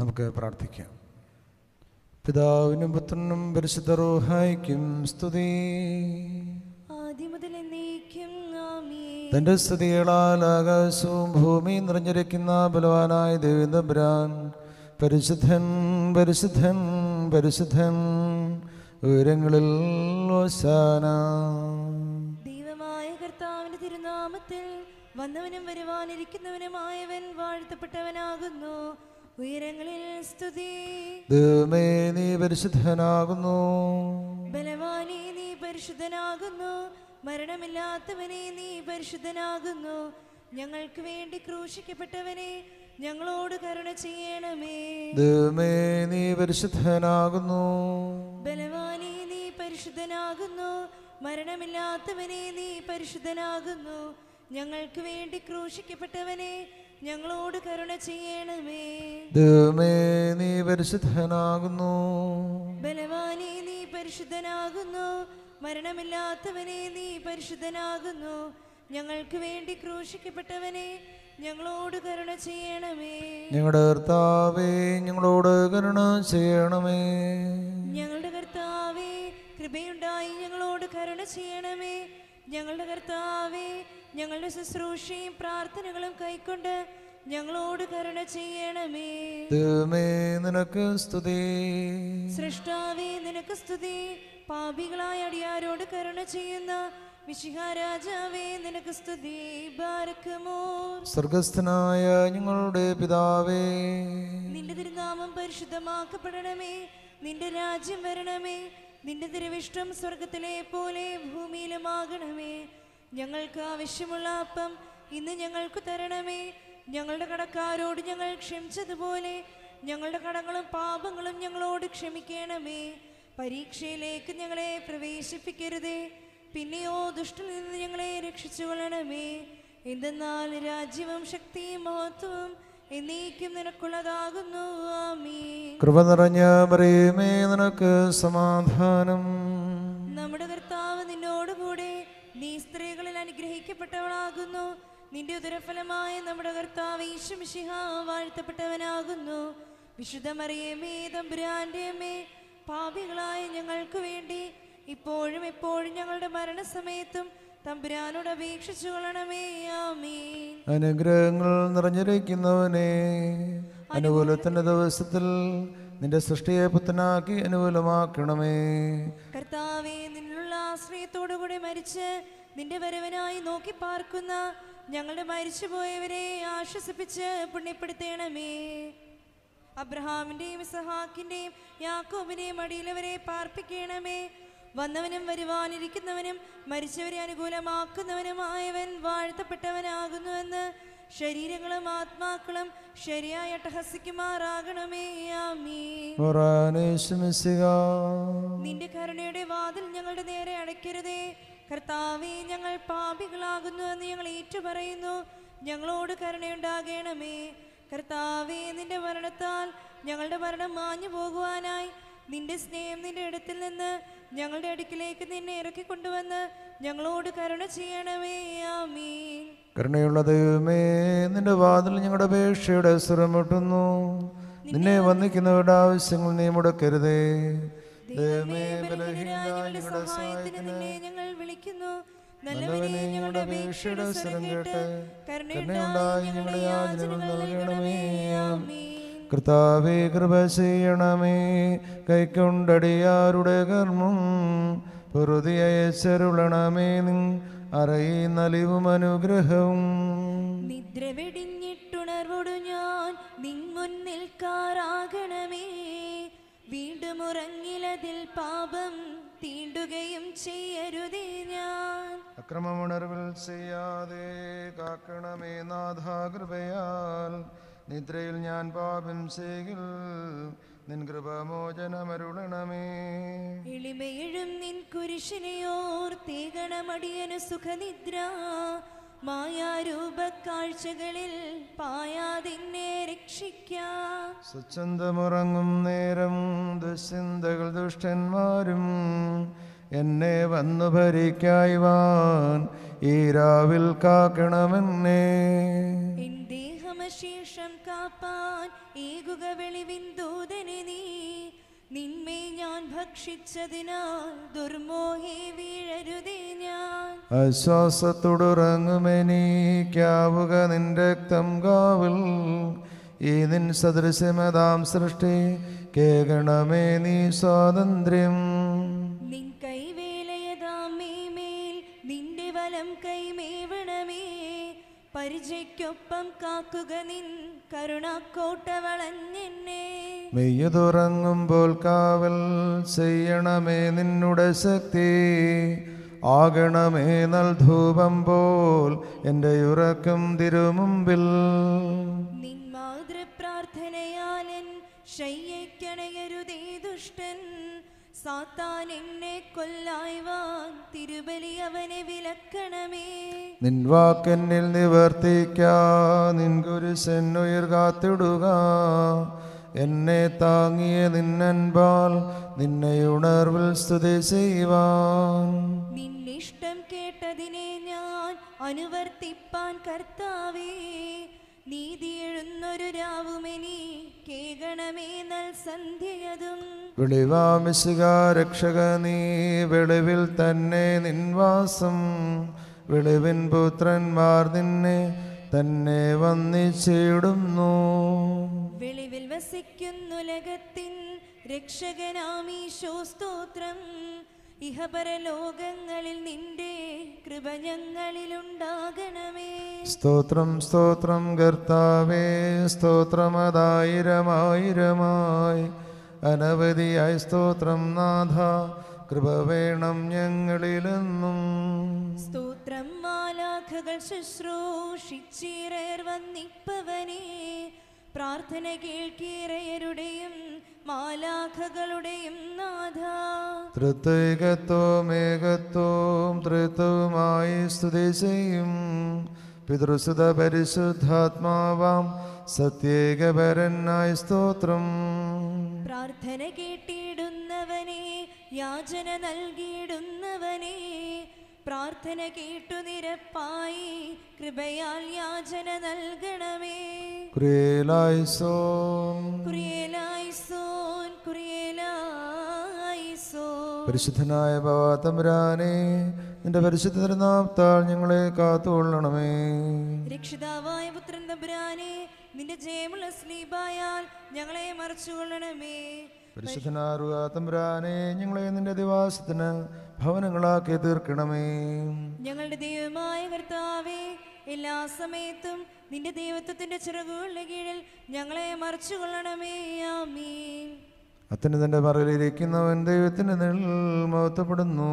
നമുക്ക് പ്രാർത്ഥിക്കാം. പിതാവിനും പുത്രനും പരിശുദ്ധ റോഹായിക്കും സ്തുതി. തന്റെ സ്തുതികളാൽ ആകാശവും ഭൂമിയും നിറഞ്ഞിരിക്കുന്ന ബലവാനായ ദേവിന്ദ്രാൻ പരിശുദ്ധൻ പരിശുദ്ധൻ പരിശുദ്ധൻ ഉയരങ്ങളിൽ ഓശാന. ദൈവമായ കർത്താവിന്റെ തിരുനാമത്തിൽ വന്നവനും വരുവാനിരിക്കുന്നവനുമായവൻ വാഴ്ത്തപ്പെട്ടവനാകുന്നു. ഉയരങ്ങളിൽ സ്തുതി. ദൈവമേ നീ പരിശുദ്ധനാകുന്നു. ബലവാനെ നീ പരിശുദ്ധനാകുന്നു. മരണമില്ലാത്തവനെ നീ പരിശുദ്ധനാകുന്നു. ഞങ്ങൾക്ക് വേണ്ടി ക്രൂശിക്കപ്പെട്ടവനെ ഞങ്ങളോട് കരുണ ചെയ്യണമേ. ദൈവമേ നീ പരിശുദ്ധനാകുന്നു. ബലവാനെ നീ പരിശുദ്ധനാകുന്നു. മരണമില്ലാത്തവനെ നീ പരിശുദ്ധനാകുന്നു. ഞങ്ങൾക്ക് വേണ്ടി ക്രൂശിക്കപ്പെട്ടവനെ ഞങ്ങളോട് കരുണ ചെയ്യണമേ. ദൈവമേ നീ പരിശുദ്ധനാകുന്നു. ബലവാനെ നീ പരിശുദ്ധനാകുന്നു. മരണമില്ലാത്തവനെ നീ പരിശുദ്ധനാകുന്നു. ഞങ്ങൾക്ക് വേണ്ടി ക്രൂശിക്കപ്പെട്ടവനെ ഞങ്ങളോട് കരുണ ചെയ്യണമേ. ഞങ്ങളുടെ കർത്താവേ ഞങ്ങളോട് കരുണ ചെയ്യണമേ. ഞങ്ങളുടെ കർത്താവേ കൃപയുണ്ടായി ഞങ്ങളോട് കരുണ ചെയ്യണമേ. ഞങ്ങളുടെ കർത്താവേ ഞങ്ങളുടെ ശുശ്രൂഷയും പ്രാർത്ഥനകളും കൈക്കൊണ്ട് ഞങ്ങളോട് കരുണ ചെയ്യണമേ. ദൈവമേ നിനക്ക് സ്തുതി. സൃഷ്ടാവേ നിനക്ക് സ്തുതി. പാപികളായ അടിയാരോട് കരുണ ചെയ്യുന്ന വിശിഹാരാജാവേ നിനക്ക് സ്തുതി. ബാരക്കമോർ സ്വർഗസ്ഥനായ ഞങ്ങളുടെ പിതാവേ. നിന്റെ തിരുനാമം പരിശുദ്ധമാക്കപ്പെടണമേ. നിന്റെ രാജ്യം വരണമേ. നിന്റെ തിരുവിഷ്ടം സ്വർഗത്തിലെ പോലെ ഭൂമിയിലുമാകണമേ. ഞങ്ങൾക്ക് ആവശ്യമുള്ള അപ്പം ഇന്ന് ഞങ്ങൾക്ക് തരണമേ. ഞങ്ങളുടെ കടക്കാരോട് ഞങ്ങൾ ക്ഷമിച്ചതുപോലെ ഞങ്ങളുടെ കടങ്ങളും പാപങ്ങളും ഞങ്ങളോട് ക്ഷമിക്കണമേ. പരീക്ഷയിലേക്ക് ഞങ്ങളെ പ്രവേശിപ്പിക്കരുതേ. പിന്നെയോ ദുഷ്ടിൽ നിന്ന് ഞങ്ങളെ രക്ഷിച്ചുകൊള്ളണമേ. എന്തെന്നാൽ രാജ്യവും ശക്തിയും മഹത്വവും എന്നേക്കും നിനക്കുള്ളതാകുന്നു. ആമീൻ. കൃപ നിറഞ്ഞ നിനക്ക് സമാധാനം. നമ്മുടെ കർത്താവ് നിന്നോടുകൂടെ നീ സ്ത്രീകളിൽ അനുഗ്രഹിക്കപ്പെട്ടവളാകുന്നു. നിന്റെ ഉദരഫലമായ നമ്മുടെ കർത്താവ് വാഴ്ത്തപ്പെട്ടവനാകുന്നു. വിശുദ്ധമറിയമേ മറിയമേ തമ്പുരാന്റെ അമ്മേ പാപികളായ ഞങ്ങൾക്ക് വേണ്ടി ഇപ്പോഴും എപ്പോഴും ഞങ്ങളുടെ മരണസമയത്തും തമ്പുരാനോട് അപേക്ഷിച്ചു കൊള്ളണമേ. ആമീൻ. അനുഗ്രഹങ്ങൾ നിറഞ്ഞിരിക്കുന്നവനെ അനുകൂലത്തിന്റെ ദിവസത്തിൽ നിന്റെ സൃഷ്ടിയെ പുത്തനാക്കി അനുകൂലമാക്കണമേ. കർത്താവെ നിന്നുള്ള ആശ്രയത്തോടുകൂടി മരിച്ച് നിന്റെ വരവനായി നോക്കി പാർക്കുന്ന ഞങ്ങളുടെ മരിച്ചുപോയവരെ ആശ്വസിപ്പിച്ച് പുണ്യപ്പെടുത്തേണമേ. അബ്രഹാമിന്റെയും സഹാക്കിന്റെയും യാക്കോബിന്റെയും അടിയിലവരെ പാർപ്പിക്കണമേ. വന്നവനും വരുവാനിരിക്കുന്നവനും മരിച്ചവരെ അനുകൂലമാക്കുന്നവനുമായവൻ വാഴ്ത്തപ്പെട്ടവനാകുന്നുവെന്ന് ശരീരങ്ങളും ആത്മാക്കളും ശരിയായി അട്ടഹസിക്കുമാറാകണമേ നിന്റെ കരുണയുടെ വാതിൽ ഞങ്ങളുടെ നേരെ അടയ്ക്കരുതേ. കർത്താവെ ഞങ്ങൾ പാപികളാകുന്നു എന്ന് ഞങ്ങൾ ഏറ്റുപറയുന്നു. ഞങ്ങളോട് കരുണയുണ്ടാകണമേ. കർത്താവെ നിന്റെ മരണത്താൽ ഞങ്ങളുടെ മരണം മാഞ്ഞു പോകുവാനായി. നിന്റെ സ്നേഹം നിന്റെ ഇടത്തിൽ നിന്ന് ഞങ്ങളുടെ അടുക്കിലേക്ക് നിന്നെ ഇറക്കി കൊണ്ടുവന്ന് ഞങ്ങളോട് കരുണ ചെയ്യണമേ. ആമീൻ. കരുണയുള്ള ദൈവമേ നിന്റെ വാതിൽ ഞങ്ങളുടെ അപേക്ഷയുടെ മുട്ടുന്നു. നിന്നെ വന്നിക്കുന്നവരുടെ ആവശ്യങ്ങൾ നീ മുടക്കരുതേ. ദൈവമേ ഞങ്ങളുടെ സഹായത്തിന് ഞങ്ങൾ വിളിക്കുന്നു. നല്ലവനെ ഞങ്ങളുടെ അപേക്ഷയുടെ സ്വരം കേട്ട് കരുണയുണ്ടായി ഞങ്ങളുടെ യാചനകൾ നൽകണമേ. ആമീൻ കർത്താവേ കൃപ ചെയ്യണമേ. കൈക്കൊണ്ടടിയാരുടെ കർമ്മം പൊറുതി അയച്ചരുളണമേ നിൻ അറിയുന്നലിവും അനുഗ്രഹവും. നിദ്ര വെടിഞ്ഞിട്ടുണർവോടു ഞാൻ നിങ്ങുന്നിൽ കാറാകണമേ വീണ്ടും ഉറങ്ങിലതിൽ പാപം തീണ്ടുകയും ചെയ്യരുതേ ഞാൻ. അക്രമമുണർവിൽ ചെയ്യാതെ കാക്കണമേ നാഥാകൃപയാൽ നിദ്രയിൽ ഞാൻ പാപം ചെയ്യിൽ നിൻ കൃപമോചനമരുളണമേ. എളിമയിഴും നിൻ കുരിശിനെയോർ തീകണമടിയനു സുഖനിദ്ര. മായാരൂപക്കാഴ്ചകളിൽ പായാതിന്നെ രക്ഷിക്ക. സ്വച്ഛന്തമുറങ്ങും നേരം ദുശ്ചിന്തകൾ ദുഷ്ടന്മാരും എന്നെ വന്നു ഭരിക്കായ്വാൻ ഈ രാവിൽ കാക്കണമെന്നേ. എൻ ദേഹമശേഷം കാപ്പാൻ ഏകുക വെളിവിൻ ദൂതനെ നീ. നിന്മേ ഞാൻ ഭക്ഷിച്ചതിനാൽ ദുർമോഹേ വീഴരുതേ ഞാൻ. ആശ്വാസത്തോടുറങ്ങുമെനീക്കാവുക നിന്റെ രക്തം കാവിൽ. ഈ നിൻ സദൃശമതാം സൃഷ്ടി. കേകണമേ നീ സ്വാതന്ത്ര്യം. പരിചയ്ക്കൊപ്പം കാക്കുക നിൻ കരുണക്കോട്ട വളഞ്ഞെന്നെ. മെയ്യതുറങ്ങുമ്പോൾ കാവൽ ചെയ്യണമേ നിന്നുടെ ശക്തി. ആകണമേ നൽ ധൂപം പോൽ എന്റെ ഉറക്കും തിരുമുമ്പിൽ. നിൻ മാതൃപ്രാർത്ഥനയാലൻ ശയ്യക്കണയരുതേ ദുഷ്ടൻ സാത്താൻ എന്നെ കൊല്ലായ്വാൻ തിരുബലി അവനെ വിലക്കണമേ. നിൻ വാക്കെന്നിൽ നിവർത്തിക്കാ നിൻ കുരിശെന്നുയർ കാത്തിടുക. എന്നെ താങ്ങിയ നിന്നൻപാൽ നിന്നെ ഉണർവിൽ സ്തുതി ചെയ്യുവാൻ. നിന്നിഷ്ടം കേട്ടതിനെ ഞാൻ അനുവർത്തിപ്പാൻ കർത്താവേ. നീതി എഴുന്നൊരു രാവുമെനി കേകണമേ നൽ സന്ധ്യയതും. വെളിവാമിശിക രക്ഷക നീ വെളിവിൽ തന്നെ നിൻവാസം. വെളിവിൻ പുത്രന്മാർ നിന്നെ തന്നെ വന്നിച്ചിടുന്നു. വെളിവിൽ വസിക്കുന്നുലകത്തിൻ രക്ഷകനാമീശോ സ്തോത്രം. ഇഹപരലോകങ്ങളിൽ നിന്റെ കൃപ ഞങ്ങളിലുണ്ടാകണമേ. സ്തോത്രം സ്തോത്രം കർത്താവേ സ്തോത്രമതായിരമായിരമായി. അനവധിയായി സ്തോത്രം നാഥ കൃപ വേണം ഞങ്ങളിലെന്നും. സ്തോത്രം മാലാഖകൾ ശുശ്രൂഷിച്ചിറയർ വന്നിപ്പവനെ. പ്രാർത്ഥന കേൾക്കീറയരുടെയും മാലാഖകളുടെയും നാഥ. തൃത്വൈകത്വം ഏകത്വം തൃത്വമായി സ്തുതി ചെയ്യും. പിതൃസുത പരിശുദ്ധാത്മാവാം സത്യേകപരനായി സ്തോത്രം. പ്രാർത്ഥന കേട്ടിടുന്നവനെ യാചന നൽകിയിടുന്നവനെ പ്രാർത്ഥന കേട്ടു നിരപ്പായി കൃപയാൽ യാചന നൽകണമേ. ക്രിയേലായിസോം കുറിയലായിസോൻ കുറിയലായിസോൻ പരിശുദ്ധനായ ഭവാതമ്പുരാനെ നിന്റെ പരിശുദ്ധ തിരുനാപ്താൾ ഞങ്ങളെ കാത്തുകൊള്ളണമേ. രക്ഷിതാവായ പുത്രൻ തമ്പുരാനെ നിന്റെ ജയമുള്ള സ്ലീബായാൽ ഞങ്ങളെ മറച്ചുകൊള്ളണമേ. പരിശുദ്ധനാറുക തമ്പുരാനെ ഞങ്ങളെ നിന്റെ ദിവാസത്തിന് ഭവനങ്ങളാക്കി തീർക്കണമേ. ഞങ്ങളുടെ ദൈവമായ കർത്താവേ എല്ലാ സമയത്തും നിന്റെ ദൈവത്വത്തിന്റെ ചിറകുകളുടെ കീഴിൽ ഞങ്ങളെ മറച്ചുകൊള്ളണമേ. ആമീൻ. അത്യുന്നതന്റെ മറയിലിരിക്കുന്നവൻ ദൈവത്തിന്റെ നിഴൽ മഹത്വപ്പെടുന്നു.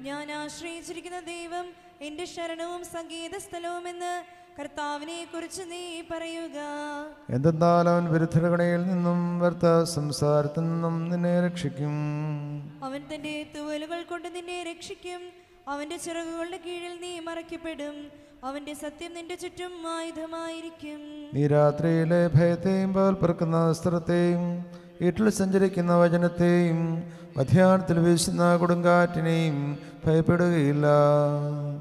ഞാൻ ആശ്രയിച്ചിരിക്കുന്ന ദൈവം എന്റെ ശരണവും സംഗീത സ്ഥലവുമെന്ന് കർത്താവിനെ കുറിച്ച് നീ പറയുക. എന്തെന്നാൽ അവൻ വിരുദ്ധരകണയിൽ നിന്നും വ്യർത്ഥ സംസാരത്തിൽ നിന്നും നിന്നെ രക്ഷിക്കും. അവൻ തന്റെ തുവലുകൾ കൊണ്ട് നിന്നെ രക്ഷിക്കും. അവന്റെ ചിറകുകളുടെ കീഴിൽ നീ മറയ്ക്കപ്പെടും. അവന്റെ സത്യം നിന്റെ ചുറ്റും ആയുധമായിരിക്കും. നീ രാത്രിയിലെ ഭയത്തെയും പകൽ പിറക്കുന്ന അസ്ത്രത്തെയും വീട്ടിൽ സഞ്ചരിക്കുന്ന വചനത്തെയും മധ്യാഹ്നത്തിൽ വീശുന്ന കൊടുങ്കാറ്റിനെയും ഭയപ്പെടുകയില്ല.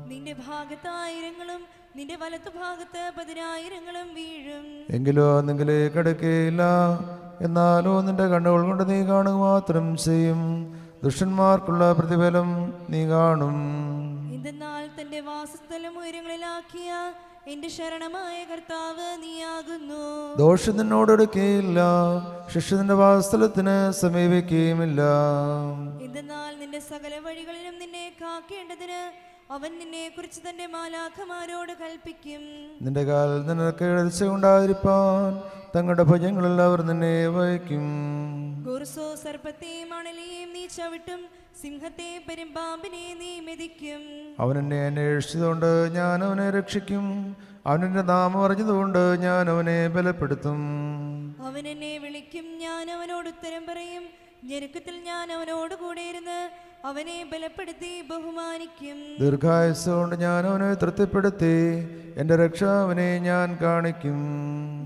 നിന്റെ ഭാഗത്ത് ആയിരങ്ങളും നിന്റെ വലത്തു ഭാഗത്ത് പതിനായിരങ്ങളും വീഴും. എങ്കിലോ നിങ്ങളിലേക്ക് അടുക്കുകയില്ല എന്നാലോ നിന്റെ കണ്ണുകൾ കൊണ്ട് നീ കാണുക മാത്രം ചെയ്യും. ദുഷ്ടന്മാർക്കുള്ള പ്രതിഫലം നീ കാണും. എന്തെന്നാൽ തന്റെ വാസസ്ഥലം ഉയരങ്ങളിലാക്കിയ എന്റെ ശരണമായ കർത്താവ് നീയാകുന്നു. ദോഷം നിന്നോടെടുക്കുകയില്ല ശിഷ്യന്റെ നിന്റെ വാസ്തലത്തിന് സമീപിക്കുകയുമില്ല. എന്തെന്നാൽ നിന്റെ സകല വഴികളിലും നിന്നെ കാക്കേണ്ടതിന് അവൻ നിന്നെ കുറിച്ച് തന്റെ മാലാഖമാരോട് കൽപ്പിക്കും. നിന്റെ കാലിൽ നിനക്ക് എഴുച്ച ഉണ്ടായിരിക്കാൻ തങ്ങളുടെ ഭുജങ്ങളിൽ അവർ നിന്നെ വഹിക്കും. ഗുർസോ സർപ്പത്തെയും അണലിയെയും നീ ചവിട്ടും സിംഹത്തെ പെരുമ്പാമ്പിനെ നീ മെതിക്കും. അവൻ എന്നെ അന്വേഷിച്ചതുകൊണ്ട് ഞാൻ അവനെ രക്ഷിക്കും. അവൻ നാമം അറിഞ്ഞതുകൊണ്ട് ഞാൻ അവനെ ബലപ്പെടുത്തും. അവൻ എന്നെ വിളിക്കും ഞാൻ അവനോട് ഉത്തരം പറയും. ഞെരുക്കത്തിൽ ഞാൻ അവനോട് കൂടെ ഇരുന്ന് അവനെ ബലപ്പെടുത്തി ബഹുമാനിക്കും. ദീർഘായുസ്സുകൊണ്ട് ഞാൻ അവനെ തൃപ്തിപ്പെടുത്തി എന്റെ രക്ഷ അവനെ ഞാൻ കാണിക്കും.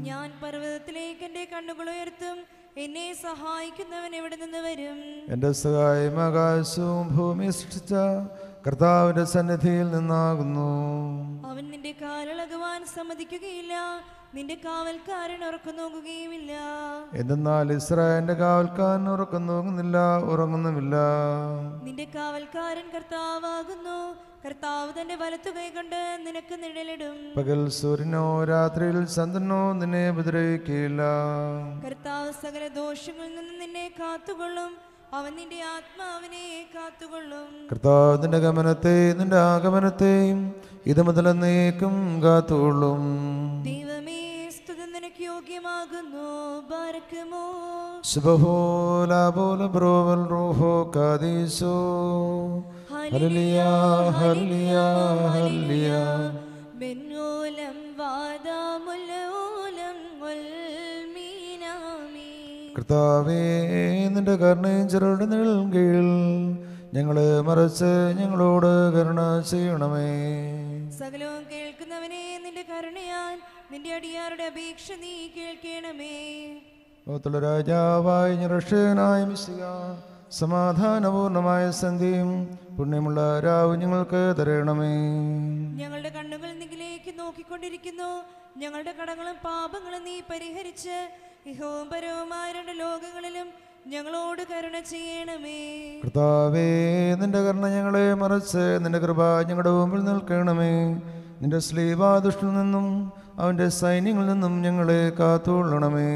ഞാൻ പർവതത്തിലേക്ക് എന്റെ കണ്ണുകൾ ഉയർത്തും എന്നെ സഹായിക്കുന്നവൻ എവിടെ നിന്ന് വരും? എന്റെ സഹായം ആകാശവും ഭൂമി സൃഷ്ടിച്ച കർത്താവിന്റെ സന്നിധിയിൽ നിന്നാകുന്നു. അവൻ നിന്റെ കാലിളകുവാൻ സമ്മതിക്കുകയില്ല നിന്റെ കാവൽക്കാരൻ ഉറക്കം നോക്കുകയുമില്ല. എന്തെന്നാൽ ഇസ്രായേലിന്റെ കാവൽക്കാരൻ ഉറക്കം നോക്കുന്നില്ല ഉറങ്ങുന്നുമില്ല. നിന്റെ കാവൽക്കാരൻ കർത്താവാകുന്നു. കർത്താവ് തന്റെ വലത്തു കൈ കൊണ്ട് നിനക്ക് നിഴലിടും. പകൽ സൂര്യനോ രാത്രിയിൽ ചന്ദ്രനോ നിന്നെ ഉപദ്രവിക്കില്ല. കർത്താവ് സകല ദോഷങ്ങളിൽ നിന്ന് നിന്നെ കാത്തുകൊള്ളും. അവൻ നിന്റെ ആത്മാവിനെ കാത്തുകൊള്ളും. കർത്താവ് നിന്റെ ഗമനത്തെ നിന്റെ ആഗമനത്തെയും ഇത് മുതൽ നീക്കും കാത്തുകൊള്ളും. സ്തുതി നിനക്ക് യോഗ്യമാകുന്നു. ബാരക്കുമോ ബ്രോവൽ റൂഹോ കാദീസോ വാദാമുലോലം കർത്താവേ നിന്റെ കരുണയും ചെറുട് നിഴൽ കീഴിൽ ഞങ്ങളെ മറച്ച് ഞങ്ങളോട് കരുണ ചെയ്യണമേ. സകലവും കേൾക്കുന്നവനെ നിന്റെ കരുണയാൽ നിന്റെ അടിയാരുടെ അപേക്ഷ നീ കേൾക്കണമേ. ലോകത്തുള്ള രാജാവായ രക്ഷകനായ മിശിക സമാധാനപൂർണമായ സന്ധ്യയും പുണ്യമുള്ള രാവ് ഞങ്ങൾക്ക് തരണമേ. ഞങ്ങളുടെ കണ്ണുകൾ നിങ്ങളിലേക്ക് നോക്കിക്കൊണ്ടിരിക്കുന്നു. ഞങ്ങളുടെ കടങ്ങളും പാപങ്ങളും നീ പരിഹരിച്ച്. ഇഹവും പരവുമായ രണ്ട് ലോകങ്ങളിലും ഞങ്ങളോട് കരുണ ചെയ്യണമേ. കർത്താവേ നിന്റെ കരുണ ഞങ്ങളെ മറച്ച് നിന്റെ കൃപ ഞങ്ങളുടെ മുമ്പിൽ നിൽക്കണമേ. നിന്റെ സ്ലീവാദുഷ്ടിൽ നിന്നും അവന്റെ സൈന്യങ്ങളിൽ നിന്നും ഞങ്ങളെ കാത്തുകൊള്ളണമേ.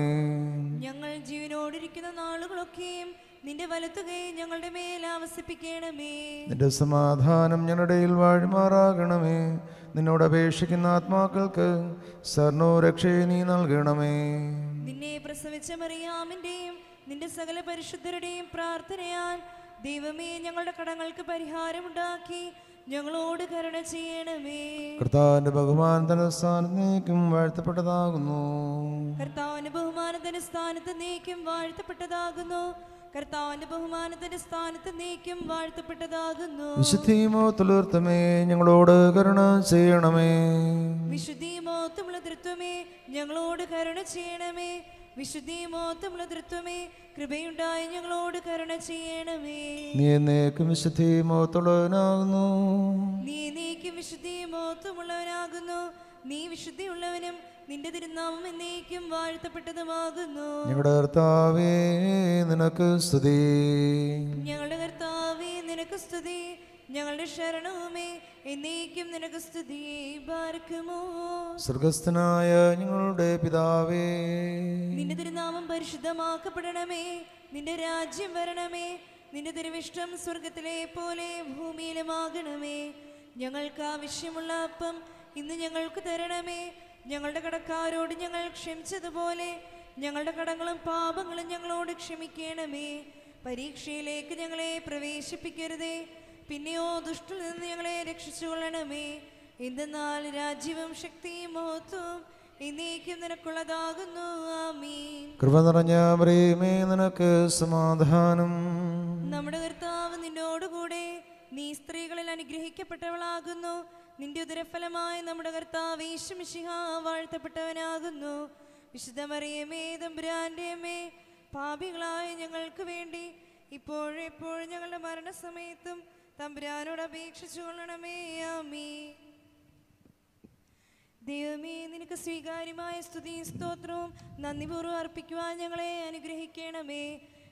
ഞങ്ങൾ ജീവനോടിരിക്കുന്ന നാളുകളൊക്കെയും നിന്റെ വലത്തുകൈ ഞങ്ങളുടെ മേൽ ആവസിപ്പിക്കണമേ. നിന്റെ സമാധാനം ഞങ്ങളുടെ വാഴുമാറാകണമേ. നിന്നോട് അപേക്ഷിക്കുന്ന ആത്മാക്കൾക്ക് സർണോ രക്ഷയെ നീ നൽകണമേ. നിന്നെ പ്രസവിച്ച മറിയാമിന്റെയും നിന്റെ സകല പരിശുദ്ധരുടെയും പ്രാർത്ഥനയാൽ ദൈവമേ ഞങ്ങളുടെ കടങ്ങൾക്ക് പരിഹാരമുണ്ടാക്കി ഞങ്ങളോട് കരുണ ചെയ്യണമേ. കർത്താവിന്റെ ബഹുമാനത്തിന്റെ സ്ഥാനത്തേക്കും വാഴ്ത്തപ്പെട്ടതാകുന്നു. കർത്താവിന്റെ ബഹുമാനത്തിന്റെ സ്ഥാനത്ത് നീക്കും വാഴ്ത്തപ്പെട്ടതാകുന്നു. കർത്താവിന്റെ ബഹുമാനത്തിന്റെ സ്ഥാനത്ത് നീക്കും വാഴ്ത്തപ്പെട്ടതാകുന്നു. വിശുദ്ധിമോ തുളിർത്തമേ ഞങ്ങളോട് കരുണ ചെയ്യണമേ. വിശുദ്ധി മോത്തമുള്ള ഞങ്ങളോട് കരുണ ചെയ്യണമേ. വിശുദ്ധി മോത്തമുള്ള തൃത്വമേ കൃപയുണ്ടായി ഞങ്ങളോട് കരുണ ചെയ്യണമേ. നീ എന്നേക്കും വിശുദ്ധി മോത്തുള്ളവനാകുന്നു നീ നീക്കും വിശുദ്ധി മോത്തമുള്ളവനാകുന്നു നീ വിശുദ്ധിയുള്ളവനും നിന്റെ തിരുനാമം എന്നേക്കും വാഴ്ത്തപ്പെട്ടതുമാകുന്നു. ഞങ്ങളുടെ കർത്താവേ നിനക്ക് സ്തുതി. ഞങ്ങളുടെ കർത്താവേ നിനക്ക് സ്തുതി. ഞങ്ങളുടെ ശരണമേ എന്നേക്കും നിനക്ക് സ്തുതി പാർക്കുമോ സ്വർഗസ്ഥനായ ഞങ്ങളുടെ പിതാവേ. നിന്റെ തിരുനാമം പരിശുദ്ധമാക്കപ്പെടണമേ നിന്റെ രാജ്യം വരണമേ നിന്റെ തിരുവിഷ്ടം സ്വർഗത്തിലെ പോലെ ഭൂമിയിലുമാകണമേ. ഞങ്ങൾക്ക് ആവശ്യമുള്ള അപ്പം ഇന്ന് ഞങ്ങൾക്ക് തരണമേ ഞങ്ങളുടെ കടക്കാരോട് ഞങ്ങൾ ക്ഷമിച്ചതുപോലെ ഞങ്ങളുടെ കടങ്ങളും പാപങ്ങളും ഞങ്ങളോട് ക്ഷമിക്കണമേ. പരീക്ഷയിലേക്ക് ഞങ്ങളെ പ്രവേശിപ്പിക്കരുതേ പിന്നെയോ ദുഷ്ടിൽ നിന്ന് ഞങ്ങളെ രക്ഷിച്ചുകൊള്ളണമേ എന്തെന്നാൽ രാജ്യവും ശക്തിയും മഹത്വം എന്നേക്കും നിനക്കുള്ളതാകുന്നു. ആമീൻ. കൃപ നിറഞ്ഞ മറിയമേ നിനക്ക് സമാധാനം. നമ്മുടെ കർത്താവ് നിന്നോടുകൂടെ നീ സ്ത്രീകളിൽ അനുഗ്രഹിക്കപ്പെട്ടവളാകുന്നു. നിന്റെ ഉദരഫലമായി നമ്മുടെ കർത്താവ് യേശുമിശിഹ വാഴ്ത്തപ്പെട്ടവനാകുന്നു. വിശുദ്ധ മറിയമേ തമ്പുരാന്റെ അമ്മേ പാപികളായ ഞങ്ങൾക്ക് വേണ്ടി ഇപ്പോഴെപ്പോഴും ഞങ്ങളുടെ മരണസമയത്തും തമ്പുരാനോട് അപേക്ഷിച്ചു കൊള്ളണമേ ആമീ ദൈവമേ നിനക്ക് സ്വീകാര്യമായ സ്തുതിയും സ്തോത്രവും നന്ദിപൂർവം അർപ്പിക്കുവാൻ ഞങ്ങളെ അനുഗ്രഹിക്കണമേ.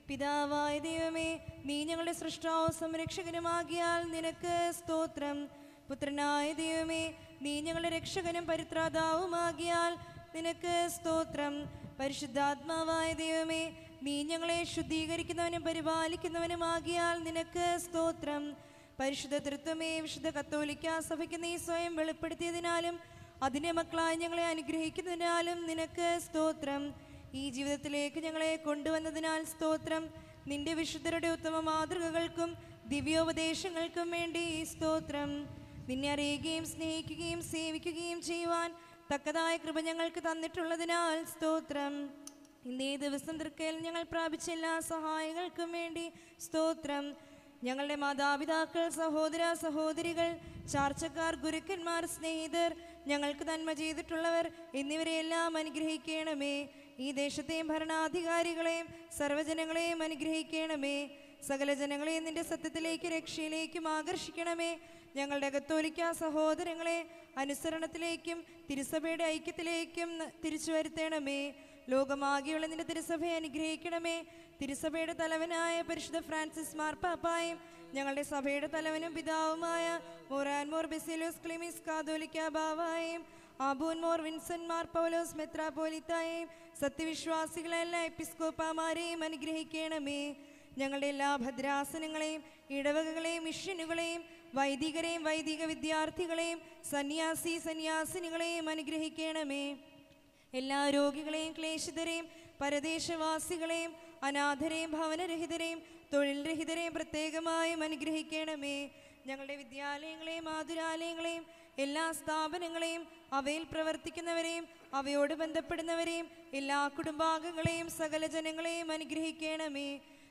പിതാവായ ദൈവമേ നീ ഞങ്ങളുടെ സൃഷ്ടാവും സംരക്ഷകനുമാകിയാൽ നിനക്ക് സ്തോത്രം. പുത്രനായ ദൈവമേ നീ ഞങ്ങളുടെ രക്ഷകനും പരിത്രാതാവുമാകിയാൽ നിനക്ക് സ്തോത്രം. പരിശുദ്ധാത്മാവായ ദൈവമേ നീ ഞങ്ങളെ ശുദ്ധീകരിക്കുന്നവനും പരിപാലിക്കുന്നവനുമാകിയാൽ നിനക്ക് സ്തോത്രം. പരിശുദ്ധ തൃത്വമേ വിശുദ്ധ കത്തോലിക്ക സഭയ്ക്ക് നീ സ്വയം വെളിപ്പെടുത്തിയതിനാലും അതിന്റെ മക്കളായി ഞങ്ങളെ അനുഗ്രഹിക്കുന്നതിനാലും നിനക്ക് സ്തോത്രം. ഈ ജീവിതത്തിലേക്ക് ഞങ്ങളെ കൊണ്ടുവന്നതിനാൽ സ്തോത്രം. നിന്റെ വിശുദ്ധരുടെ ഉത്തമ മാതൃകകൾക്കും ദിവ്യോപദേശങ്ങൾക്കും വേണ്ടി ഈ സ്തോത്രം. നിന്നെ അറിയുകയും സ്നേഹിക്കുകയും സേവിക്കുകയും ചെയ്യുവാൻ തക്കതായ കൃപ ഞങ്ങൾക്ക് തന്നിട്ടുള്ളതിനാൽ സ്തോത്രം. ഇന്നേ ദിവസം തൃക്കയിൽ ഞങ്ങൾ പ്രാപിച്ച എല്ലാ സഹായങ്ങൾക്കും വേണ്ടി സ്തോത്രം. ഞങ്ങളുടെ മാതാപിതാക്കൾ സഹോദര സഹോദരികൾ ചാർച്ചക്കാർ ഗുരുക്കന്മാർ സ്നേഹിതർ ഞങ്ങൾക്ക് നന്മ ചെയ്തിട്ടുള്ളവർ എന്നിവരെയെല്ലാം അനുഗ്രഹിക്കണമേ. ഈ ദേശത്തെയും ഭരണാധികാരികളെയും സർവജനങ്ങളെയും അനുഗ്രഹിക്കണമേ. സകല ജനങ്ങളെയും നിന്റെ സത്യത്തിലേക്ക് രക്ഷയിലേക്കും ആകർഷിക്കണമേ. ഞങ്ങളുടെ കത്തോലിക്ക സഹോദരങ്ങളെ അനുസരണത്തിലേക്കും തിരുസഭയുടെ ഐക്യത്തിലേക്കും തിരിച്ചു വരുത്തണമേ ലോകമാകെയുള്ള നിന്റെ തിരുസഭയെ അനുഗ്രഹിക്കണമേ. തിരുസഭയുടെ തലവനായ പരിശുദ്ധ ഫ്രാൻസിസ് മാർപ്പാപ്പായും ഞങ്ങളുടെ സഭയുടെ തലവനും പിതാവുമായ മോറാൻ മോർ ബെസിലോസ് ക്ലിമിസ് കാതോലിക്ക ബാവായും ആബൂൻമോർ മാർ പൗലോസ് മെത്രാപോലിത്തായെയും സത്യവിശ്വാസികളെല്ലാം എപ്പിസ്കോപ്പാമാരെയും അനുഗ്രഹിക്കണമേ. ഞങ്ങളുടെ എല്ലാ ഭദ്രാസനങ്ങളെയും ഇടവകകളെയും മിഷനുകളെയും വൈദികരെയും വൈദിക വിദ്യാർത്ഥികളെയും സന്യാസി സന്യാസിനികളെയും അനുഗ്രഹിക്കണമേ. എല്ലാ രോഗികളെയും ക്ലേശിതരെയും പരദേശവാസികളെയും അനാഥരെയും ഭവനരഹിതരെയും തൊഴിൽ രഹിതരെയും പ്രത്യേകമായും അനുഗ്രഹിക്കണമേ. ഞങ്ങളുടെ വിദ്യാലയങ്ങളെയും ആതുരാലയങ്ങളെയും എല്ലാ സ്ഥാപനങ്ങളെയും അവയിൽ പ്രവർത്തിക്കുന്നവരെയും അവയോട് ബന്ധപ്പെടുന്നവരെയും എല്ലാ കുടുംബാംഗങ്ങളെയും സകല ജനങ്ങളെയും അനുഗ്രഹിക്കണമേ.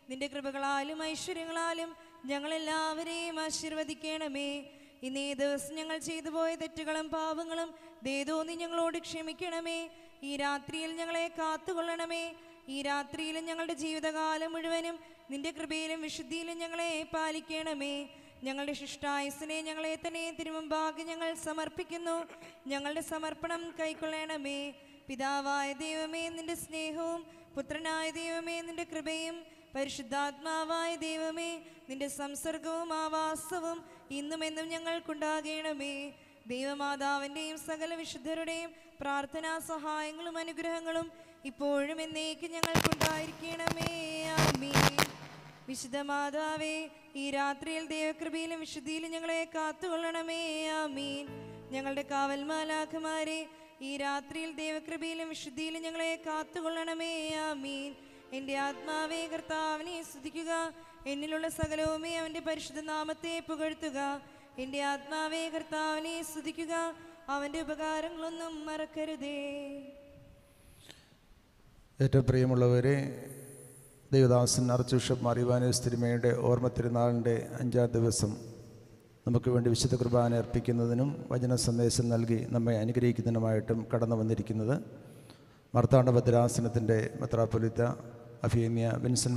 നിന്റെ കൃപകളാലും ഐശ്വര്യങ്ങളാലും ഞങ്ങളെല്ലാവരെയും ആശീർവദിക്കണമേ. ഇന്നേ ദിവസം ഞങ്ങൾ ചെയ്തു പോയ തെറ്റുകളും പാവങ്ങളും ദേതോന്നി ഞങ്ങളോട് ക്ഷമിക്കണമേ. ഈ രാത്രിയിൽ ഞങ്ങളെ കാത്തുകൊള്ളണമേ. ഈ രാത്രിയിലും ഞങ്ങളുടെ ജീവിതകാലം മുഴുവനും നിന്റെ കൃപയിലും വിശുദ്ധിയിലും ഞങ്ങളെ പാലിക്കണമേ. ഞങ്ങളുടെ ശിഷ്ടായുസിനെ ഞങ്ങളെ തന്നെ തിരുമുമ്പാകെ ഞങ്ങൾ സമർപ്പിക്കുന്നു. ഞങ്ങളുടെ സമർപ്പണം കൈക്കൊള്ളണമേ. പിതാവായ ദൈവമേ നിന്റെ സ്നേഹവും പുത്രനായ ദൈവമേ നിന്റെ കൃപയും പരിശുദ്ധാത്മാവായ ദൈവമേ നിന്റെ സംസർഗവും ആവാസവും ഇന്നും എന്നും ഞങ്ങൾക്കുണ്ടാകണമേ. ദൈവമാതാവിന്റെയും സകല വിശുദ്ധരുടെയും പ്രാർത്ഥനാ സഹായങ്ങളും അനുഗ്രഹങ്ങളും ഇപ്പോഴും എന്നേക്ക് ഞങ്ങൾക്കുണ്ടായിരിക്കണമേ. ആമീൻ. വിശുദ്ധ മാതാവേ ഈ രാത്രിയിൽ ദൈവകൃപയിലും വിശുദ്ധിയിലും ഞങ്ങളെ കാത്തുകൊള്ളണമേ. ആമീൻ. ഞങ്ങളുടെ കാവൽ മാലാഖമാരെ ഈ രാത്രിയിൽ ദൈവകൃപയിലും വിശുദ്ധിയിലും ഞങ്ങളെ കാത്തുകൊള്ളണമേ. ആമീൻ. എന്റെ ആത്മാവേ കർത്താവിനെ സ്തുതിക്കുക. എന്നിലുള്ള സകലവുമേ അവന്റെ പരിശുദ്ധ നാമത്തെ പുകഴ്ത്തുക. എന്റെ ആത്മാവേ കർത്താവിനെ സ്തുതിക്കുക. അവന്റെ ഉപകാരങ്ങളൊന്നും മറക്കരുതേ. ഏറ്റവും പ്രിയമുള്ളവരെ ദേവദാസൻ അർച്ച് ബിഷപ്പ് മാറിവാനേസ് തിരുമയുടെ ഓർമ്മ തിരുനാളിന്റെ അഞ്ചാം ദിവസം നമുക്ക് വേണ്ടി വിശുദ്ധ കുർബാന അർപ്പിക്കുന്നതിനും വചന സന്ദേശം നൽകി നമ്മെ അനുഗ്രഹിക്കുന്നതിനുമായിട്ടും കടന്നു വന്നിരിക്കുന്നത് മാർത്താണ്ഡ ഭദ്രാസനത്തിന്റെ മെത്രാപ്പൊലിത്ത അഫീമിയ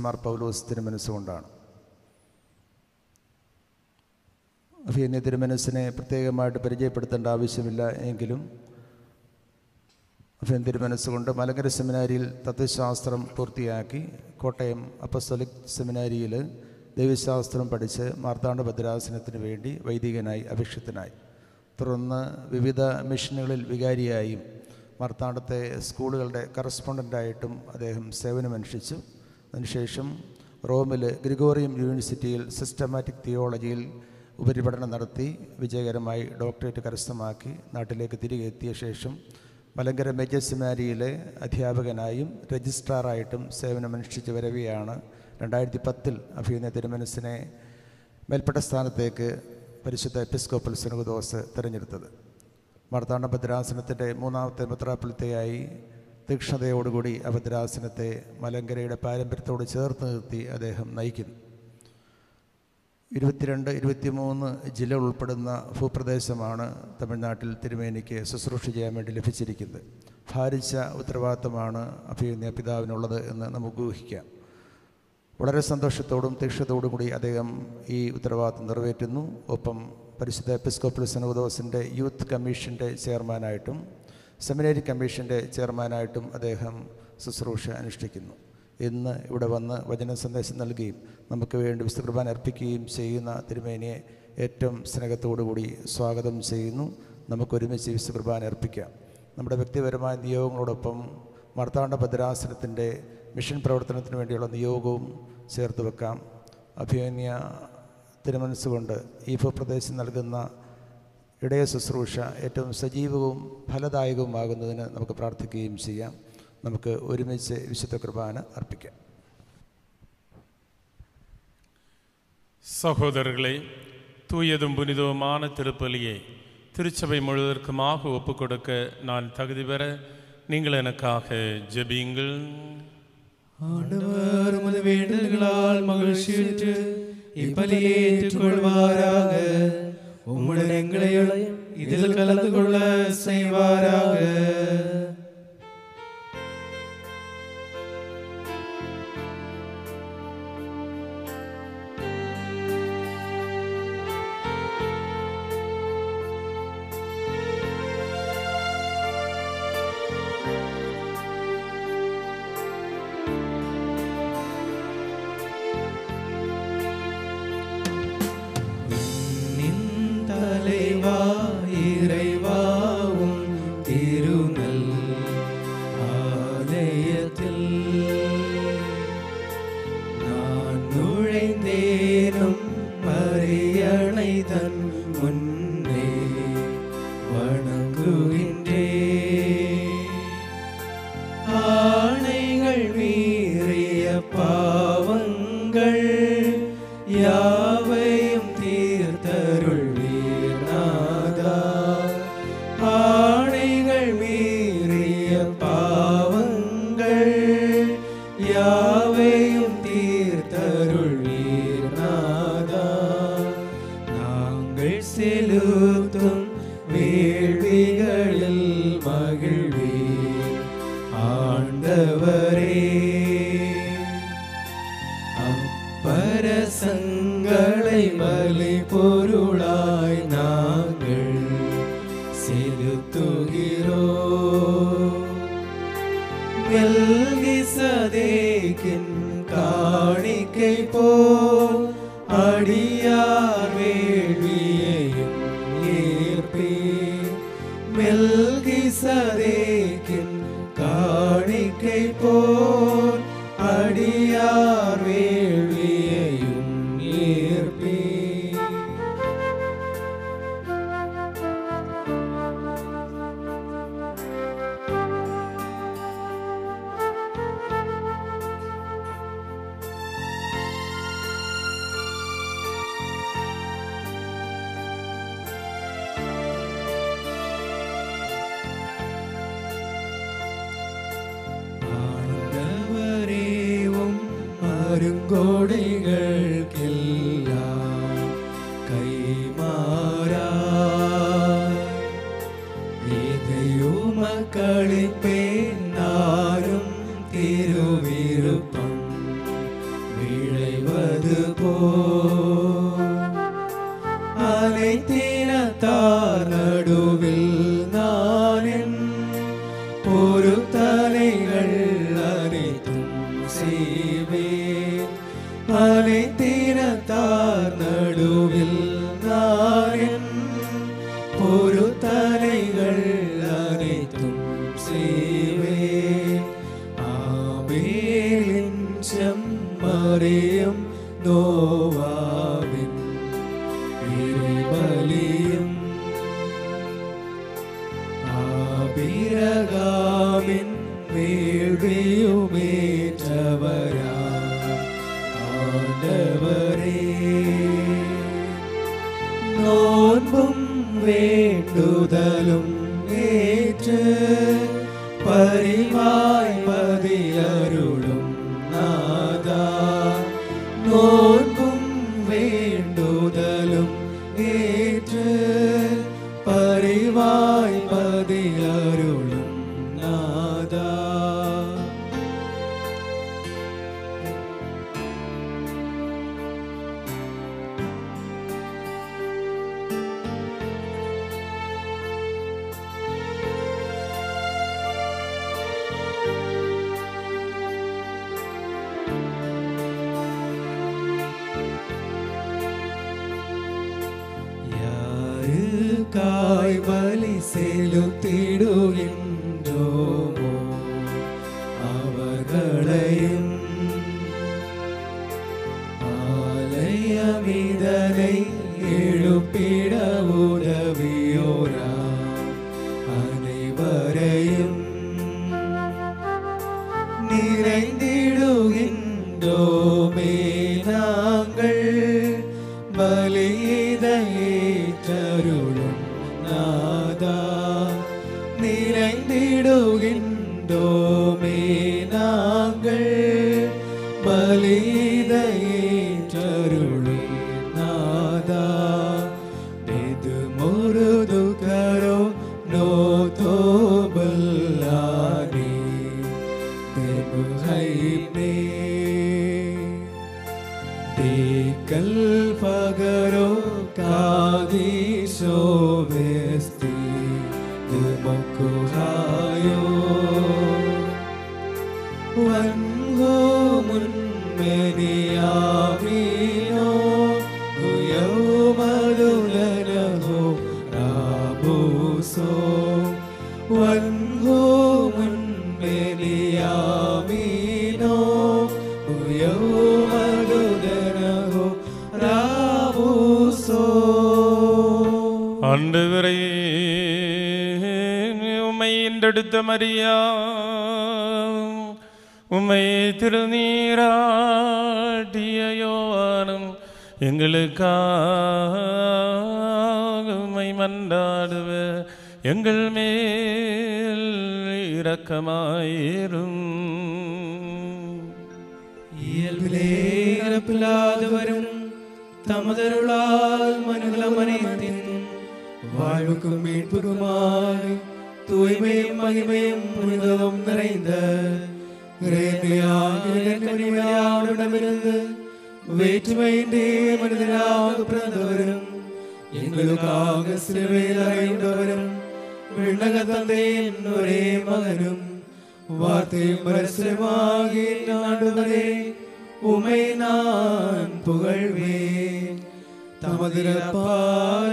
മാർ പൗലോസ് തിരുമനസ്സുകൊണ്ടാണ്. അഫീമിയ തിരുമനസ്സിനെ പ്രത്യേകമായിട്ട് പരിചയപ്പെടുത്തേണ്ട ആവശ്യമില്ല എങ്കിലും അഫീൻ മനസ്സുകൊണ്ട് മലങ്കര സെമിനാരിയിൽ തത്വശാസ്ത്രം പൂർത്തിയാക്കി കോട്ടയം അപ്പസ്തലിക് സെമിനാരിയിൽ ദൈവശാസ്ത്രം പഠിച്ച് മാർത്താണ്ഡ ഭദ്രാസനത്തിന് വേണ്ടി വൈദികനായി അഭിഷിക്തനായി. തുടർന്ന് വിവിധ മിഷനുകളിൽ വികാരിയായും മാർത്താണ്ഡത്തെ സ്കൂളുകളുടെ കറസ്പോണ്ടന്റായിട്ടും അദ്ദേഹം സേവനമനുഷ്ഠിച്ചു. അതിനുശേഷം റോമിൽ ഗ്രിഗോറിയം യൂണിവേഴ്സിറ്റിയിൽ സിസ്റ്റമാറ്റിക് തിയോളജിയിൽ ഉപരിപഠനം നടത്തി വിജയകരമായി ഡോക്ടറേറ്റ് കരസ്ഥമാക്കി നാട്ടിലേക്ക് തിരികെ എത്തിയ ശേഷം മലങ്കര മേജർ സെമിനാരിയിലെ അധ്യാപകനായും രജിസ്ട്രാറായിട്ടും സേവനമനുഷ്ഠിച്ച് വരവെയാണ്. രണ്ടായിരത്തി പത്തിൽ അഭിനയ തിരുമനസിനെ മേൽപ്പെട്ട സ്ഥാനത്തേക്ക് പരിശുദ്ധ എപ്പിസ്കോപ്പൽ സുനകുദോസ് തിരഞ്ഞെടുത്തത്. മാർത്താണ്ഡ ഭദ്രാസനത്തിന്റെ മൂന്നാമത്തെ മെത്രാപ്പൊലിത്തയായി തീക്ഷ്ണതയോടുകൂടി അഭദ്രാസനത്തെ ഭദ്രാസനത്തെ മലങ്കരയുടെ പാരമ്പര്യത്തോട് ചേർത്ത് നിർത്തി അദ്ദേഹം നയിക്കുന്നു. ഇരുപത്തിരണ്ട് ഇരുപത്തിമൂന്ന് ജില്ല ഉൾപ്പെടുന്ന ഭൂപ്രദേശമാണ് തമിഴ്നാട്ടിൽ തിരുമേനിക്ക് ശുശ്രൂഷ ചെയ്യാൻ വേണ്ടി ലഭിച്ചിരിക്കുന്നത്. ഭാരിച്ച ഉത്തരവാദിത്തമാണ് അഭിയുന്ന പിതാവിനുള്ളത് എന്ന് നമുക്ക് ഊഹിക്കാം. വളരെ സന്തോഷത്തോടും തീക്ഷണത്തോടും കൂടി അദ്ദേഹം ഈ ഉത്തരവാദിത്തം നിറവേറ്റുന്നു. ഒപ്പം പരിശുദ്ധ എപ്പിസ്കോപ്പൽ സനോദോസിന്റെ യൂത്ത് കമ്മീഷന്റെ ചെയർമാനായിട്ടും സെമിനറി കമ്മീഷന്റെ ചെയർമാനായിട്ടും അദ്ദേഹം ശുശ്രൂഷ അനുഷ്ഠിക്കുന്നു. ഇന്ന് ഇവിടെ വന്ന് വചന സന്ദേശം നൽകുകയും നമുക്ക് വേണ്ടി വിശുദ്ധ അർപ്പിക്കുകയും ചെയ്യുന്ന തിരുമേനിയെ ഏറ്റവും സ്നേഹത്തോടുകൂടി സ്വാഗതം ചെയ്യുന്നു. നമുക്കൊരുമിച്ച് വിശുദ്ധ അർപ്പിക്കാം. നമ്മുടെ വ്യക്തിപരമായ നിയോഗങ്ങളോടൊപ്പം മർത്താണ്ഡ ഭദ്രാസനത്തിന്റെ മിഷൻ പ്രവർത്തനത്തിന് വേണ്ടിയുള്ള നിയോഗവും ചേർത്ത് വെക്കാം. അഭിമന്യ തിരുമനസ്സുകൊണ്ട് ഈ ഭൂപ്രദേശം നൽകുന്ന ഇടയ ശുശ്രൂഷ ഏറ്റവും സജീവവും ഫലദായകവുമാകുന്നതിന് നമുക്ക് പ്രാർത്ഥിക്കുകയും ചെയ്യാം. നമുക്ക് ഒരുമിച്ച് വിശുദ്ധ കുർബാന അർപ്പിക്കാം சகோதரர்களே தூயதும் புனிதவுமான திருப்பலியை திருச்சபை முழுவதற்குமாக ஒப்புக் கொடுக்க நான் தகுதி பெற நீங்கள் எனக்காக ஜெபியுங்கள் ஆண்டவர் உமது வேண்டல்களால் மகிழ்ச்சியுற்று இப்பலியை ஏற்றுக்கொள்வாராக உம்முடன் எங்களையும் இதில் கலந்து கொள்ள செய்வாராக ും വരുംകോടികൾക്കെല്ലാം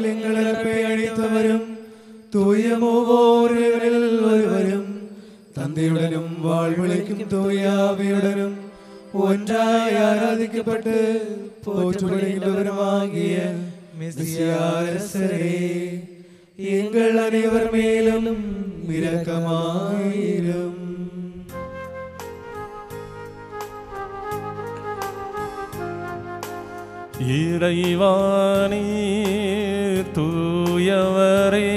നിങ്ങളെ പേടിത്തവരും തൂയ മൂവോരുവരിൽ ഒരുവരും. തന്തയുടനും വാൾവിളിക്കും തൂയാവിയുടനും ഒൻറായി ആരാധിക്കപ്പെട്ട് പോറ്റുപടിയുള്ളവരുമാകിയ മിസിയാരസരേ எங்கள் அனைவர் மேலும் இரக்கமாயிரும் இறைவானே பெரியவரே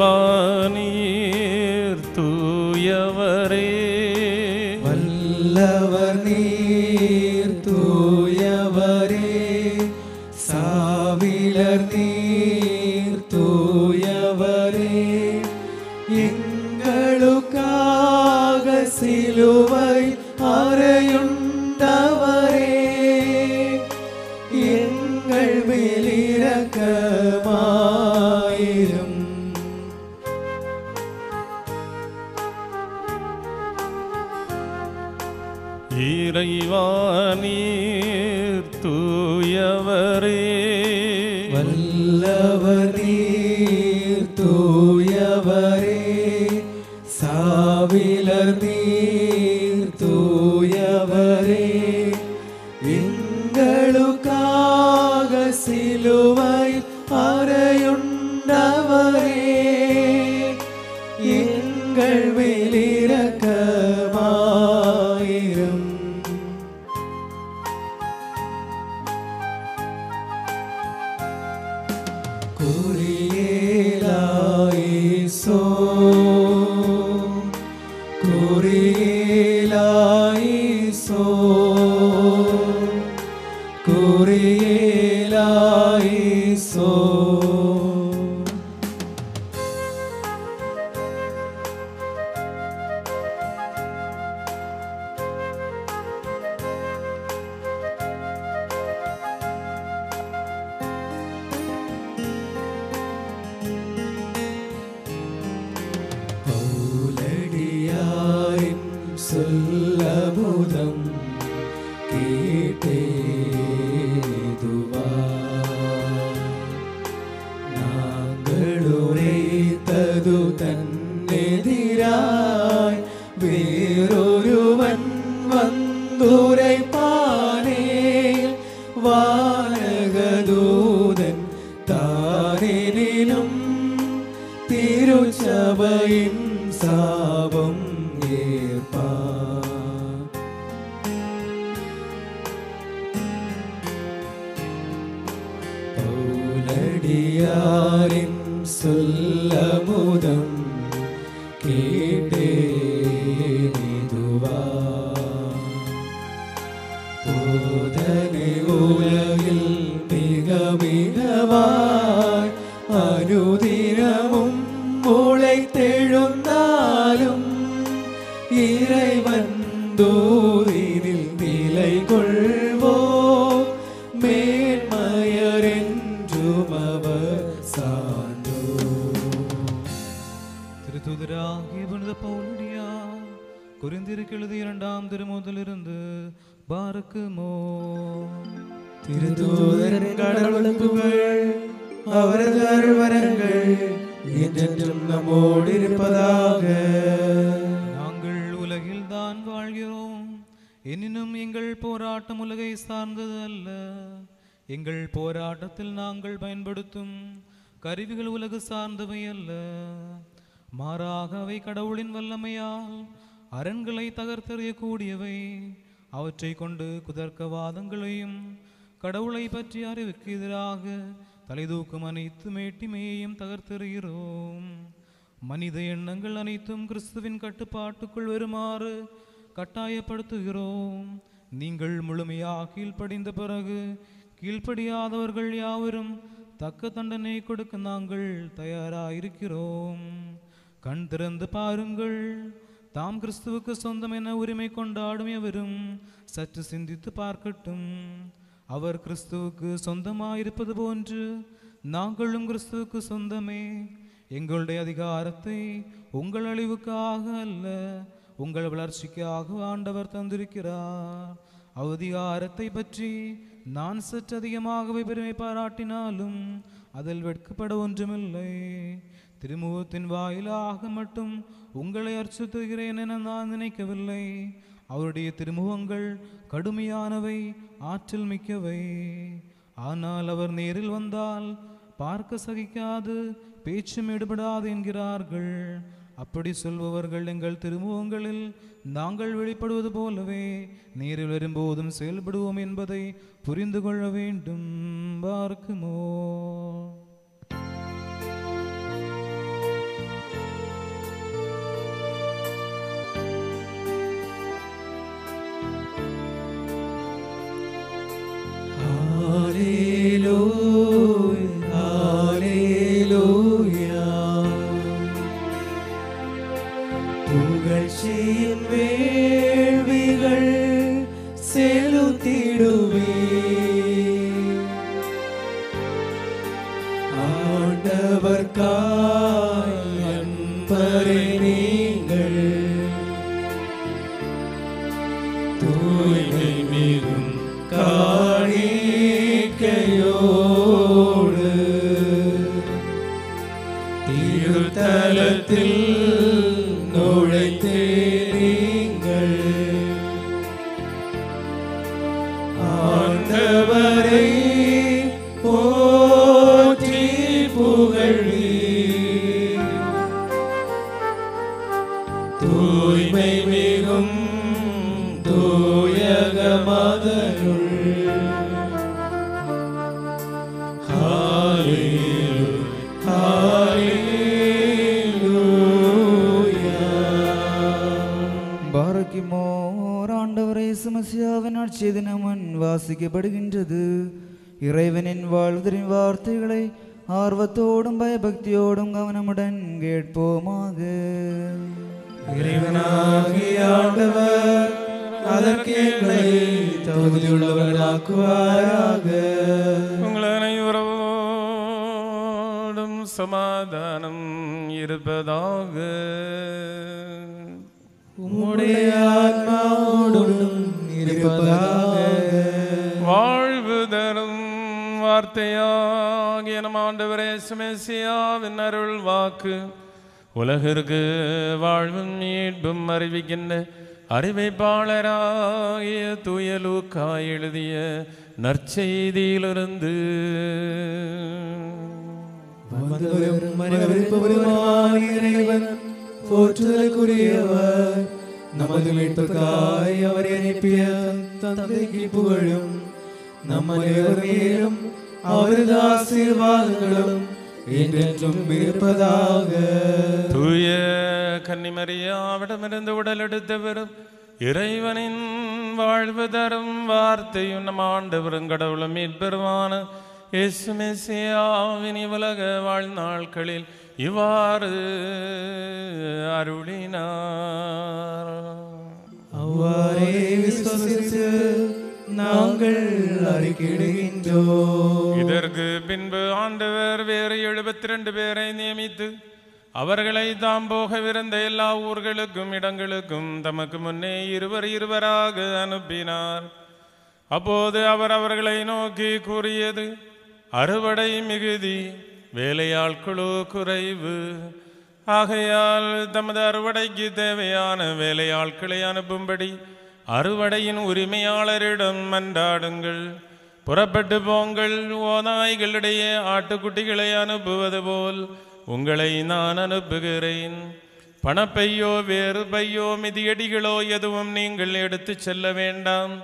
Shiva. அல்ல. எங்கள் போராட்டத்தில் நாங்கள் பயன்படுத்தும் கருவிகள் உலகு சார்ந்தவை அல்ல. மாறாக அவை கடவுளின் வல்லமையால் அரண்களை தகர்த்தெறியக்கூடியவை. அவற்றை கொண்டு குதர்க்கவாதங்களையும் கடவுளை பற்றிய அறிவுக்கு எதிராக தலைதூக்கும் அனைத்து மேட்டிமையையும் தகர்த்தெறிகிறோம். மனித எண்ணங்கள் அனைத்தும் கிறிஸ்துவின் கட்டுப்பாட்டுக்குள் வருமாறு கட்டாயப்படுத்துகிறோம். நீங்கள் முழுமையாக கீழ்ப்படிந்த பிறகு கீழ்ப்படியாதவர்கள் யாவரும் தக்க தண்டனை கொடுக்க நாங்கள் தயாராயிருக்கிறோம். கண் திறந்து பாருங்கள். தாம் கிறிஸ்துவுக்கு சொந்தம் என உரிமை கொண்டாடும் எவரும் சற்று சிந்தித்து பார்க்கட்டும். அவர் கிறிஸ்துவுக்கு சொந்தமாயிருப்பது போன்று நாங்களும் கிறிஸ்துவுக்கு சொந்தமே. எங்களுடைய அதிகாரத்தை உங்கள் அழிவுக்காக அல்ல உங்கள் வளர்ச்சிக்காக ஆண்டவர் தந்திருக்கிறார். அவதிகாரத்தை பற்றி நான் சற்று அதிகமாகவே பெருமை பாராட்டினாலும் அதில் வெட்கப்பட ஒன்றுமில்லை. திருமுகத்தின் வாயிலாக மட்டும் உங்களை அர்ச்சித்துகிறேன் என நான் நினைக்கவில்லை. அவருடைய திருமுகங்கள் கடுமையானவை ஆற்றல் மிக்கவை. ஆனால் அவர் நேரில் வந்தால் பார்க்க சகிக்காது பேச்சும் ஈடுபடாது என்கிறார்கள். அப்படி சொல்பவர்கள் எங்கள் திருமுகங்களில் நாங்கள் வெளிப்படுவது போலவே நேரில் வரும்போதும் செயல்படுவோம் என்பதை புரிந்து கொள்ள வேண்டும் பார்க்குமோ Hallelujah, வாசிக்கப்படுகின்றது இறைவனின் வாழ்வதின் வார்த்தைகளை ஆர்வத்தோடும் பயபக்தியோடும் கவனமுடன் கேட்போமாக. இறைவனாகிய ஆண்டவர் அதற்கு எங்களை தகுதியுள்ளவர்களாக்குவாராக. உங்கள் அனைவரோடும் சமாதானம் இருப்பதாக. உம்முடைய ஆத்மாவோடும் இருப்பதாக. வாழ்வு தரும் வார்த்தையாகிய நம் ஆண்டவரே சுமேசியாவின் அருள் வாக்கு. உலகிற்கு வாழ்வும் மீட்பும் அறிவிக்கின்ற அறிவைப்பாளராகிய தூயலூக்கா எழுதிய நற்செய்தியிலிருந்து. போற்றுதலுக்குரியவர் நமது மீட்புக்காய் அவரை அனுப்பிய தந்தைக்கு புகழும் நம் அனைவர் மேலும் அவரது ஆசீர்வாதங்களும் என்றென்றும் இருப்பதாக. தூய கன்னிமரியாவிடமிருந்து உடல் எடுத்தவரும் இறைவனின் வாழ்வு தரும் வார்த்தையும் நம் ஆண்டவரும் கடவுளும் மீட்பெருமான இயேசு மெசியாவின் இவ்வுலக வாழ்நாட்களில் இவ்வாறு அருளினார். அவ்வாறே விசுவசித்து நாங்கள் அறிக்கையிடுகின்றோம். இதற்கு பின்பு ஆண்டவர் வேறு எழுபத்தி ரெண்டு பேரை நியமித்து அவர்களை தாம் போகவிருந்த எல்லா ஊர்களுக்கும் இடங்களுக்கும் தமக்கு முன்னே இருவர் இருவராக அனுப்பினார். அப்போது அவர் அவர்களை நோக்கி கூறியது அறுவடை மிகுதி வேலையாட்களோ குறைவு. ஆகையால் தமது அறுவடைக்கு தேவையான வேலையாட்களை அனுப்பும்படி அறுவடையின் உரிமையாளரிடம் மன்றாடுங்கள். புறப்பட்டு போங்கள். ஓநாய்களிடையே ஆட்டுக்குட்டிகளை அனுப்புவது போல் உங்களை நான் அனுப்புகிறேன். பணப்பையோ வேறு பையோ மிதியடிகளோ எதுவும் நீங்கள் எடுத்துச் செல்ல வேண்டாம்.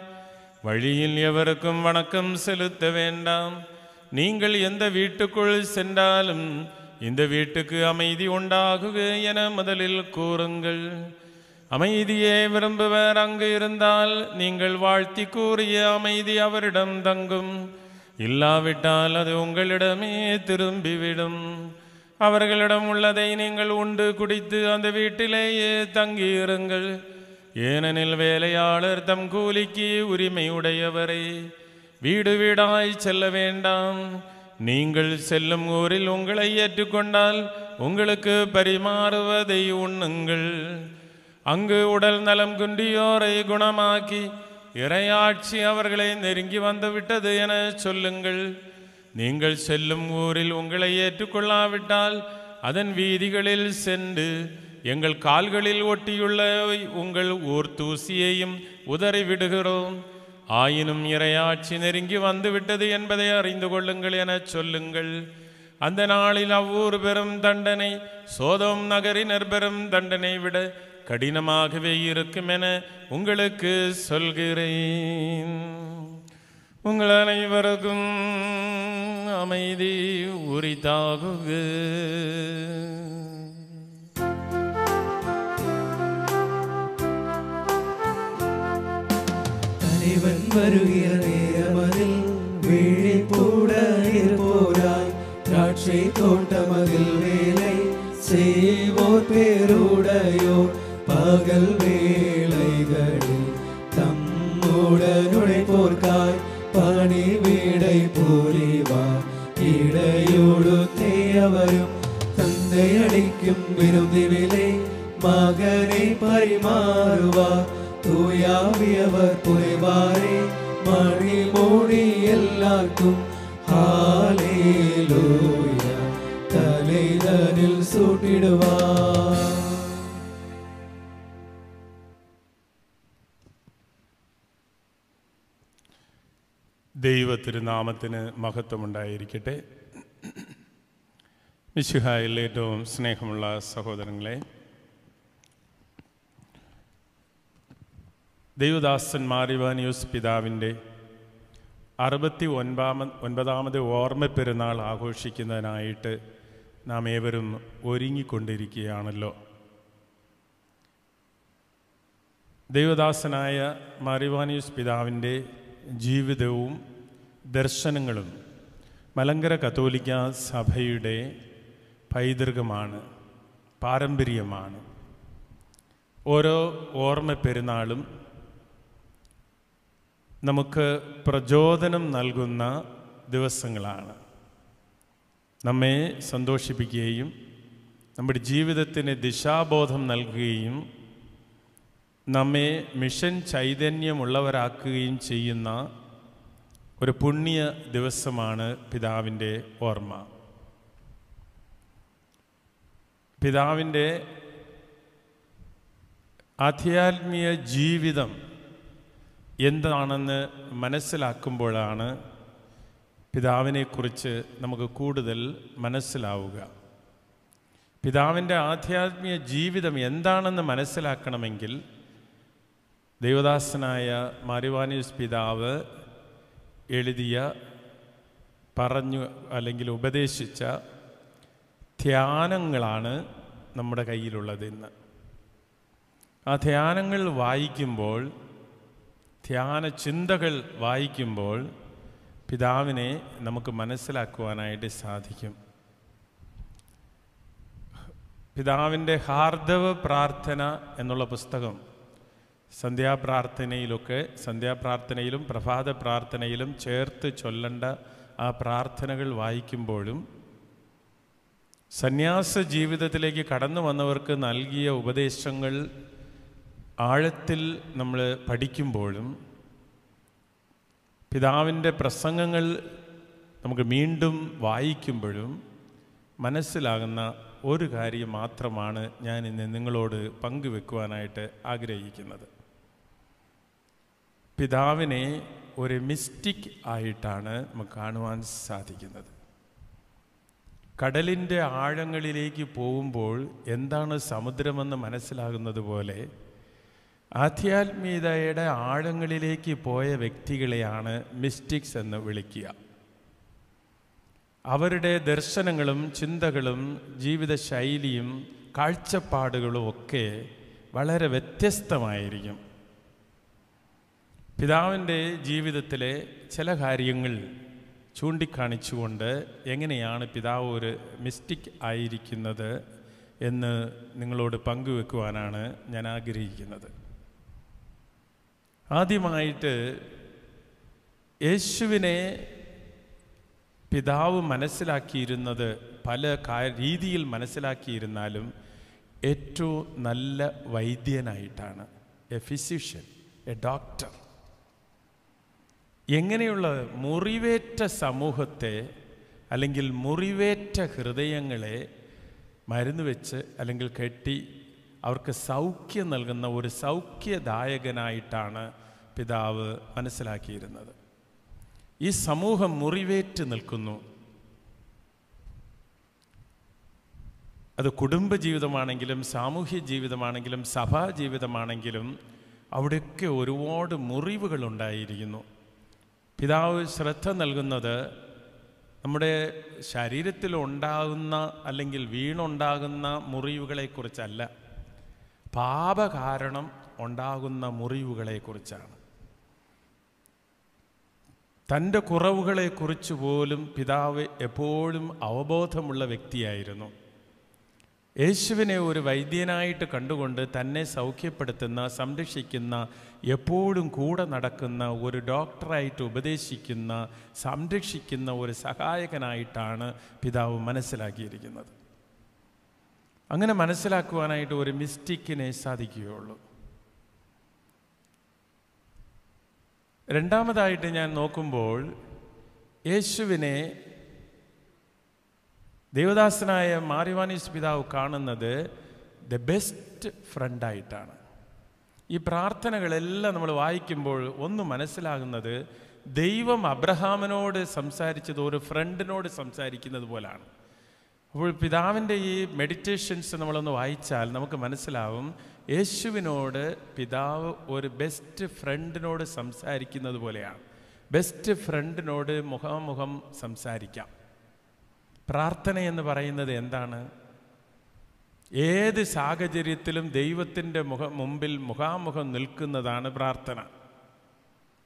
வழியில் எவருக்கும் வணக்கம் செலுத்த வேண்டாம். நீங்கள் எந்த வீட்டுக்குள் சென்றாலும் இந்த வீட்டுக்கு அமைதி உண்டாகுக என முதலில் கூறுங்கள். அமைதியே விரும்புவர் அங்கு இருந்தால் நீங்கள் வாழ்த்தி கூறிய அமைதி அவரிடம் தங்கும். இல்லாவிட்டால் அது உங்களிடமே திரும்பிவிடும். அவர்களிடம் உள்ளதை நீங்கள் உண்டு குடித்து அந்த வீட்டிலேயே தங்கியிருங்கள். ஏனெனில் வேலையாளர் தம் கூலிக்கு உரிமை வீடு வீடாய் செல்ல வேண்டாம். நீங்கள் செல்லும் ஊரில் உங்களை ஏற்றுக்கொண்டால் உங்களுக்கு பரிமாறுவதை உண்ணுங்கள். அங்கு உடல் நலம் குண்டியோரை குணமாக்கி இறையாட்சி அவர்களை நெருங்கி வந்துவிட்டது என சொல்லுங்கள். நீங்கள் செல்லும் ஊரில் உங்களை ஏற்றுக்கொள்ளாவிட்டால் அதன் வீதிகளில் சென்று எங்கள் கால்களில் ஒட்டியுள்ள உங்கள் ஊர் தூசியையும் உதறி விடுகிறோம். ஆயினும் இறையாட்சி நெருங்கி வந்துவிட்டது என்பதை அறிந்து கொள்ளுங்கள் என சொல்லுங்கள். அந்த நாளில் அவ்வூர் பெறும் தண்டனை சோதம் நகரினர் பெறும் தண்டனை விட கடினமாகவே இருக்கும் என உங்களுக்கு சொல்கிறேன். உங்கள் அனைவருக்கும் அமைதி உரித்தாகுக. தலைவன் வருகிற நேரமதில் விழிப்பூட இருப்போராய். திராட்சை தோட்டமதில் வேலை செய்வோர் பேருடையோர். பகல் வேளைகளில் தம்முடன் நுழைப்போர்க்காய் பணி வீடை புரிவார் இடையோடு தேவரும் தந்தை அளிக்கும் விருந்திவிலே மகனை பரிமாறுவார் தூயாவியவர் புரிவாரே மணி மோடி எல்லாருக்கும் ദൈവ തിരുനാമത്തിന് മഹത്വമുണ്ടായിരിക്കട്ടെ. മിശുഹായിൽ ഏറ്റവും സ്നേഹമുള്ള സഹോദരങ്ങളെ ദൈവദാസൻ മാറിവാനിയൂസ് പിതാവിന്റെ അറുപത്തി ഒൻപാമ ഒൻപതാമത് ഓർമ്മ പെരുന്നാൾ ആഘോഷിക്കുന്നതിനായിട്ട് നാം ഏവരും ഒരുങ്ങിക്കൊണ്ടിരിക്കുകയാണല്ലോ. ദൈവദാസനായ മാറിവാനിയൂസ് പിതാവിന്റെ ജീവിതവും ദർശനങ്ങളും മലങ്കര കത്തോലിക്ക സഭയുടെ പൈതൃകമാണ് പാരമ്പര്യമാണ്. ഓരോ ഓർമ്മ പെരുന്നാളും നമുക്ക് പ്രചോദനം നൽകുന്ന ദിവസങ്ങളാണ്. നമ്മെ സന്തോഷിപ്പിക്കുകയും നമ്മുടെ ജീവിതത്തിന് ദിശാബോധം നൽകുകയും നമ്മെ മിഷൻ ചൈതന്യമുള്ളവരാക്കുകയും ചെയ്യുന്ന ഒരു പുണ്യ ദിവസമാണ് പിതാവിന്റെ ഓർമ്മ. പിതാവിന്റെ ആധ്യാത്മീയ ജീവിതം എന്താണെന്ന് മനസ്സിലാക്കുമ്പോഴാണ് പിതാവിനെക്കുറിച്ച് നമുക്ക് കൂടുതൽ മനസ്സിലാവുക. പിതാവിന്റെ ആധ്യാത്മിക ജീവിതം എന്താണെന്ന് മനസ്സിലാക്കണമെങ്കിൽ ദൈവദാസനായ മാരിവാനീസ് പിതാവ് എഴുതിയ പറഞ്ഞു അല്ലെങ്കിൽ ഉപദേശിച്ച ധ്യാനങ്ങളാണ് നമ്മുടെ കയ്യിലുള്ളത് ഇന്ന്. ആ ധ്യാനങ്ങൾ വായിക്കുമ്പോൾ ധ്യാന ചിന്തകൾ വായിക്കുമ്പോൾ പിതാവിനെ നമുക്ക് മനസ്സിലാക്കുവാനായിട്ട് സാധിക്കും. പിതാവിന്റെ ഹാർദവ പ്രാർത്ഥന എന്നുള്ള പുസ്തകം സന്ധ്യാപ്രാർത്ഥനയിലൊക്കെ സന്ധ്യാപ്രാർത്ഥനയിലും പ്രഭാത പ്രാർത്ഥനയിലും ചേർത്ത് ചൊല്ലേണ്ട ആ പ്രാർത്ഥനകൾ വായിക്കുമ്പോഴും സന്യാസ ജീവിതത്തിലേക്ക് കടന്നു വന്നവർക്ക് നൽകിയ ഉപദേശങ്ങൾ ആഴത്തിൽ നമ്മൾ പഠിക്കുമ്പോഴും പിതാവിന്റെ പ്രസംഗങ്ങൾ നമുക്ക് വീണ്ടും വായിക്കുമ്പോഴും മനസ്സിലാകുന്ന ഒരു കാര്യം മാത്രമാണ് ഞാൻ ഇന്ന് നിങ്ങളോട് പങ്കുവെക്കുവാനായിട്ട് ആഗ്രഹിക്കുന്നത്. പിതാവിനെ ഒരു മിസ്റ്റിക് ആയിട്ടാണ് നമുക്ക് കാണുവാൻ സാധിക്കുന്നത്. കടലിന്റെ ആഴങ്ങളിലേക്ക് പോകുമ്പോൾ എന്താണ് സമുദ്രമെന്ന് മനസ്സിലാകുന്നത് പോലെ ആധ്യാത്മീയതയുടെ ആഴങ്ങളിലേക്ക് പോയ വ്യക്തികളെയാണ് മിസ്റ്റിക്സ് എന്ന് വിളിക്കുക. അവരുടെ ദർശനങ്ങളും ചിന്തകളും ജീവിതശൈലിയും കാഴ്ചപ്പാടുകളും ഒക്കെ വളരെ വ്യത്യസ്തമായിരിക്കും. പിതാവിന്റെ ജീവിതത്തിലെ ചില കാര്യങ്ങൾ ചൂണ്ടിക്കാണിച്ചുകൊണ്ട് എങ്ങനെയാണ് പിതാവ് ഒരു മിസ്റ്റിക് ആയിരിക്കുന്നത് എന്ന് നിങ്ങളോട് പങ്കുവെക്കുവാനാണ് ഞാൻ ആഗ്രഹിക്കുന്നത്. ആദ്യമായിട്ട് യേശുവിനെ പിതാവ് മനസ്സിലാക്കിയിരുന്നത് പല രീതിയിൽ മനസ്സിലാക്കിയിരുന്നാലും ഏറ്റവും നല്ല വൈദ്യനായിട്ടാണ് എ ഫിസിഷ്യൻ എ ഡോക്ടർ. എങ്ങനെയുള്ള മുറിവേറ്റ സമൂഹത്തെ അല്ലെങ്കിൽ മുറിവേറ്റ ഹൃദയങ്ങളെ മരുന്ന് വെച്ച് അല്ലെങ്കിൽ കെട്ടി അവർക്ക് സൗഖ്യം നൽകുന്ന ഒരു സൗഖ്യദായകനായിട്ടാണ് പിതാവ് മനസ്സിലാക്കിയിരുന്നത്. ഈ സമൂഹം മുറിവേറ്റ് നിൽക്കുന്നു. അത് കുടുംബ ജീവിതമാണെങ്കിലും സാമൂഹ്യ ജീവിതമാണെങ്കിലും സഭാ ജീവിതമാണെങ്കിലും അവിടെയൊക്കെ ഒരുപാട് മുറിവുകൾ ഉണ്ടായിരിക്കുന്നു. പിതാവ് ശ്രദ്ധ നൽകുന്നത് നമ്മുടെ ശരീരത്തിൽ ഉണ്ടാകുന്ന അല്ലെങ്കിൽ വീണുണ്ടാകുന്ന മുറിവുകളെക്കുറിച്ചല്ല. പാപകാരണം ഉണ്ടാകുന്ന മുറിവുകളെക്കുറിച്ചാണ്. തന്റെ കുറവുകളെക്കുറിച്ച് പോലും പിതാവ് എപ്പോഴും അവബോധമുള്ള വ്യക്തിയായിരുന്നു. യേശുവിനെ ഒരു വൈദ്യനായിട്ട് കണ്ടുകൊണ്ട് തന്നെ സൗഖ്യപ്പെടുത്തുന്ന സംരക്ഷിക്കുന്ന എപ്പോഴും കൂടെ നടക്കുന്ന ഒരു ഡോക്ടറായിട്ട് ഉപദേശിക്കുന്ന സംരക്ഷിക്കുന്ന ഒരു സഹായകനായിട്ടാണ് പിതാവ് മനസ്സിലാക്കിയിരിക്കുന്നത്. അങ്ങനെ മനസ്സിലാക്കുവാനായിട്ട് ഒരു മിസ്റ്റിക്കിനെ സാധിക്കുകയുള്ളൂ. രണ്ടാമതായിട്ട് ഞാൻ നോക്കുമ്പോൾ യേശുവിനെ ദേവദാസനായ മാറിവാനീസ് പിതാവ് കാണുന്നത് ദ ബെസ്റ്റ് ഫ്രണ്ടായിട്ടാണ് ഈ പ്രാർത്ഥനകളെല്ലാം നമ്മൾ വായിക്കുമ്പോൾ ഒന്ന് മനസ്സിലാകുന്നത് ദൈവം അബ്രഹാമിനോട് സംസാരിച്ചത് ഒരു ഫ്രണ്ടിനോട് സംസാരിക്കുന്നത് പോലാണ്. അപ്പോൾ പിതാവിന്റെ ഈ മെഡിറ്റേഷൻസ് നമ്മളൊന്ന് വായിച്ചാൽ നമുക്ക് മനസ്സിലാവും യേശുവിനോട് പിതാവ് ഒരു ബെസ്റ്റ് ഫ്രണ്ടിനോട് സംസാരിക്കുന്നത് പോലെയാണ്. ബെസ്റ്റ് ഫ്രണ്ടിനോട് മുഖാമുഖം സംസാരിക്കാം. പ്രാർത്ഥന എന്ന് പറയുന്നത് എന്താണ്? ഏത് സാഹചര്യത്തിലും ദൈവത്തിന്റെ മുഖ മുമ്പിൽ മുഖാമുഖം നിൽക്കുന്നതാണ് പ്രാർത്ഥന.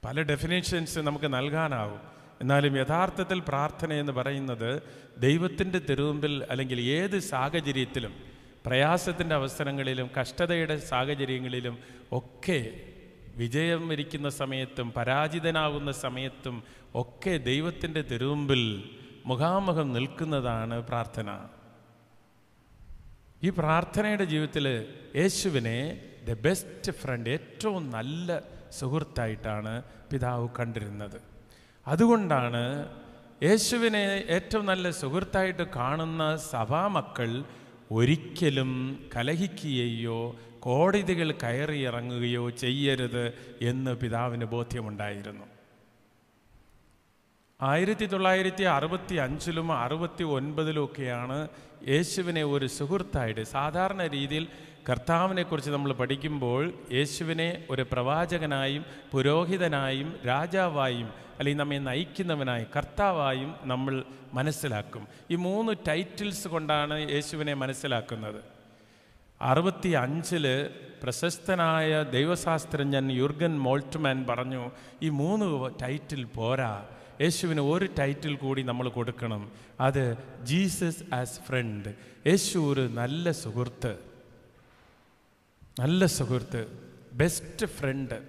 പല ഡെഫിനേഷൻസ് നമുക്ക് നൽകാനാവും. എന്നാലും യഥാർത്ഥത്തിൽ പ്രാർത്ഥന എന്ന് പറയുന്നത് ദൈവത്തിന്റെ തെരുവുമ്പിൽ അല്ലെങ്കിൽ ഏത് സാഹചര്യത്തിലും പ്രയാസത്തിന്റെ അവസരങ്ങളിലും കഷ്ടതയുടെ സാഹചര്യങ്ങളിലും ഒക്കെ വിജയം വരിക്കുന്ന സമയത്തും പരാജിതനാകുന്ന സമയത്തും ഒക്കെ ദൈവത്തിന്റെ തിരുമുമ്പിൽ മുഖാമുഖം നിൽക്കുന്നതാണ് പ്രാർത്ഥന. ഈ പ്രാർത്ഥനയുടെ ജീവിതത്തിൽ യേശുവിനെ ദ ബെസ്റ്റ് ഫ്രണ്ട് ഏറ്റവും നല്ല സുഹൃത്തായിട്ടാണ് പിതാവ് കണ്ടിരുന്നത്. അതുകൊണ്ടാണ് യേശുവിനെ ഏറ്റവും നല്ല സുഹൃത്തായിട്ട് കാണുന്ന സഭാമക്കൾ ഒരിക്കലും കലഹിക്കുകയോ കോടതികൾ കയറിയിറങ്ങുകയോ ചെയ്യരുത് എന്ന് പിതാവിന് ബോധ്യമുണ്ടായിരുന്നു. ആയിരത്തി തൊള്ളായിരത്തി അറുപത്തി അഞ്ചിലും അറുപത്തി ഒൻപതിലും ഒക്കെയാണ് യേശുവിനെ ഒരു സുഹൃത്തായിട്ട് സാധാരണ രീതിയിൽ കർത്താവിനെക്കുറിച്ച് നമ്മൾ പഠിക്കുമ്പോൾ യേശുവിനെ ഒരു പ്രവാചകനായും പുരോഹിതനായും രാജാവായും അല്ലെങ്കിൽ നമ്മെ നയിക്കുന്നവനായും കർത്താവായും നമ്മൾ മനസ്സിലാക്കും. ഈ മൂന്ന് ടൈറ്റിൽസ് കൊണ്ടാണ് യേശുവിനെ മനസ്സിലാക്കുന്നത്. അറുപത്തി അഞ്ചിൽ പ്രശസ്തനായ ദൈവശാസ്ത്രജ്ഞൻ യുർഗൻ മോൾട്ട്മാൻ പറഞ്ഞു ഈ മൂന്ന് ടൈറ്റിൽ പോരാ. യേശുവിന് ഒരു ടൈറ്റിൽ കൂടി നമ്മൾ കൊടുക്കണം. അത് ജീസസ് ആസ് ഫ്രണ്ട് യേശു ഒരു നല്ല സുഹൃത്ത്. നല്ല സുഹൃത്ത്. ബെസ്റ്റ് ഫ്രണ്ട്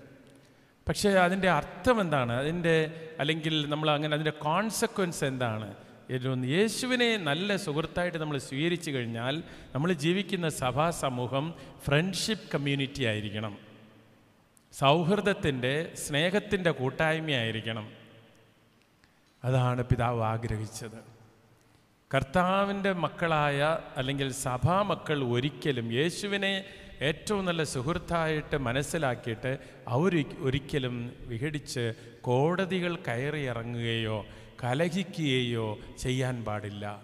പക്ഷേ അതിന്റെ അർത്ഥം എന്താണ്? അതിന്റെ അല്ലെങ്കിൽ നമ്മൾ അങ്ങനെ അതിന്റെ കോൺസെക്വൻസ് എന്താണ്? യേശുവിനെ നല്ല സുഹൃത്തായിട്ട് നമ്മൾ സ്വീകരിച്ചു കഴിഞ്ഞാൽ നമ്മൾ ജീവിക്കുന്ന സഭാ സമൂഹം ഫ്രണ്ട്ഷിപ്പ് കമ്മ്യൂണിറ്റി ആയിരിക്കണം. സൗഹൃദത്തിന്റെ സ്നേഹത്തിന്റെ കൂട്ടായ്മയായിരിക്കണം. അതാണ് പിതാവ് ആഗ്രഹിച്ചത്. കർത്താവിന്റെ മക്കളായ അല്ലെങ്കിൽ സഭാമക്കൾ ഒരിക്കലും യേശുവിനെ ഏറ്റവും നല്ല സുഹൃത്തായിട്ട് മനസ്സിലാക്കിയിട്ട് അവർ ഒരിക്കലും വിഘടിച്ച് കോടതികൾ കയറിയിറങ്ങുകയോ കലഹിക്കുകയോ ചെയ്യാൻ പാടില്ല.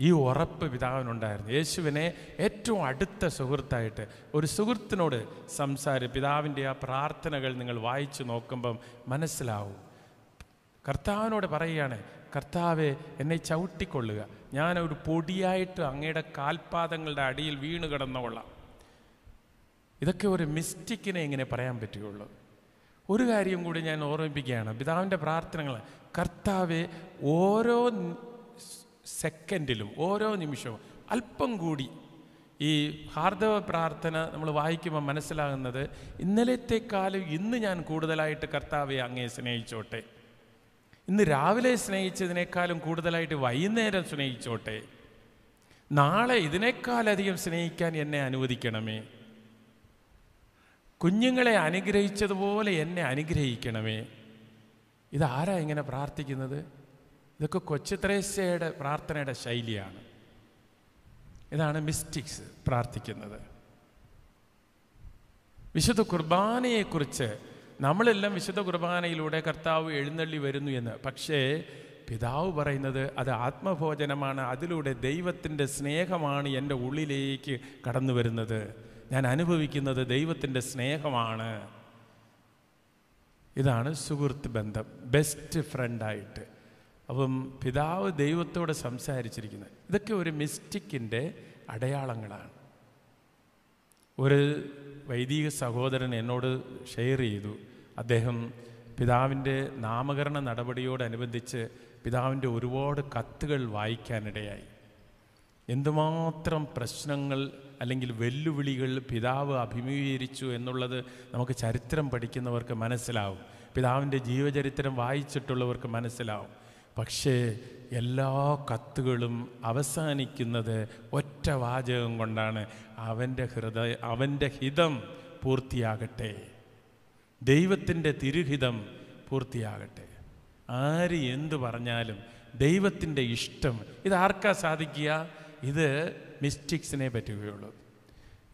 ഈ ഉറപ്പ് പിതാവിനുണ്ടായിരുന്നു. യേശുവിനെ ഏറ്റവും അടുത്ത സുഹൃത്തായിട്ട് ഒരു സുഹൃത്തിനോട് സംസാരി പിതാവിന്റെ ആ പ്രാർത്ഥനകൾ നിങ്ങൾ വായിച്ചു നോക്കുമ്പം മനസ്സിലാവും. കർത്താവിനോട് പറയുകയാണ് കർത്താവെ എന്നെ ചവിട്ടിക്കൊള്ളുക. ഞാൻ ഒരു പൊടിയായിട്ട് അങ്ങയുടെ കാൽപാദങ്ങളുടെ അടിയിൽ വീണ് കിടന്നോളാം ഇതൊക്കെ ഒരു മിസ്റ്റിക്കിനെ എങ്ങനെ പറയാൻ പറ്റുകയുള്ളൂ. ഒരു കാര്യം കൂടി ഞാൻ ഓർമ്മിപ്പിക്കുകയാണ് പിതാവിന്റെ പ്രാർത്ഥനകൾ കർത്താവെ ഓരോ സെക്കൻഡിലും ഓരോ നിമിഷവും അല്പം കൂടി ഈ ഹാർദവ പ്രാർത്ഥന നമ്മൾ വായിക്കുമ്പോൾ മനസ്സിലാകുന്നത് ഇന്നലത്തെക്കാളും ഇന്ന് ഞാൻ കൂടുതലായിട്ട് കർത്താവെ അങ്ങേ സ്നേഹിച്ചോട്ടെ. ഇന്ന് രാവിലെ സ്നേഹിച്ചതിനേക്കാളും കൂടുതലായിട്ട് വൈകുന്നേരം സ്നേഹിച്ചോട്ടെ. നാളെ ഇതിനേക്കാളധികം സ്നേഹിക്കാൻ എന്നെ അനുവദിക്കണമേ. കുഞ്ഞുങ്ങളെ അനുഗ്രഹിച്ചതുപോലെ എന്നെ അനുഗ്രഹിക്കണമേ. ഇതാരാ ഇങ്ങനെ പ്രാർത്ഥിക്കുന്നത്? ഇതൊക്കെ കൊച്ചുത്രേശയുടെ പ്രാർത്ഥനയുടെ ശൈലിയാണ്. ഇതാണ് മിസ്റ്റിക്സ് പ്രാർത്ഥിക്കുന്നത്. വിശുദ്ധ കുർബാനയെക്കുറിച്ച് നമ്മളെല്ലാം വിശുദ്ധ കുർബാനയിലൂടെ കർത്താവ് എഴുന്നള്ളി വരുന്നു എന്ന്. പക്ഷേ പിതാവ് പറയുന്നത് അത് ആത്മഭോജനമാണ് അതിലൂടെ ദൈവത്തിന്റെ സ്നേഹമാണ് എന്റെ ഉള്ളിലേക്ക് കടന്നു വരുന്നത്. ഞാൻ അനുഭവിക്കുന്നത് ദൈവത്തിന്റെ സ്നേഹമാണ്. ഇതാണ് സുഹൃത്ത് ബന്ധം ബെസ്റ്റ് ഫ്രണ്ടായിട്ട്. അപ്പം പിതാവ് ദൈവത്തോട് സംസാരിച്ചിരിക്കുന്നത് ഇതൊക്കെ ഒരു മിസ്റ്റിക്കിന്റെ അടയാളങ്ങളാണ്. ഒരു വൈദിക സഹോദരൻ എന്നോട് ഷെയർ ചെയ്തു അദ്ദേഹം പിതാവിന്റെ നാമകരണ നടപടിയോടനുബന്ധിച്ച് പിതാവിന്റെ ഒരുപാട് കത്തുകൾ വായിക്കാനിടയായി. എന്തുമാത്രം പ്രശ്നങ്ങൾ അല്ലെങ്കിൽ വെല്ലുവിളികൾ പിതാവ് അഭിമുഖീകരിച്ചു എന്നുള്ളത് നമുക്ക് ചരിത്രം പഠിക്കുന്നവർക്ക് മനസ്സിലാവും. പിതാവിന്റെ ജീവചരിത്രം വായിച്ചിട്ടുള്ളവർക്ക് മനസ്സിലാവും. പക്ഷേ എല്ലാ കത്തുകളും അവസാനിക്കുന്നത് ഒറ്റ വാചകം കൊണ്ടാണ്. അവന്റെ ഹൃദയ അവന്റെ ഹിതം പൂർത്തിയാകട്ടെ. ദൈവത്തിന്റെ തിരുഹിതം പൂർത്തിയാകട്ടെ. ആര് എന്തു പറഞ്ഞാലും ദൈവത്തിന്റെ ഇഷ്ടം. ഇത് ആർക്കാ സാധിക്കുക? ഇത് മിസ്റ്റിക്സിനെ പറ്റുകയുള്ളൂ.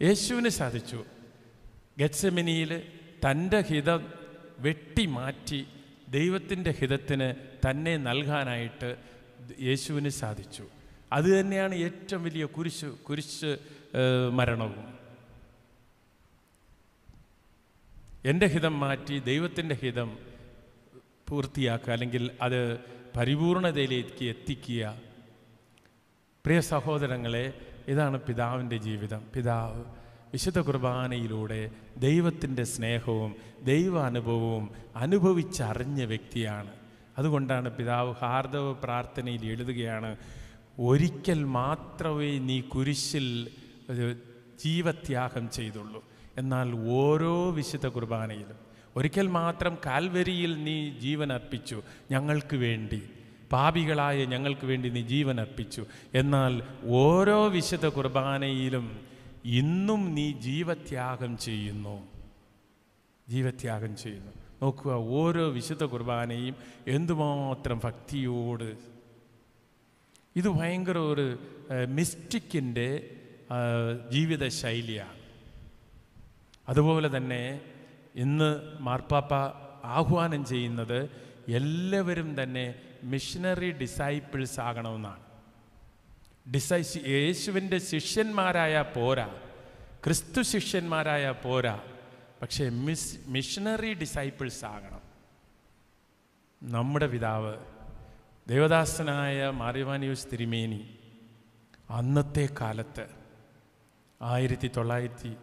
യേശുവിന് സാധിച്ചു. ഗച്ചമിനിയിൽ തന്റെ ഹിതം വെട്ടി മാറ്റി ദൈവത്തിന്റെ ഹിതത്തിന് തന്നെ നൽകാനായിട്ട് യേശുവിന് സാധിച്ചു. അതുതന്നെയാണ് ഏറ്റവും വലിയ കുരിശ് കുരിശ് മരണവും. എന്റെ ഹിതം മാറ്റി ദൈവത്തിന്റെ ഹിതം പൂർത്തിയാക്കുക അല്ലെങ്കിൽ അത് പരിപൂർണതയിലേക്ക് എത്തിക്കുക. പ്രിയ സഹോദരങ്ങളെ ഇതാണ് പിതാവിന്റെ ജീവിതം. പിതാവ് വിശുദ്ധ കുർബാനയിലൂടെ ദൈവത്തിന്റെ സ്നേഹവും ദൈവാനുഭവവും അനുഭവിച്ചറിഞ്ഞ വ്യക്തിയാണ്. അതുകൊണ്ടാണ് പിതാവ് ഹാർദവ പ്രാർത്ഥനയിൽ എഴുതുകയാണ് ഒരിക്കൽ മാത്രമേ നീ കുരിശിൽ ജീവത്യാഗം ചെയ്തുള്ളൂ. എന്നാൽ ഓരോ വിശുദ്ധ കുർബാനയിലും ഒരിക്കൽ മാത്രം കാൽവരിയിൽ നീ ജീവൻ അർപ്പിച്ചു ഞങ്ങൾക്ക് വേണ്ടി പാപികളായ ഞങ്ങൾക്ക് വേണ്ടി നീ ജീവൻ അർപ്പിച്ചു. എന്നാൽ ഓരോ വിശുദ്ധ കുർബാനയിലും ഇന്നും നീ ജീവത്യാഗം ചെയ്യുന്നു. ജീവത്യാഗം ചെയ്യുന്നു. നോക്കുക ഓരോ വിശുദ്ധ കുർബാനയും എന്തുമാത്രം ഭക്തിയോട് ഇത് ഭയങ്കര ഒരു മിസ്റ്റിക്കിന്റെ ജീവിത ശൈലിയാണ് അതുപോലെ തന്നെ ഇന്ന് മാർപ്പാപ്പ ആഹ്വാനം ചെയ്യുന്നത് എല്ലാവരും തന്നെ മിഷനറി ഡിസൈപ്പിൾസ് ആകണമെന്നാണ്. ഡിസൈ യേശുവിന്റെ ശിഷ്യന്മാരായ പോരാ. ക്രിസ്തു ശിഷ്യന്മാരായ പോരാ. പക്ഷേ മിസ് മിഷനറി ഡിസൈപ്പിൾസ് ആകണം. നമ്മുടെ പിതാവ് ദേവദാസനായ മാറിവാനിയൂസ് തിരുമേനി അന്നത്തെ കാലത്ത് ആയിരത്തി തൊള്ളായിരത്തി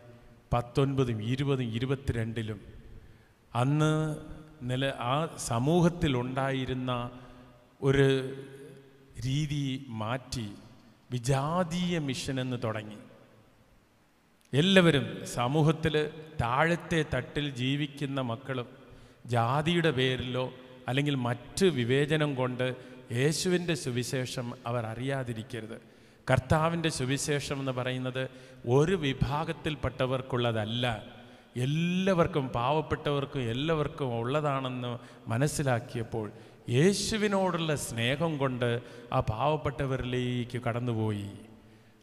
പത്തൊൻപതും ഇരുപതും ഇരുപത്തിരണ്ടിലും അന്ന് നില ആ സമൂഹത്തിലുണ്ടായിരുന്ന ഒരു രീതി മാറ്റി വിജാതീയ മിഷൻ എന്ന് തുടങ്ങി. എല്ലാവരും സമൂഹത്തിൽ താഴത്തെ തട്ടിൽ ജീവിക്കുന്ന മക്കളും ജാതിയുടെ പേരിലോ അല്ലെങ്കിൽ മറ്റ് വിവേചനം കൊണ്ട് യേശുവിന്റെ സുവിശേഷം അവർ അറിയാതിരിക്കരുത്. കർത്താവിന്റെ സുവിശേഷം എന്ന് പറയുന്നത് ഒരു വിഭാഗത്തിൽപ്പെട്ടവർക്കുള്ളതല്ല. എല്ലാവർക്കും പാവപ്പെട്ടവർക്കും എല്ലാവർക്കും ഉള്ളതാണെന്ന് മനസ്സിലാക്കിയപ്പോൾ യേശുവിനോടുള്ള സ്നേഹം കൊണ്ട് ആ പാവപ്പെട്ടവരിലേക്ക് കടന്നുപോയി.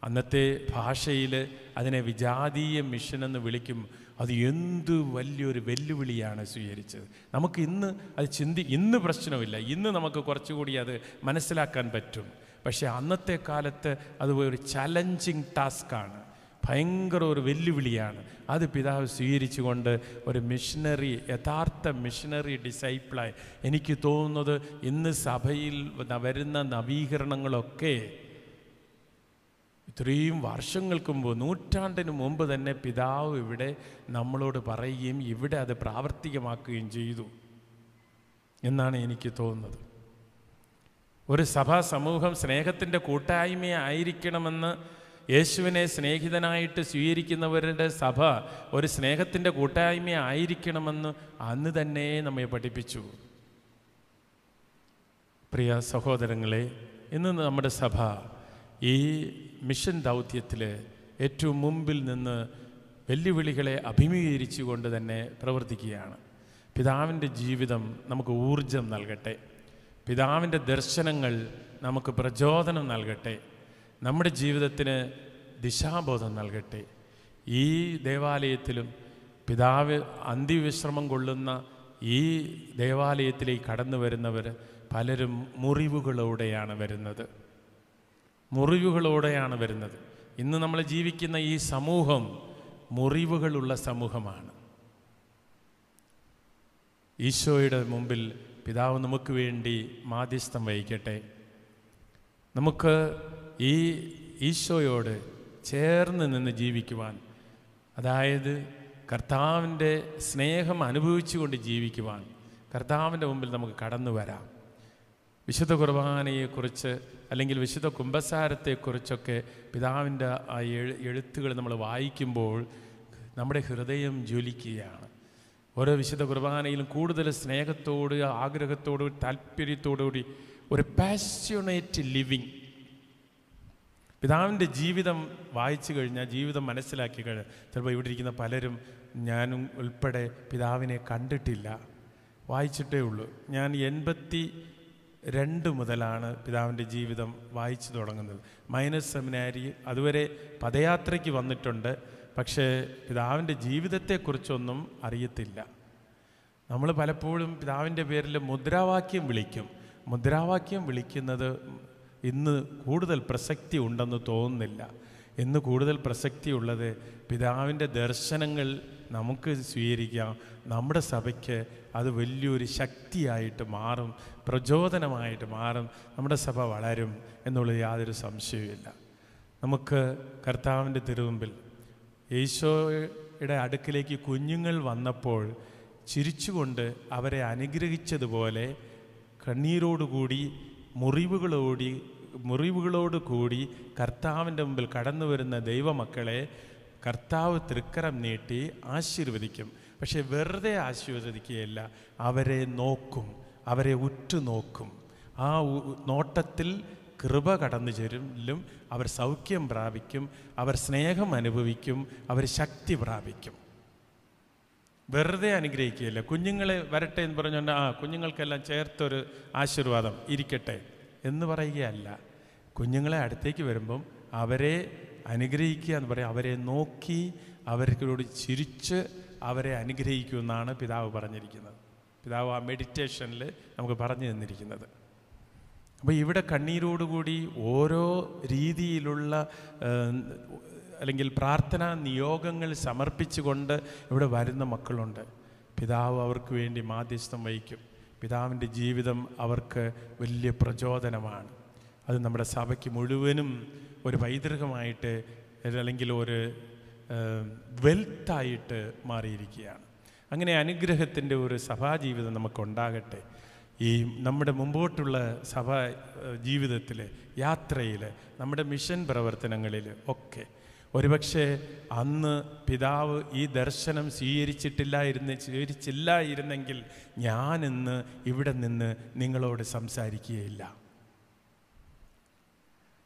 അന്നത്തെ ഭാഷയിൽ അതിനെ വിജാതീയ മിഷൻ എന്ന് വിളിക്കും. അത് എന്തു വലിയൊരു വെല്ലുവിളിയാണ് സ്വീകരിച്ചത്. നമുക്ക് ഇന്ന് അത് ചിന്തി ഇന്ന് പ്രശ്നമില്ല. ഇന്ന് നമുക്ക് കുറച്ചുകൂടി അത് മനസ്സിലാക്കാൻ പറ്റും. പക്ഷേ അന്നത്തെ കാലത്ത് അത് ഒരു ചലഞ്ചിങ് ടാസ്ക്കാണ് ഭയങ്കര ഒരു വെല്ലുവിളിയാണ്. അത് പിതാവ് സ്വീകരിച്ചുകൊണ്ട് ഒരു മിഷനറി യഥാർത്ഥ മിഷനറി ഡിസൈപ്പിളായി എനിക്ക് തോന്നുന്നത് ഇന്ന് സഭയിൽ വരുന്ന നവീകരണങ്ങളൊക്കെ ഇത്രയും വർഷങ്ങൾക്ക് മുമ്പ് നൂറ്റാണ്ടിന് മുമ്പ് തന്നെ പിതാവ് ഇവിടെ നമ്മളോട് പറയുകയും ഇവിടെ അത് പ്രാവർത്തികമാക്കുകയും ചെയ്തു എന്നാണ് എനിക്ക് തോന്നുന്നത്. ഒരു സഭാ സമൂഹം സ്നേഹത്തിന്റെ കൂട്ടായ്മയായിരിക്കണമെന്ന് യേശുവിനെ സ്നേഹിതനായിട്ട് സ്വീകരിക്കുന്നവരുടെ സഭ ഒരു സ്നേഹത്തിന്റെ കൂട്ടായ്മയായിരിക്കണമെന്ന് അന്ന് തന്നെ നമ്മെ പഠിപ്പിച്ചു. പ്രിയ സഹോദരങ്ങളെ ഇന്ന് നമ്മുടെ സഭ ഈ മിഷൻ ദൗത്യത്തിൽ ഏറ്റവും മുമ്പിൽ നിന്ന് വെല്ലുവിളികളെ അഭിമുഖീകരിച്ചുകൊണ്ട് തന്നെ പ്രവർത്തിക്കുകയാണ്. പിതാവിന്റെ ജീവിതം നമുക്ക് ഊർജം നൽകട്ടെ. പിതാവിന്റെ ദർശനങ്ങൾ നമുക്ക് പ്രചോദനം നൽകട്ടെ. നമ്മുടെ ജീവിതത്തിന് ദിശാബോധം നൽകട്ടെ. ഈ ദേവാലയത്തിലും പിതാവ് അന്ത്യവിശ്രമം കൊള്ളുന്ന ഈ ദേവാലയത്തിലേക്ക് കടന്നു വരുന്നവർ പലരും മുറിവുകളോടെയാണ് വരുന്നത്. മുറിവുകളോടെയാണ് വരുന്നത്. ഇന്ന് നമ്മൾ ജീവിക്കുന്ന ഈ സമൂഹം മുറിവുകളുള്ള സമൂഹമാണ്. ഈശോയുടെ മുമ്പിൽ പിതാവ് നമുക്ക് വേണ്ടി മാധ്യസ്ഥം വഹിക്കട്ടെ. നമുക്ക് ഈ ഈശോയോട് ചേർന്ന് നിന്ന് ജീവിക്കുവാൻ അതായത് കർത്താവിന്റെ സ്നേഹം അനുഭവിച്ചുകൊണ്ട് ജീവിക്കുവാൻ കർത്താവിന്റെ മുമ്പിൽ നമുക്ക് കടന്നു വരാം. വിശുദ്ധ കുർബാനയെക്കുറിച്ച് അല്ലെങ്കിൽ വിശുദ്ധ കുംഭസാരത്തെക്കുറിച്ചൊക്കെ പിതാവിന്റെ ആ എഴു എഴുത്തുകൾ നമ്മൾ വായിക്കുമ്പോൾ നമ്മുടെ ഹൃദയം ജ്വലിക്കുകയാണ്. ഓരോ വിശുദ്ധ കുർബാനയിലും കൂടുതൽ സ്നേഹത്തോട് ആഗ്രഹത്തോട് താല്പര്യത്തോടുകൂടി ഒരു പാഷനേറ്റ് ലിവിങ് പിതാവിന്റെ ജീവിതം വായിച്ചു കഴിഞ്ഞാൽ ജീവിതം മനസ്സിലാക്കി കഴിഞ്ഞാൽ ചിലപ്പോൾ ഇവിടെ ഇരിക്കുന്ന പലരും ഞാനും ഉൾപ്പെടെ പിതാവിനെ കണ്ടിട്ടില്ല. വായിച്ചിട്ടേ ഉള്ളൂ. ഞാൻ എൺപത്തി രണ്ട് മുതലാണ് പിതാവിന്റെ ജീവിതം വായിച്ചു തുടങ്ങുന്നത്. മൈനസ് സെമിനാരി അതുവരെ പദയാത്രയ്ക്ക് വന്നിട്ടുണ്ട്. പക്ഷേ പിതാവിന്റെ ജീവിതത്തെക്കുറിച്ചൊന്നും അറിയത്തില്ല. നമ്മൾ പലപ്പോഴും പിതാവിന്റെ പേരിൽ മുദ്രാവാക്യം വിളിക്കും. മുദ്രാവാക്യം വിളിക്കുന്നത് ഇന്ന് കൂടുതൽ പ്രസക്തി ഉണ്ടെന്ന് തോന്നുന്നില്ല. ഇന്ന് കൂടുതൽ പ്രസക്തി ഉള്ളത് പിതാവിന്റെ ദർശനങ്ങൾ നമുക്ക് സ്വീകരിക്കാം. നമ്മുടെ സഭയ്ക്ക് അത് വലിയൊരു ശക്തിയായിട്ട് മാറും. പ്രചോദനമായിട്ട് മാറും. നമ്മുടെ സഭ വളരും എന്നുള്ളത് യാതൊരു സംശയവുമില്ല. നമുക്ക് കർത്താവിന്റെ തിരുമുമ്പിൽ ഈശോയുടെ അടുക്കിലേക്ക് കുഞ്ഞുങ്ങൾ വന്നപ്പോൾ ചിരിച്ചുകൊണ്ട് അവരെ അനുഗ്രഹിച്ചതുപോലെ കണ്ണീരോടുകൂടി മുറിവുകളോടി മുറിവുകളോട് കൂടി കർത്താവിന്റെ മുമ്പിൽ കടന്നു വരുന്ന ദൈവമക്കളെ കർത്താവ് തൃക്കരം നീട്ടി ആശീർവദിക്കും. പക്ഷെ വെറുതെ ആശീർവദിക്കുകയല്ല അവരെ നോക്കും അവരെ ഉറ്റുനോക്കും. ആ നോട്ടത്തിൽ കൃപ കടന്നു ചെല്ലും. അവർ സൗഖ്യം പ്രാപിക്കും. അവർ സ്നേഹം അനുഭവിക്കും. അവർ ശക്തി പ്രാപിക്കും. വെറുതെ അനുഗ്രഹിക്കുകയില്ല. കുഞ്ഞുങ്ങളെ വരട്ടെ എന്ന് പറഞ്ഞുകൊണ്ട് ആ കുഞ്ഞുങ്ങൾക്കെല്ലാം ചേർത്തൊരു ആശീർവാദം ഇരിക്കട്ടെ എന്ന് പറയുകയല്ല. കുഞ്ഞുങ്ങളെ അടുത്തേക്ക് വരുമ്പം അവരെ അനുഗ്രഹിക്കുക എന്ന് പറയും. അവരെ നോക്കി അവർക്കോട് ചിരിച്ച് അവരെ അനുഗ്രഹിക്കുമെന്നാണ് പിതാവ് പറഞ്ഞിരിക്കുന്നത്. പിതാവ് ആ മെഡിറ്റേഷനിൽ നമുക്ക് പറഞ്ഞു തന്നിരിക്കുന്നത്. അപ്പോൾ ഇവിടെ കണ്ണീരോടുകൂടി ഓരോ രീതിയിലുള്ള അല്ലെങ്കിൽ പ്രാർത്ഥനാ നിയോഗങ്ങൾ സമർപ്പിച്ചുകൊണ്ട് ഇവിടെ വരുന്ന മക്കളുണ്ട്. പിതാവ് അവർക്ക് വേണ്ടി മാധ്യസ്ഥം വഹിക്കും. പിതാവിന്റെ ജീവിതം അവർക്ക് വലിയ പ്രചോദനമാണ്. അത് നമ്മുടെ സഭയ്ക്ക് മുഴുവനും ഒരു പൈതൃകമായിട്ട് അല്ലെങ്കിൽ ഒരു വെൽത്തായിട്ട് മാറിയിരിക്കുകയാണ്. അങ്ങനെ അനുഗ്രഹത്തിന്റെ ഒരു സഭാജീവിതം നമുക്കുണ്ടാകട്ടെ. ഈ നമ്മുടെ മുമ്പോട്ടുള്ള സഭ ജീവിതത്തിൽ യാത്രയിൽ നമ്മുടെ മിഷൻ പ്രവർത്തനങ്ങളിൽ ഒക്കെ. ഒരുപക്ഷെ അന്ന് പിതാവ് ഈ ദർശനം സ്വീകരിച്ചിട്ടില്ലായിരുന്ന സ്വീകരിച്ചില്ലായിരുന്നെങ്കിൽ ഞാനിന്ന് ഇവിടെ നിന്ന് നിങ്ങളോട് സംസാരിക്കുകയില്ല.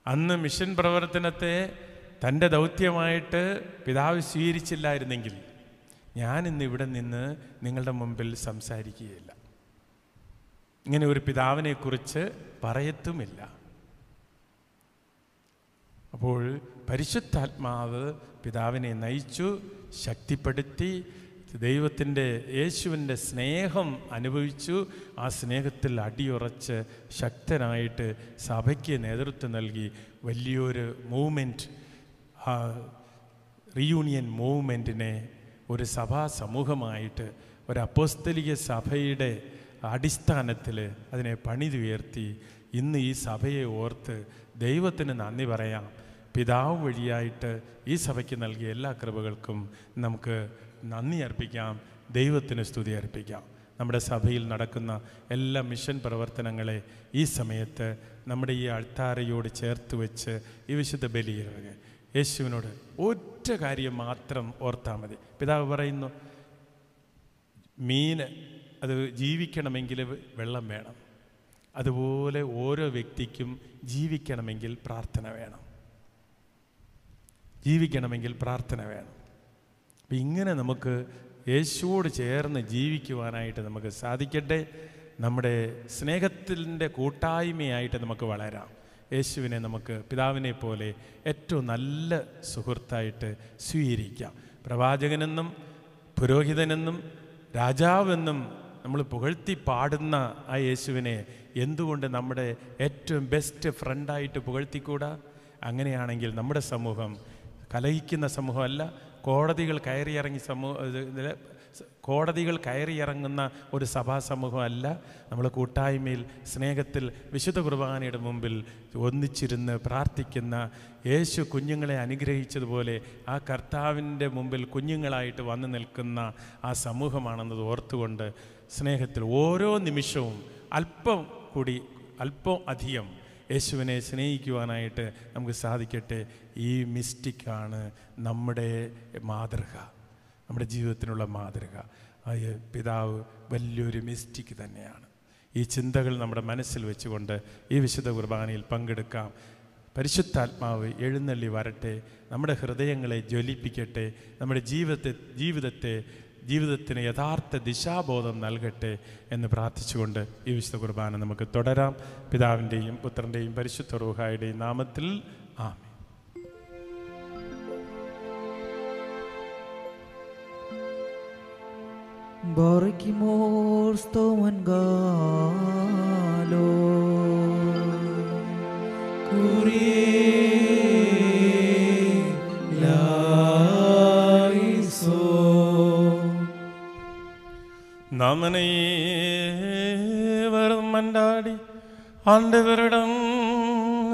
അന്ന് മിഷൻ പ്രവർത്തനത്തെ തന്റെ ദൗത്യമായിട്ട് പിതാവ് സ്വീകരിച്ചില്ലായിരുന്നെങ്കിൽ ഞാനിന്ന് ഇവിടെ നിന്ന് നിങ്ങളുടെ മുമ്പിൽ സംസാരിക്കുകയില്ല. ഇങ്ങനെ ഒരു പിതാവിനെക്കുറിച്ച് പറയത്തുമില്ല. അപ്പോൾ പരിശുദ്ധാത്മാവ് പിതാവിനെ നയിച്ചു ശക്തിപ്പെടുത്തി ദൈവത്തിന്റെ യേശുവിന്റെ സ്നേഹം അനുഭവിച്ചു ആ സ്നേഹത്തിൽ അടിയുറച്ച് ശക്തനായിട്ട് സഭയ്ക്ക് നേതൃത്വം നൽകി. വലിയൊരു മൂവ്മെന്റ് ആ റീയൂണിയൻ മൂവ്മെന്റിനെ ഒരു സഭാ സമൂഹമായിട്ട് ഒരു അപ്പോസ്തലിക സഭയുടെ അടിസ്ഥാനത്തിൽ അതിനെ പണിതുയർത്തി ഇന്ന് ഈ സഭയെ ഓർത്ത് ദൈവത്തിന് നന്ദി പറയാം. പിതാവ് വഴിയായിട്ട് ഈ സഭയ്ക്ക് നൽകിയ എല്ലാ കൃപകൾക്കും നമുക്ക് നന്ദി അർപ്പിക്കാം. ദൈവത്തിന് സ്തുതി അർപ്പിക്കാം. നമ്മുടെ സഭയിൽ നടക്കുന്ന എല്ലാ മിഷൻ പ്രവർത്തനങ്ങളെ ഈ സമയത്ത് നമ്മുടെ ഈ അൾത്താരയോട് ചേർത്ത് വെച്ച് ഈ വിശുദ്ധ ബലിയിറങ്ങ്. യേശുവിനോട് ഒറ്റ കാര്യം മാത്രം ഓർത്താൽ മതി. പിതാവ് പറയുന്നു മീൻ അത് ജീവിക്കണമെങ്കിൽ വെള്ളം വേണം. അതുപോലെ ഓരോ വ്യക്തിക്കും ജീവിക്കണമെങ്കിൽ പ്രാർത്ഥന വേണം. ജീവിക്കണമെങ്കിൽ പ്രാർത്ഥന വേണം. അപ്പം ഇങ്ങനെ നമുക്ക് യേശുവോട് ചേർന്ന് ജീവിക്കുവാനായിട്ട് നമുക്ക് സാധിക്കട്ടെ. നമ്മുടെ സ്നേഹത്തിന്റെ കൂട്ടായ്മയായിട്ട് നമുക്ക് വളരാം. യേശുവിനെ നമുക്ക് പിതാവിനെ പോലെ ഏറ്റവും നല്ല സുഹൃത്തായിട്ട് സ്വീകരിക്കാം. പ്രവാചകനെന്നും പുരോഹിതനെന്നും രാജാവെന്നും നമ്മൾ പുകഴ്ത്തി പാടുന്ന ആ യേശുവിനെ എന്തുകൊണ്ട് നമ്മുടെ ഏറ്റവും ബെസ്റ്റ് ഫ്രണ്ടായിട്ട് പുകഴ്ത്തിക്കൂടാ? അങ്ങനെയാണെങ്കിൽ നമ്മുടെ സമൂഹം കലഹിക്കുന്ന സമൂഹമല്ല. കോടതികൾ കയറിയിറങ്ങി സമൂഹ കോടതികൾ കയറിയിറങ്ങുന്ന ഒരു സഭാ സമൂഹമല്ല. നമ്മൾ കൂട്ടായ്മയിൽ സ്നേഹത്തിൽ വിശുദ്ധ കുർബാനയുടെ മുമ്പിൽ ഒന്നിച്ചിരുന്ന് പ്രാർത്ഥിക്കുന്ന യേശു കുഞ്ഞുങ്ങളെ അനുഗ്രഹിച്ചതുപോലെ ആ കർത്താവിന്റെ മുമ്പിൽ കുഞ്ഞുങ്ങളായിട്ട് വന്നു നിൽക്കുന്ന ആ സമൂഹമാണെന്നത് ഓർത്തുകൊണ്ട് സ്നേഹത്തിൽ ഓരോ നിമിഷവും അല്പം കൂടി അല്പം അധികം യേശുവിനെ സ്നേഹിക്കുവാനായിട്ട് നമുക്ക് സാധിക്കട്ടെ. ഈ മിസ്റ്റിക്കാണ് നമ്മുടെ മാതൃക നമ്മുടെ ജീവിതത്തിനുള്ള മാതൃക. പിതാവ് വലിയൊരു മിസ്റ്റിക്ക് തന്നെയാണ്. ഈ ചിന്തകൾ നമ്മുടെ മനസ്സിൽ വെച്ചുകൊണ്ട് ഈ വിശുദ്ധ കുർബാനയിൽ പങ്കെടുക്കാം. പരിശുദ്ധാത്മാവ് എഴുന്നള്ളി വരട്ടെ. നമ്മുടെ ഹൃദയങ്ങളെ ജ്വലിപ്പിക്കട്ടെ. നമ്മുടെ ജീവിതത്തെ ജീവിതത്തെ ജീവിതത്തിന് യഥാർത്ഥ ദിശാബോധം നൽകട്ടെ എന്ന് പ്രാർത്ഥിച്ചുകൊണ്ട് ഈ വിശുദ്ധ കുർബാന നമുക്ക് തുടരാം. പിതാവിന്റെയും പുത്രന്റെയും പരിശുദ്ധ റൂഹായുടെയും നാമത്തിൽ ആമേ Barkimor stoman galo நமனைவரும் மண்டாடி ஆண்டவரிடம்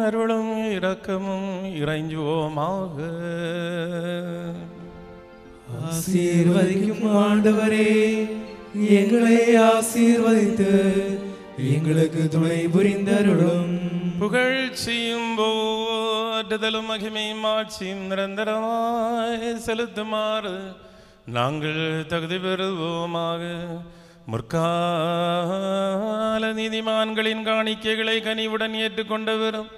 அருளும் இரக்கமும் இறைஞ்சுவோமாக. ஆசீர்வதிக்கும் ஆண்டவரே எங்களை ஆசீர்வதித்து எங்களுக்கு துணை புரிந்தருளும். புகழ்ச்சியும் போற்றுதலும் மகிமையும் ஆட்சியும் நிரந்தரமாய் செலுத்துமாறு நாங்கள் தகுதி பெறுவோமாக. முற்கால நீதிமான்களின் காணிக்கைகளை கனிவுடன் ஏற்றுக்கொண்டவரும்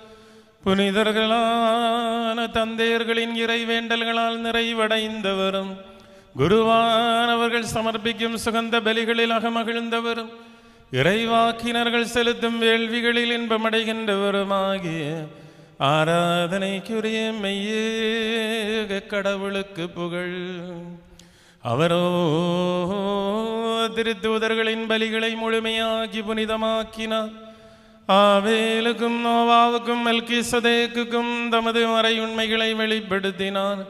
புனிதர்களான தந்தையர்களின் இறைவேண்டல்களால் நிறைவடைந்தவரும் குருவானவர்கள் சமர்ப்பிக்கும் சுகந்த பலிகளில் அகமகிழ்ந்தவரும் இறைவாக்கினர்கள் செலுத்தும் வேள்விகளில் இன்பமடைகின்றவருமாகிய ஆராதனைக்குரிய மெய்யே கடவுளுக்கு புகழ். அவரோ திருத்தூதர்களின் பலிகளை முழுமையாக்கி புனிதமாக்கினார். ஆவேலுக்கும் நோவாவுக்கும் மெல்கி சதேக்குக்கும் தமது மறை உண்மைகளை வெளிப்படுத்தினார்.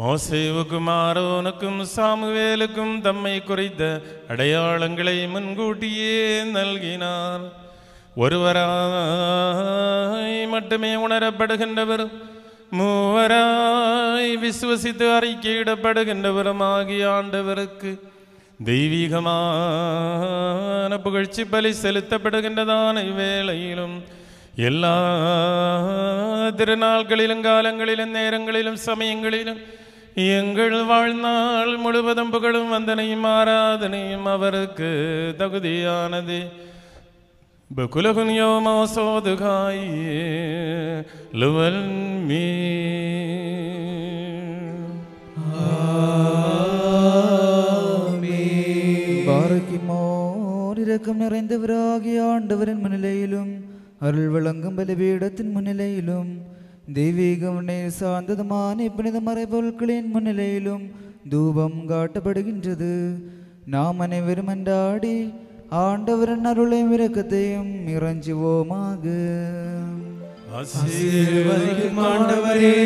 மோசேவுக்கும் ஆரோனுக்கும் சாமுவேலுக்கும் தம்மை குறித்த அடையாளங்களை முன்கூட்டியே நல்கினார். ஒருவராய் மட்டுமே உணரப்படுகின்றவர் மூவராய் விசுவசித்து அறிக்கையிடப்படுகின்றவருமாகிய ஆண்டவருக்கு தெய்வீகமான புகழ்ச்சி பலி செலுத்தப்படுகின்றதான இவ்வேளையிலும் எல்லா திருநாள்களிலும் காலங்களிலும் நேரங்களிலும் சமயங்களிலும் எங்கள் வாழ்நாள் முழுவதும் புகழும் வந்தனையும் ஆராதனையும் அவருக்கு தகுதியானது بكلهن يوم صادقاي لول مين Barkimor ஓர் இரக்கம் நிறைந்தவராகிய ஆண்டவரின் முன்னிலையிலும் அருள் வழங்கும் பலிபீடத்தின் முன்னிலையிலும் தெய்வீக உன்னையில் சார்ந்ததுமான புனித மறைபொருட்களின் முன்னிலையிலும் தூபம் காட்டப்படுகின்றது நாம் அனைவரும் அன்றாடி ஆண்டவரின் அருளையும் இரக்கத்தையும் இறைஞ்சுவோமாக ஆசீர்வதிக்கும் ஆண்டவரே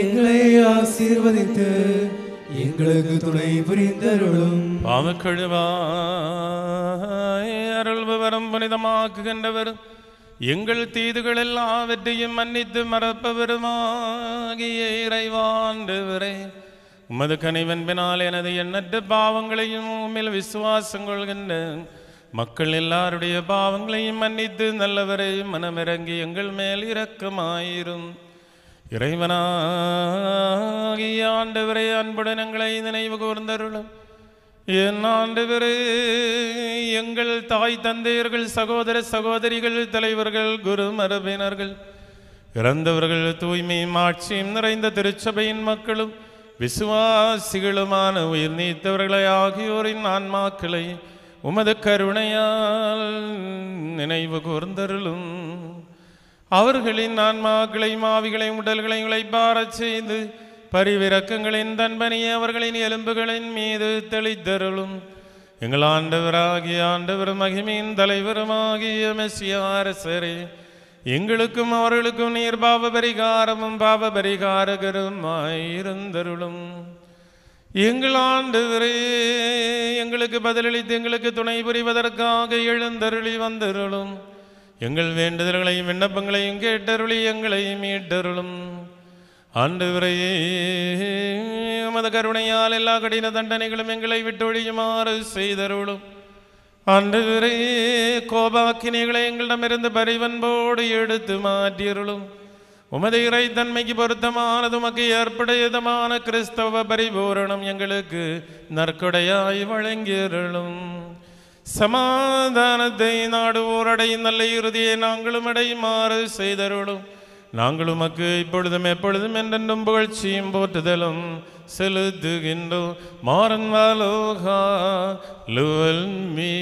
எங்களை ஆசீர்வதித்து எங்களுக்கு துணை புரிந்தருளும். பாவக்கழுவாய் அருள்பவரும் புனிதமாக்குகின்றவர் எங்கள் தீதுகள் எல்லாவற்றையும் மன்னித்து மறப்பவருமாகிய இறைவாண்டவரே. உமது கனிவன்பினால் எனது எண்ணற்ற பாவங்களையும் உம்மில் விசுவாசம் கொள்கின்ற மக்கள் எல்லாருடைய பாவங்களையும் மன்னித்து நல்லவரை மனமிறங்கி எங்கள் மேல் இரக்கமாயிரும். இறைவனாகிய ஆண்டவரே அன்புடன் எங்களை நினைவு கூர்ந்தருளும். என் ஆண்டவரே எங்கள் தாய் தந்தையர்கள் சகோதர சகோதரிகள் தலைவர்கள் குரு மரபினர்கள் இறந்தவர்கள் தூய்மையும் ஆட்சியும் நிறைந்த திருச்சபையின் மக்களும் விசுவாசிகளுமான உயிர் நீத்தவர்களை ஆகியோரின் ஆன்மாக்களை உமது கருணையால் நினைவு கூர்ந்தருளும். அவர்களின் ஆன்மாக்களையும் ஆவிகளையும் உடல்களையும் உழைப்பாரச் செய்து பரிவிரக்கங்களின் தன்பனியை அவர்களின் எலும்புகளின் மீது தெளித்தருளும். எங்கள் ஆண்டவராகிய ஆண்டவர் மகிமையின் தலைவருமாகிய மெஸ்ஸியாரசரே எங்களுக்கும் அவர்களுக்கும் நீர் பாவ பரிகாரமும் பாவ பரிகாரகருமாயிருந்தருளும். எங்கள் ஆண்டவரே எங்களுக்கு பதிலளித்து எங்களுக்கு துணை புரிவதற்காக எழுந்தருளி வந்தருளும். எங்கள் வேண்டுதல்களையும் விண்ணப்பங்களையும் கேட்டருளி எங்களை மீட்டருளும். ஆண்டு விரையே மத கருணையால் எல்லா கடின தண்டனைகளும் எங்களை விட்டொழியுமாறு செய்தருளும். ஆண்டவரே கோபாக்கினிகளை எங்களிடமிருந்து பரிவன்போடு எடுத்து மாற்றியருளும். உமது இறைத்தன்மைக்கு பொருத்தமானது உமக்கு ஏற்புடையதமான கிறிஸ்தவ பரிபூரணம் எங்களுக்கு நற்கொடையாய் வழங்கியருளும். சமாதானத்தை நாடுவோரடை நல்ல இறுதியை நாங்களும் அடையுமாறு செய்தருளும். நாங்களும் உமக்கு இப்பொழுதும் எப்பொழுதும் என்றென்றும் புகழ்ச்சியும் போற்றுதலும். செலுத்துகின்றோம். மாறன் வாலோகா லுவல் மீ.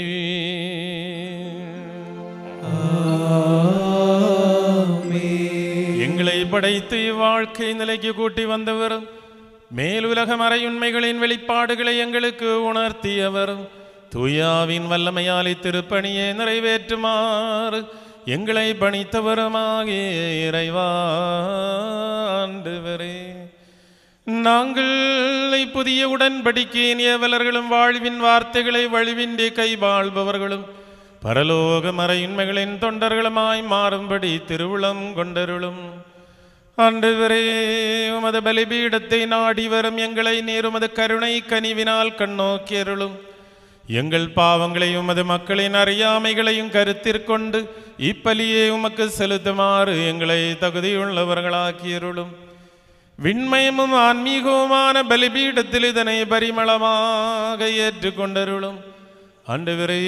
எங்களை படைத்து இவ்வாழ்க்கை நிலைக்கு கூட்டி வந்தவரும் மேலுலக மறையுண்மைகளின் வெளிப்பாடுகளை எங்களுக்கு உணர்த்தியவரும் தூயாவின் வல்லமையால் இத்திருப்பணியை நிறைவேற்றுமாறு எங்களை பணித்தவருமாகிய இறைவாண்டவரே நாங்கள் புதிய உடன்படிக்கையின் ஏவலர்களும் வாழ்வின் வார்த்தைகளை வழிவின்றி கை வாழ்பவர்களும் பரலோக மறையுண்மைகளின் தொண்டர்களுமாய் மாறும்படி திருவுளம் கொண்டருளும். ஆண்டவரே உமது பலிபீடத்தை நாடி வரும் எங்களை நீர் உமது கருணை கனிவினால் கண்ணோக்கியருளும். எங்கள் பாவங்களையும் உமது மக்களின் அறியாமைகளையும் கருத்திற்கொண்டு இப்பலியே உமக்கு செலுத்துமாறு எங்களை தகுதியுள்ளவர்களாக்கியருளும். விண்மயமும் ஆன்மீகவுமான பலிபீடத்தில் இதனை பரிமளமாக ஏற்றுக்கொண்டருளும். ஆண்டவரே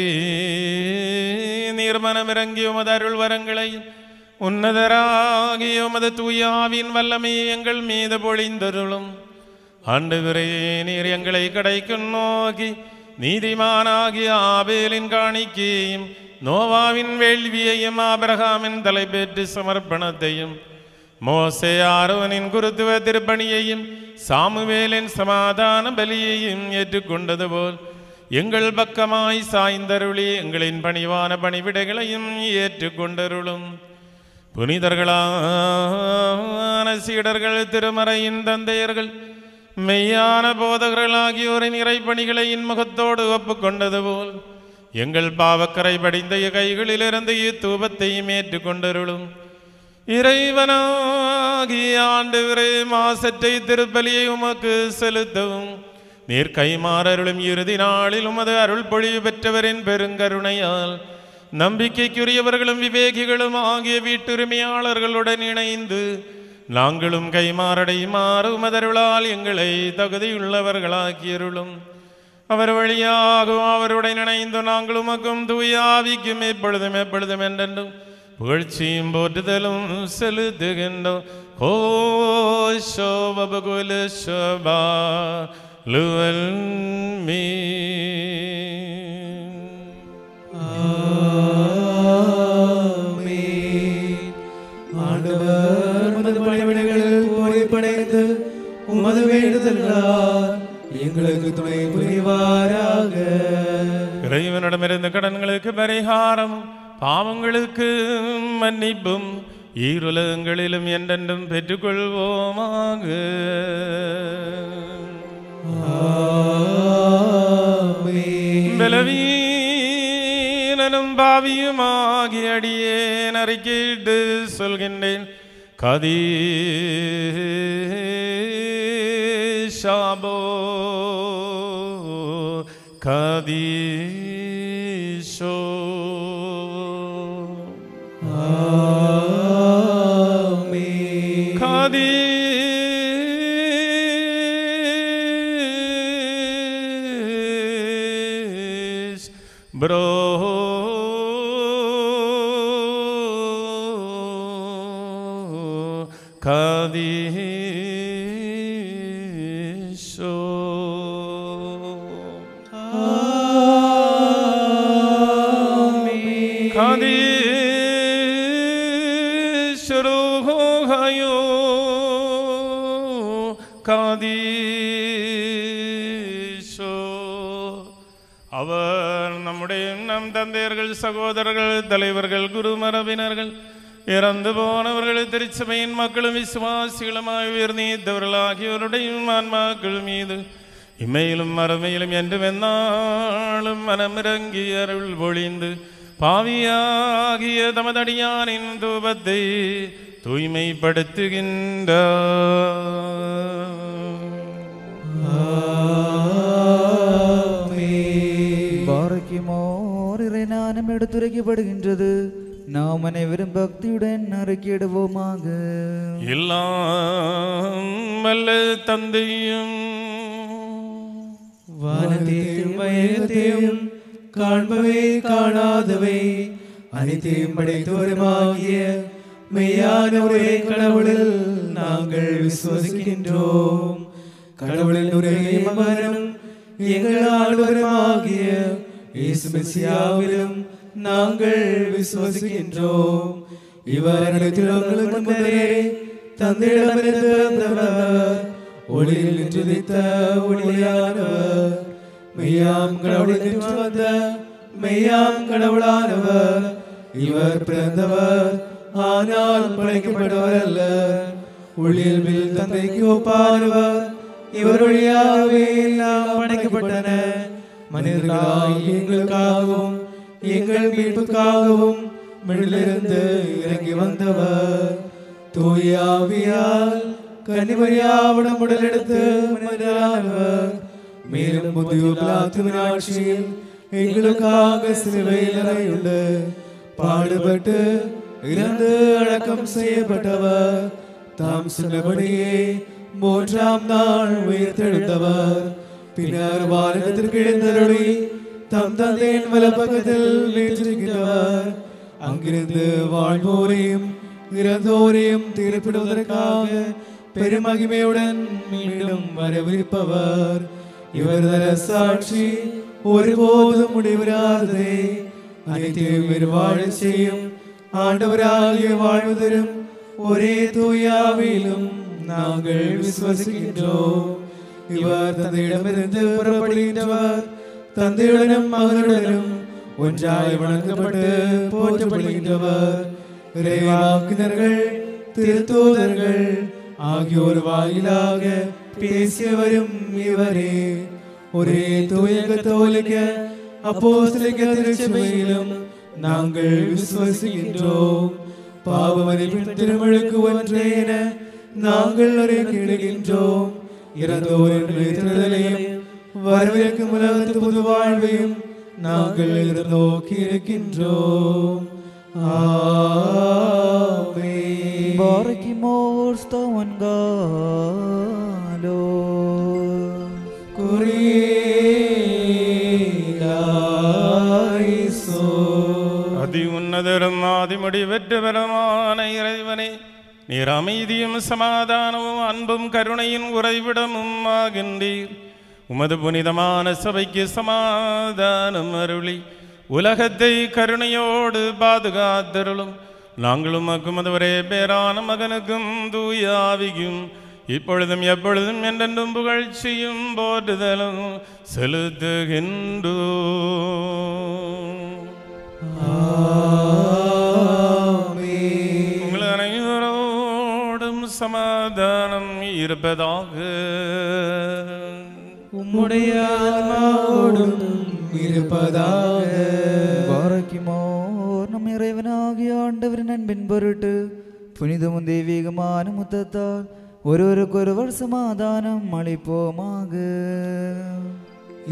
நீர்மனமிறங்கி உமது அருள் வரங்களை உன்னதராகிய உமது தூயாவின் வல்லமையை எங்கள் மீது பொழிந்தருளும். ஆண்டவரே நீர் எங்களை கடைக்கும் நோக்கி நீதிமானாகிய ஆபேலின் காணிக்கையும் நோவாவின் வேள்வியையும் ஆபிரகாமின் தலைப்பேற்று சமர்ப்பணத்தையும் മോശയാറവനിൻ ഗുരുത്വ തിരുപ്പണിയെയും സാമുവേലൻ സമാധാന ബലിയെയും ഏറ്റുകൊണ്ടതുപോൽ എങ്കൾ പക്കമായി സായന്തരുളി എങ്കളിൻ പണിവാന പണിവിടകളെയും ഏറ്റുകൊണ്ടരുളും புனிதர்களான சீடர்கள் திருமறையின் தந்தையர்கள் மெய்யான போதகர்களாகியோரின் இறைப்பணிகளை இன்முகத்தோடு ஒப்புக்கொண்டது போல் எங்கள் பாவக்கரை படிந்த கைகளிலிருந்து இத்தூபத்தையும் ஏற்றுக்கொண்டருளும். இறைவனாகிய ஆண்டவரே மாசற்றை திருப்பலியை உமக்கு செலுத்தவும். நீர் கைமாறருளும் இறுதி நாளில் உமது அருள் பொழிவு பெற்றவரின் பெருங்கருணையால் நம்பிக்கைக்குரியவர்களும் விவேகிகளும் ஆகிய வீட்டுரிமையாளர்களுடன் இணைந்து நாங்களும் கைமாறடையுமாறு உமதருளால் எங்களை தகுதியுள்ளவர்களாக்கியருளும் அவர் வழியாகவும் அவருடன் இணைந்து நாங்களும் உமக்கும் தூயாவிக்கும் எப்பொழுதும் எப்பொழுதும் என்றென்றும் പുകഴ്ചയും പോറ്റുതലും സെലുതുകണ്ടോ? ഹോശോബുലോബി എങ്ങളുടെ മരുന്ന് കടങ്ങളുക്ക് പരിഹാരം பாவங்களுக்கு மன்னிப்பும் ஈருலகங்களிலும் என்றென்றும் பெற்றுக்கொள்வோமாக. பலவீனனும் பாவியுமாகி அடியேன் அறிக்கையிட்டு சொல்கின்றேன். கதி ஷாபோ கதீஷோ bro kadi Amen. Amen. தந்தையர்கள் சகோதரர்கள் தலைவர்கள் குருமரபினர்கள் இறந்து போனவர்கள் திருச்சபையின் மக்களும் விசுவாசிகளுமாய் உயர்நீத்தவர்கள் ஆகியோருடைய ஆன்மாக்கள் மீது இம்மையிலும் மறுமையிலும் என்றும் என்னாலும் மனமிறங்கி அருள் பொழிந்து பாவியாகிய தமதடியானின் தூபத்தை தூய்மைப்படுத்துகின்றார். பாரக்கிமோர் இறைநானம் எடுத்துரைக்கப்படுகின்றது நாம் அனைவரும் பக்தியுடன் அறிக்கையிடுவோமாக எல்லாம் வல்ல தந்தையும் வானத்தையும் வயத்தையும் காண்பவை காணாதவை அனைத்தையும் படைத்தோருமாகிய மெய்யான ஒரே கடவுளில் நாங்கள் விசுவசிக்கின்றோம் கடவுளின் ஒரே மகனும் எங்கள் ஆளுவருமாகிய இயேசுமெசியாவிலும் நாங்கள் விசுவசிக்கின்றோம். இவர் திருவங்களுக்கு முதலே தந்தையிடமிருந்து பிறந்தவர். ஒளியில் நின்றுதித்த ஒளியானவர். மெய்யாம் கடவுளில் நின்று வந்த மெய்யாம் கடவுளானவர். இவர் பிறந்தவர் ஆனால் படைக்கப்பட்டவர் அல்ல. ஒளியில் மேல் தந்தைக்கு ஒப்பானவர். இவர் வழியாகவே எல்லாம் படைக்கப்பட்டனர். மனிதர்களாய் எங்களுக்காகவும் எங்கள் மீட்புக்காகவும் மிடிலிருந்து இறங்கி வந்தவர். தூயாவியால் கனிமரியாவிடம் கன்னிமரியாவிடம் உடலெடுத்து மனிதரானவர். மேலும் புதிய ஆட்சியில் எங்களுக்காக சிலுவையில் அறையுண்டு. பாடுபட்டு இறந்து அடக்கம் செய்யப்பட்டவர். தாம் சொன்னபடியே மூன்றாம் நாள் உயிர்த்தெழுந்தவர் பின்னர் வானகத்திற்கு எழுந்தருளி தம் தந்தையின் வலப்பக்கத்தில் வீற்றிருக்கிறவர் அங்கிருந்து வாழ்வோரையும் இறந்தோரையும் தீர்ப்பிடுவதற்காக பெருமகிமையுடன் மீண்டும் வரவிருப்பவர் இவர் தர சாட்சி ஒருபோதும் முடிவராதே அனைத்தையும் வாழ செய்யும் ஆண்டவராகிய வாழ்வதரும் ஒரே தூயாவிலும் நாங்கள் விசுவசிக்கின்றோம் இவர் தந்தையிடமிருந்து புறப்படுகின்றவர் தந்தையுடனும் மகனுடனும் ஒன்றாய் வணங்கப்பட்டு போற்றப்படுகின்றவர் இறைவாக்கினர்கள் திருத்தூதர்கள் ஆகியோர் வாயிலாக பேசியவரும் இவரே ஒரே தூய கத்தோலிக்க அப்போஸ்தலிக்க திருச்சபையிலும் நாங்கள் விசுவசிக்கின்றோம் பாவமறிப்பின் திருமழுக்கு ஒன்றே என நாங்கள் அறிக்கையிடுகின்றோம் இறந்தோரின் உயிர்த்தெழுதலையும் வரவிருக்கும் உலகத்து புது வாழ்வையும் நாங்கள் எதிர்நோக்கி இருக்கின்றோம் ஆமென். Barkimor Stawangalo குறியாயிசோ. அதி உன்னதரும் ஆதிமுடி வெற்றுபெறமான இறைவனே நீர் அமைதியும் சமாதானமும் அன்பும் கருணையின் உறைவிடமும் ஆகின்றீர். உமது புனிதமான சபைக்கு சமாதானம் அருளி உலகத்தை கருணையோடு பாதுகாத்தருளும். நாங்களும் உமக்கும் அதுவரே பேரான மகனுக்கும் தூயாவியும் இப்பொழுதும் எப்பொழுதும் என்றென்றும் புகழ்ச்சியும் போற்றுதலும் செலுத்துகின்றோ சமாதானம் இருப்பதாக. உம்முடைய ஆன்மாவோடும் இருப்பதாக. பாரக்கிமோர் நம் இறைவனாகிய ஆண்டவரின் அன்பின் பொருட்டு புனிதமும் தெய்வீகமான முத்தத்தால் ஒருவருக்கொருவர் சமாதானம் அளிப்போமாக.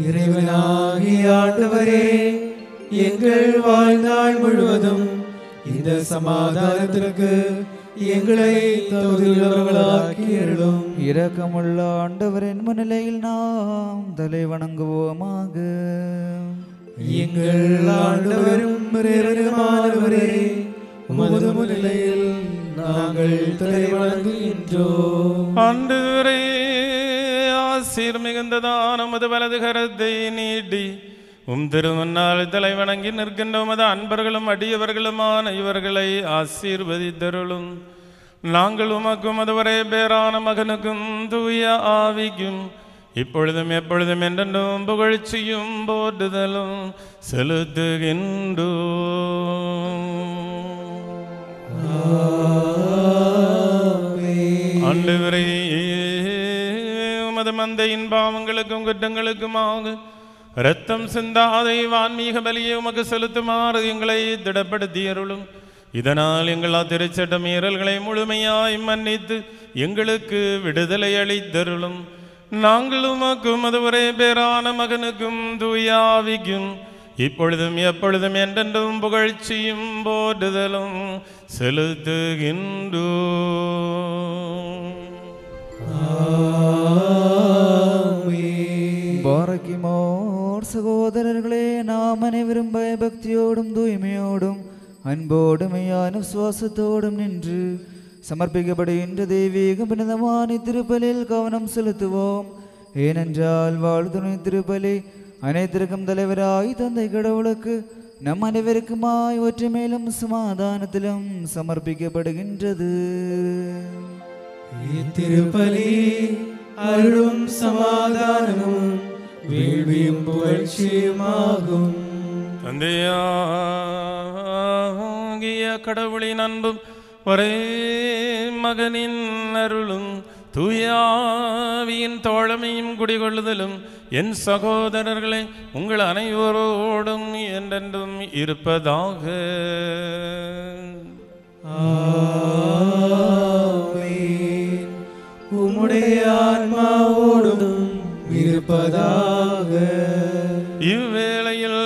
இறைவனாகிய ஆண்டவரே எங்கள் வாழ்நாள் முழுவதும் இந்த சமாதானத்திற்கு எங்களை தகுதியுள்ளவர்களாக்கி அருளும் இரக்கமுள்ள ஆண்டவரின் முன்னிலையில் நாம் தலை வணங்குவோமாக. எங்கள் ஆண்டவரும் இறைவனுமானவரே உமது முன்னிலையில் நாங்கள் தலை வணங்குகின்றோம். ஆண்டவரே ஆசீர் மிகுந்ததான உமது வலது கரத்தை நீட்டி உம் திருமுன்னால் தலை வணங்கி நிற்கின்ற உமது அன்பர்களும் அடியவர்களுமான இவர்களை ஆசீர்வதித்தருளும். நாங்கள் உமக்கும் அதுவரை பேரான மகனுக்கும் தூய ஆவிக்கும் இப்பொழுதும் எப்பொழுதும் என்றென்றும் புகழ்ச்சியும் போற்றுதலும் செலுத்துகின்றோம் ஆண்டவரே உமது மந்தையின் பாவங்களுக்கும் குற்றங்களுக்குமாக இரத்தம் சிந்தாதை வான்மீக பலியை உமக்கு செலுத்துமாறு எங்களை திடப்படுத்தி அருளும் இதனால் எங்கள் திருச்சட்ட மீறல்களை முழுமையாய் மன்னித்து எங்களுக்கு விடுதலை அளித்தருளும். நாங்கள் உமக்கும் அது ஒரே பேரான மகனுக்கும் தூயாவிக்கும் இப்பொழுதும் எப்பொழுதும் என்றென்றும் புகழ்ச்சியும் போற்றுதலும் செலுத்துகின்றோம் பாரக்கிமோர் சகோதரர்களே நாம் அனைவரும் பயபக்தியோடும் தூய்மையோடும் அன்போடும் மெய்யான சுவாசத்தோடும் நின்று சமர்ப்பிக்கப்படுகின்ற தெய்வீக புனிதமான திருப்பலில் கவனம் செலுத்துவோம். ஏனென்றால் வாழ்துணை திருப்பலி அனைத்திற்கும் தலைவராய் தந்தை கடவுளுக்கு நம் அனைவருக்குமாய் ஒற்றுமையிலும் சமாதானத்திலும் சமர்ப்பிக்கப்படுகின்றது. இத்திருப்பலி அருளும் சமாதானமும் வேள்வியும் புகழ்ச்சியுமாகும். தந்தையாகிய கடவுளின் அன்பும் ஒரே மகனின் அருளும் தூயாவியின் தோழமையும் குடிகொள்ளுதலும் என் சகோதரர்களே உங்கள் அனைவரோடும் என்றென்றும் இருப்பதாக. உம்முடைய ஆன்மாவோடும் இருப்பதாக இவ்வேளையில்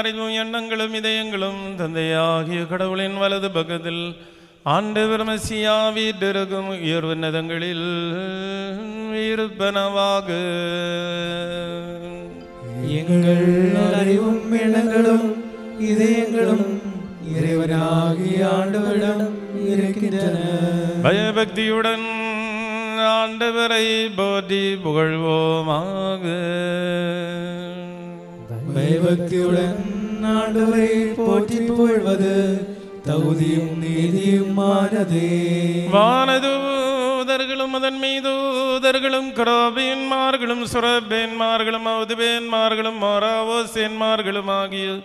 அறிவும் எண்ணங்களும் இதயங்களும் தந்தையாகிய கடவுளின் வலது பக்கத்தில் ஆண்டு பிரமசியா வீட்டிருக்கும் உயர்வுன்னதங்களில் இருப்பனவாக. எங்கள் அறிவும் எண்ணங்களும் இதயங்களும் இறைவனாகிய ஆண்டவரிடம் இருக்கின்றன. பயபக்தியுடன் ஆண்டவரை போற்றி புகழ்வோமாக. பயபக்தியுடன் ஆண்டவரை போற்றி புகழ்வது தகுதியும் நீதியுமானதே வானதூதர்களும் அதன் மீதூதர்களும் கிரோபியன்மார்களும் சுரபேன்மார்களும் அவதுபேன்மார்களும் மாறாவோசேன்மார்களும் ஆகிய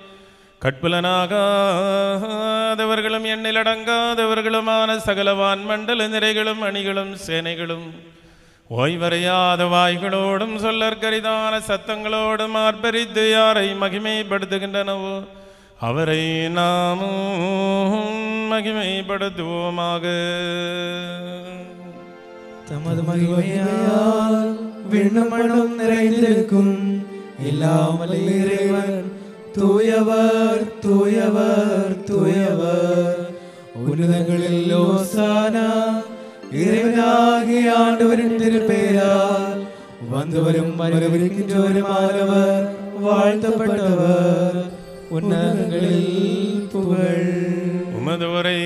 கட்புலனாகாதவர்களும் எண்ணிலடங்காதவர்களுமான சகலவான் மண்டல நிறைகளும் அணிகளும் சேனைகளும் ஓய்வறையாத வாய்களோடும் சொல்லற்கரிதான சத்தங்களோடும் ஆர்ப்பரித்து யாரை மகிமைப்படுத்துகின்றனவோ அவரை நாமும் மகிமைப்படுத்துவோமாக. தமது மகிமையால் விண்ணமனம் நிறைந்திருக்கும். இல்லாமல் இறைவன் தூயவர் தூயவர் தூயவர். உன்னதங்களில் ஓசானா இறைவனாகிய ஆண்டவரின் திருப்பெயரால் வந்தவரும் வரவிருக்கின்றவருமானவர் வாழ்த்தப்பட்டவர். உன்னதங்களில் புகழ். உமது உரை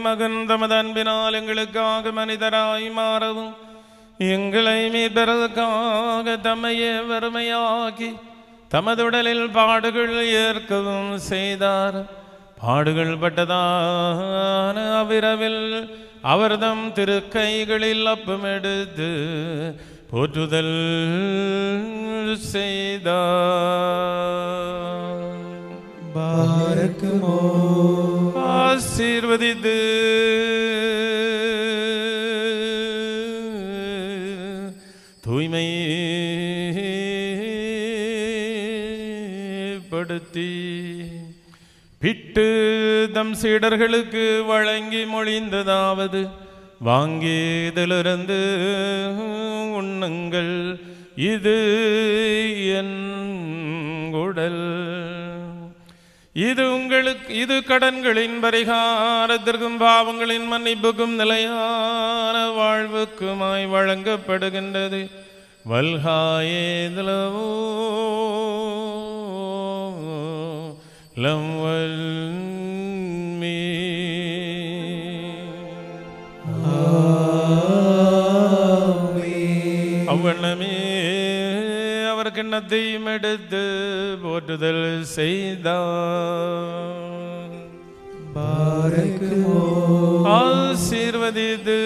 மகன் தமது அன்பினால் எங்களுக்காக மனிதராய் மாறவும் எங்களை மீட்பதற்காக தம்மையே வறுமையாக்கி தமது உடலில் பாடுகள் ஏற்கவும் செய்தார். பாடுகள் பட்டதான அவிரவில் அவர்தம் திருக்கைகளில் அப்பமெடுத்து போற்றுதல் செய்த. பாரக்குமோ. ஆசீர்வதித்து பிட்டு தம் சீடர்களுக்கு வழங்கி மொழிந்ததாவது வாங்கியதிலிருந்து உண்ணுங்கள் இது என் குடல் இது உங்களுக்கு இது கடன்களின் பரிகாரத்திற்கும் பாவங்களின் மன்னிப்புக்கும் நிலையான வாழ்வுக்குமாய் வழங்கப்படுகின்றது. வல்காயேதலவோ لم والمين அவ்வளமே அவர் கிண்ணத்தையும் எடுத்து போற்றுதல் செய்தார் ஆசீர்வதித்து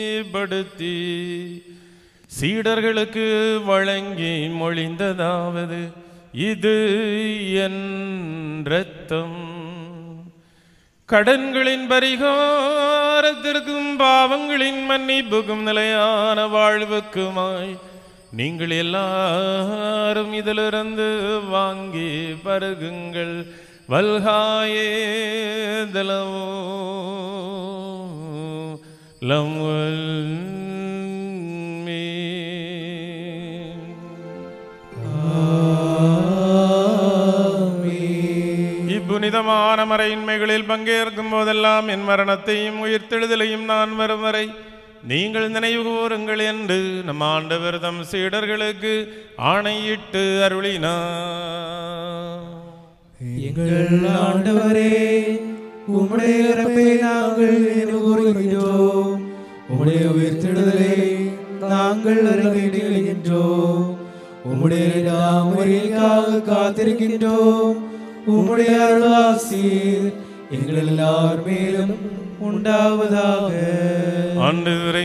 தூய்மைப்படுத்தி சீடர்களுக்கு வழங்கி மொழிந்ததாவது இது என் ரத்தம் கடன்களின் பரிகாரத்திற்கும் பாவங்களின் மன்னிப்புக்கும் நிலையான வாழ்வுக்குமாய் நீங்கள் எல்லாரும் இதிலிருந்து வாங்கி பருகுங்கள். வல்காயே தலவோ லம்வல் இப்புனிதமான மறையின்மைகளில் பங்கேற்கும் போதெல்லாம் என் மரணத்தையும் உயிர்த்தெழுதலையும் நான் வரும் வரை நீங்கள் நினைவு கூறுங்கள் என்று நம் ஆண்டவர் தம் சீடர்களுக்கு ஆணையிட்டு அருளினார். எங்கள் ஆண்டவரே உம்முடைய இறப்பை நாங்கள் உம்முடைய உயிர்த்தெழுதலை நாங்கள் அறிவிக்கின்றோம் உம்முடைய நாமரிக்காக காத்திருக்கின்றோம். உம்முடைய அருளாசீர் எங்கள் எல்லார் மேலும் உண்டாவதாக. ஆண்டவரே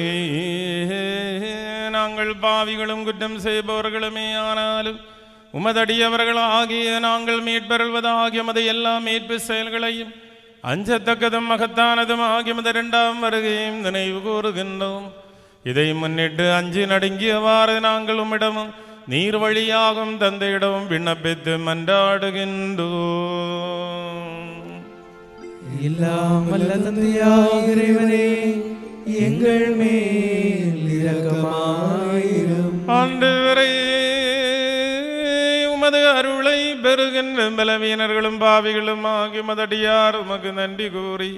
நாங்கள் பாவிகளும் குற்றம் செய்பவர்களுமே ஆனாலும் உமதடியவர்கள் ஆகிய நாங்கள் மீட்பெறுவதாகிய மத எல்லா மீட்பு செயல்களையும் அஞ்சத்தக்கதும் மகத்தானதும் ஆகிய மத இரண்டாம் வருகையும் நினைவு கூறுகின்றோம். இதை முன்னிட்டு அஞ்சு நடுங்கியவாறு நாங்கள் உம்மிடமும் நீர் வழியாகும் தந்தையிடமும் விண்ணப்பித்து வல்ல தந்தையாய் இறைவனே எங்கள் மேல் இரக்கமாயிரும். ஆண்டவரே உமது அருளை பெறுகின்ற பலவீனர்களும் பாவிகளும் ஆகி மதடியார் உமக்கு நன்றி கூறி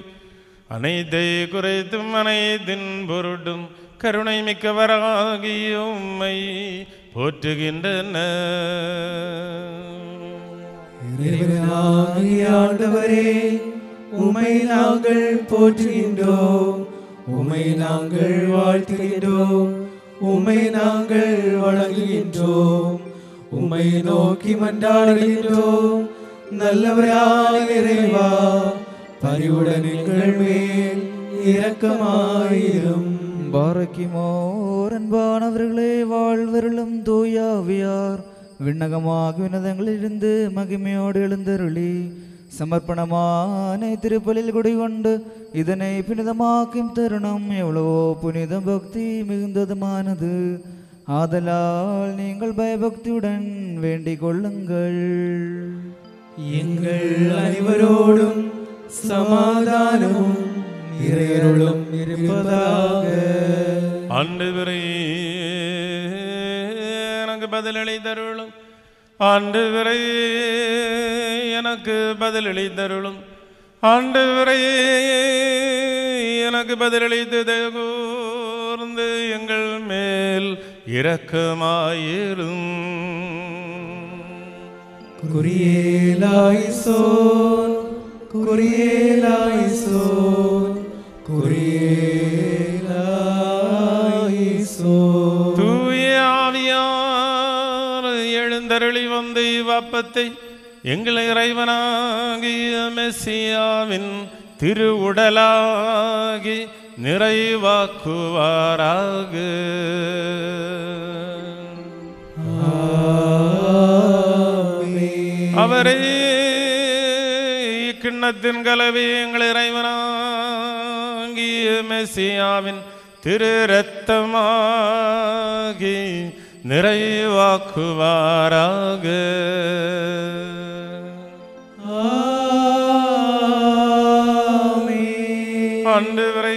அனைத்தை குறைத்தும் அனைத்தின் பொருட்டும் கருணை மிக்கவராகிய உம்மை போற்றுகின்றன இறைவனாகிய ஆண்டவரே உமை நாங்கள் போற்றுகின்றோம் உமை நாங்கள் வாழ்த்துகின்றோம் உமை நாங்கள் வழங்குகின்றோம் உமை நோக்கி மன்றாடுகின்றோம் நல்லவராக இறைவா பரிவுடன் எங்கள் மேல் இரக்கமாயிரும் பாரக்கிமோர் அன்பானவர்களே வாழ்வருளும் தூயாவியார் விண்ணகமாக வினதங்களிலிருந்து மகிமையோடு எழுந்தருளி சமர்ப்பணமான திருப்பலில் குடிகொண்டு இதனை புனிதமாக்கும் தருணம் எவ்வளவோ புனித பக்தி மிகுந்ததுமானது ஆதலால் நீங்கள் பயபக்தியுடன் வேண்டிக் கொள்ளுங்கள் எங்கள் அனைவரோடும் சமாதானமும் இறையருளும் இருப்பதாக. ஆண்டவரே எனக்கு பதிலளித்தருளும். ஆண்டவரே எனக்கு பதிலளித்தருளும். ஆண்டவரே எனக்கு பதிலளித்து கூர்ந்து எங்கள் மேல் இரக்கமாயிரும். குறியேலாயிசோன் குறியேலாயிசோன் குறியேலாயிசோன் தூய ஆவியார் எழுந்தருளி வந்து இவ்வப்பத்தை எங்கள் இறைவனாகிய மெஸ்ஸியாவின் திருவுடலாகி நிறைவாக்குவாராக. அவரே கிண்ணத்தின் கலவை எங்கள் இறைவனாகிய மெஸ்ஸியாவின் திரு ரத்தமாகி நிறைவாக்குவாராக ஆண்டவரே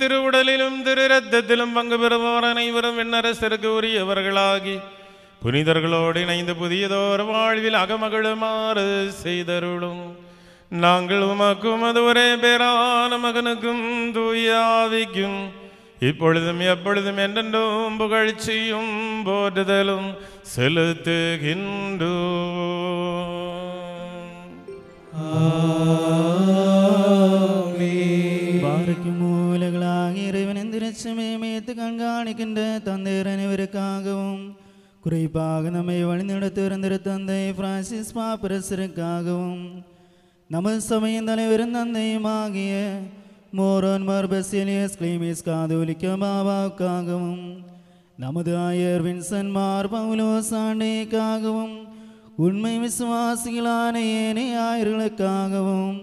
திருவுடலிலும் திரு ரத்தத்திலும் பங்கு பெறுபவர் அனைவரும் விண்ணரசருக்கு உரியவர்களாகி புனிதர்களோடு இணைந்து புதியதோர் வாழ்வில் அகமகளுமாறு செய்தருளும். நாங்கள் உமக்கும் அது ஒரே பேரான மகனுக்கும் தூயாவிக்கும் இப்பொழுதும் எப்பொழுதும் என்றென்றும் புகழ்ச்சியும் போற்றுதலும் செலுத்துகின்றோம் பாரிக்கும் மூலகளாக இறைவனின் திருச்சமயமேத்து கண்காணிக்கின்ற தந்தையர் அனைவருக்காகவும் குறிப்பாக நம்மை வழிநடத்திருந்த தந்தை பிரான்சிஸ் பாப்பரசருக்காகவும் நமது சமயம் தலைவரும் தந்தையுமாகிய மோரோன் பெசிலியஸ் கிளீமிஸ் காதோலிக்க பாபாவுக்காகவும் நமது ஆயர் வின்சன்மார் பவுலோ சாண்டேக்காகவும் உண்மை விசுவாசிகளான ஏனைய ஆயர்களுக்காகவும்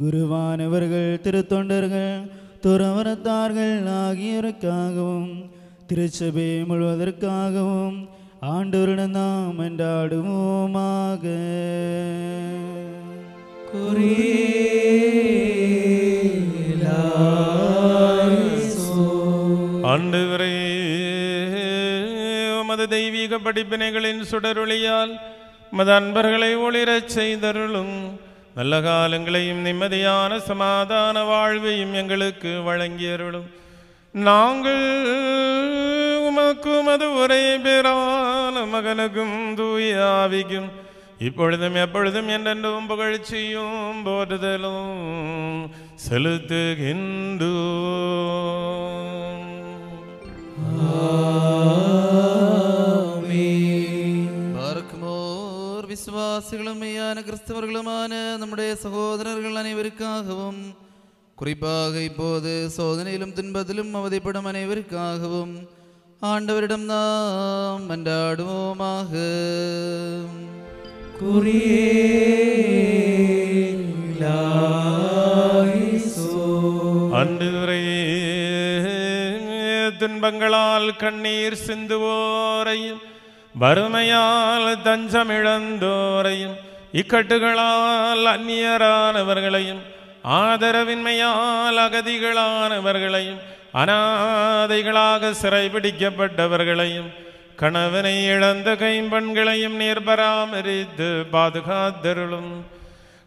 குருவானவர்கள் திருத்தொண்டர்கள் துறவரத்தார்கள் ஆகியோருக்காகவும் திருச்சபை முழுவதற்காகவும் ஆண்டவரிடம் நாம் என்றாடுவோமாக ஆண்டவரே உமது தெய்வீக படிப்பினைகளின் சுடருளியால் உமது அன்பர்களை ஒளிரச் செய்தருளும் நல்ல காலங்களையும் நிம்மதியான சமாதான வாழ்வையும் எங்களுக்கு வழங்கியருளும். நாங்கள் உமக்கும் அது ஒரே பேரான மகனுக்கும் தூயாவிக்கும் ஆவிக்கும் இப்பொழுதும் எப்பொழுதும் என்றென்றும் புகழ்ச்சியும் போற்றுதலும் செலுத்துகின்றோம் பார்க்குமோர் விசுவாசிகளும் மெய்யான கிறிஸ்தவர்களுமான நம்முடைய சகோதரர்கள் அனைவருக்காகவும் குறிப்பாக இப்போது சோதனையிலும் துன்பத்திலும் அவதிப்படும் அனைவருக்காகவும் ஆண்டவரிடம் நாம் மன்றாடுவோமாக அன்றுவரே துன்பங்களால் கண்ணீர் சிந்துவோரையும் வறுமையால் தஞ்சமிழந்தோரையும் இக்கட்டுகளால் அந்நியரானவர்களையும் ஆதரவின்மையால் அகதிகளானவர்களையும் அனாதைகளாக சிறைபிடிக்கப்பட்டவர்களையும் கணவனை இழந்த கைம்பெண்களையும் நீர் பராமரித்து பாதுகாத்தருளும்.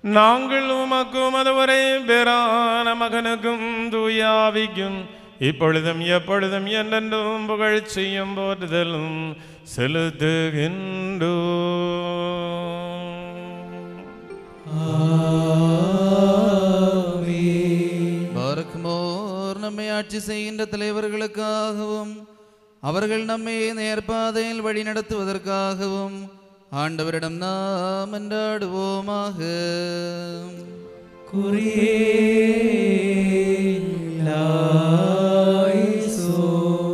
நாங்கள் உமக்கும் அது ஒரே பேரான மகனுக்கும் தூயாவிக்கும் இப்பொழுதும் எப்பொழுதும் என்றென்றும் புகழ்ச்சியும் போற்றுதலும் செலுத்துகின்றோம் பார்க்குமோர் நம்மை ஆட்சி செய்கின்ற தலைவர்களுக்காகவும் அவர்கள் நம்மை நேர்பாதையில் வழி நடத்துவதற்காகவும் ஆண்டவரிடம் நாம் என்றாடுவோமாக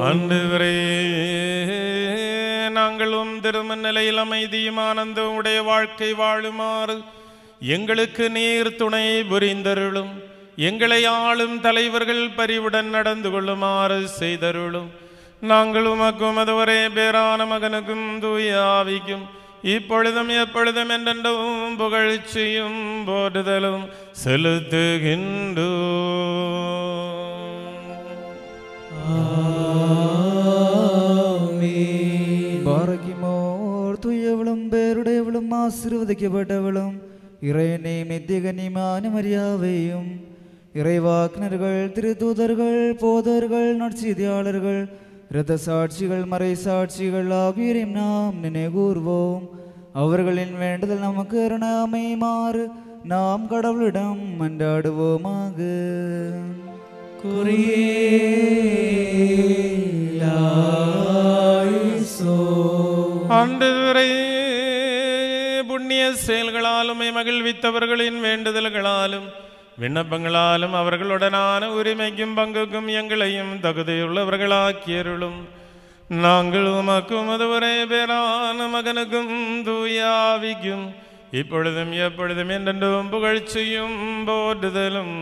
ஆண்டவரே நாங்களும் திருமண நிலையில் அமைதியும் ஆனந்தம் உடைய வாழ்க்கை வாழுமாறு எங்களுக்கு நீர் துணை புரிந்தருளும். எங்களை ஆளும் தலைவர்கள் பரிவுடன் நடந்து கொள்ளுமாறு செய்தருளும். நாங்கள் உமக்கும் அது ஒரே பேரான மகனுக்கும் தூயாவிக்கும் இப்பொழுதும் எப்பொழுதும் என்றென்றவும் புகழ்ச்சியும் போற்றுதலும் செலுத்துகின்றோ ഭാഗ്യമോർ തുയവളും പേരുടയവളും ആശീർവദിക്കപ്പെട്ടവളും ഇറയനെ നിത്യകനിമാനും അറിയാവെയും ഇറൈവാക്നറുകൾ തിരുതൂതറുകൾ പോതറുകൾ നട്ചിതിയാളറുകൾ இரத்த சாட்சிகள் மறை சாட்சிகள் ஆகியோரையும் நாம் நினைகூர்வோம் அவர்களின் வேண்டுதல் நமக்கு அருணாமையுமாறு நாம் கடவுளிடம் மன்றாடுவோமாக. ஆண்டவரே புண்ணிய செயல்களாலும் மகிழ்வித்தவர்களின் வேண்டுதல்களாலும் விண்ணப்பங்களாலும் அவர்களுடனான உரிமைக்கும் பங்குக்கும் எங்களையும் தகுதியுள்ளவர்களாக்கியருளும் நாங்கள் உமக்கும் அது ஒரே பேரான மகனுக்கும் தூயாவிக்கும் இப்பொழுதும் எப்பொழுதும் என்றென்றும் புகழ்ச்சியும் போற்றுதலும்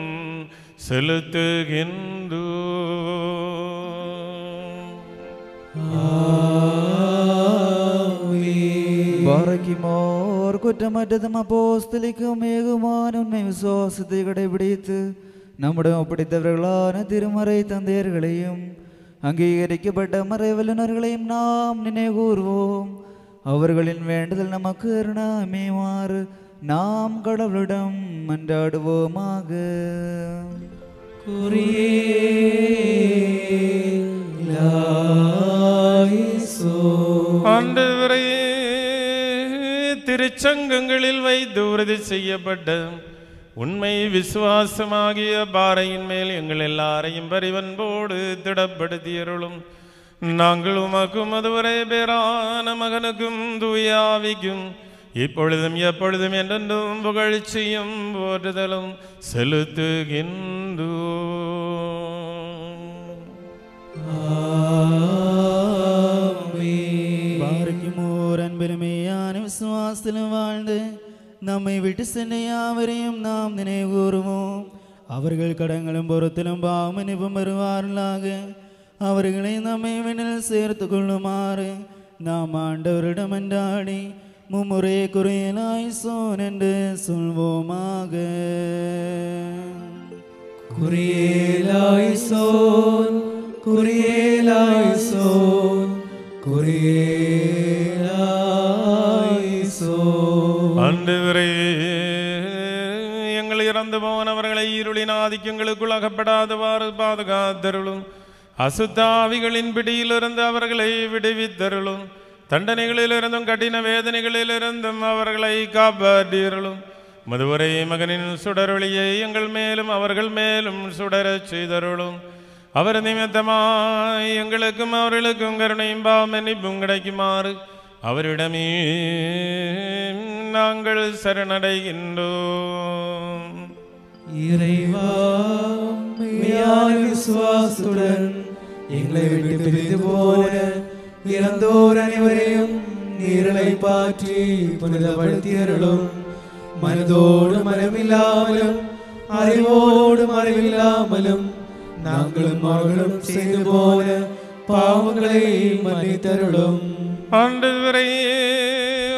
செலுத்துகின்றோம் പാറയ്ക്കുമോർ കുറ്റമറ്റതും അപ്പോസ്തലിക്കും ഏകുമാനുന്മ വിശ്വാസത്തെ പിടിത്ത് നമ്മുടെ ഒപ്പിടിത്തവர்களான തിരുമறை തന്തേറുകളെയും അംഗീകരിക്കപ്പെട്ട മറവലുണറുകളെയും നാം நினைவுகூர்வோம் அவர்களின் வேண்டுதல் நமக்கு அருணாமேமாறு நாம் கடவுளிடம் மன்றாடுவோமாக குறியே ஆண்டு விரையே திருச்சங்கங்களில் வைத்து உறுதி செய்யப்பட்ட உண்மை விசுவாசமாகிய பாறையின் மேல் எங்கள் எல்லாரையும் பரிவன்போடு திடப்படுத்தியருளும். நாங்கள் உமக்கும் அதுவரை பேரான மகனுக்கும் தூயாவிக்கும் இப்பொழுதும் எப்பொழுதும் என்றென்றும் புகழ்ச்சியும் போற்றுதலும் செலுத்துகின்றோம். അൻപരുമെയ്യാനും വിശ്വാസത്തിലും വാഴ്ന്ന് നമ്മെ വിട്ട് സന്നെയാവരെയും നാം നിന്നെ കൂറുമോ അവരുകൾ കടങ്ങളും പുറത്തിലും ഭാവമനുഭം വരുവാറുണ്ടാകെ അവരുകളെ നമ്മെ വിണ്ണിൽ ചേർത്ത് കൊള്ളുമാറ് നാം ആണ്ടവരുടെ മൻഡാടി മുമ്മുറയെ കുറയലായി സോനന്റെ സുൾവോമാക. കുറിയേലായി സോൻ കുറിയേലായി സോൻ. ஆண்டவரே எங்கள் இறந்து போனவர்களை இருளின் ஆதிக்கங்களுக்குள் அகப்படாதவாறு பாதுகாத்தருளும். அசுத்தாவிகளின் பிடியிலிருந்து அவர்களை விடுவித்தருளும். தண்டனைகளிலிருந்தும் கடின வேதனைகளிலிருந்தும் அவர்களை காப்பாற்றியருளும். மதுவரை மகனின் சுடரொளியை எங்கள் மேலும் அவர்கள் மேலும் சுடரச் செய்தருளும். அவர் நிமித்தமாய் எங்களுக்கும் அவர்களுக்கும் கருணையும் பாவமன்னிப்பும் கிடைக்குமாறு அவரிடமே நாங்கள் சரணடைகின்றோம் இறைவா மெய்யான விசுவாசத்துடன் எங்களை விட்டு பிரிந்து போன இறந்தோர் அனைவரையும் நீரலை பாற்றி புனிதப்படுத்தியருளும் மனதோடு மனமில்லாமலும் அறிவோடும் அறிவில்லாமலும் நாங்களும் அவர்களும் செய்து போன பாவங்களை மன்னித்தருளும். ஆண்டவரே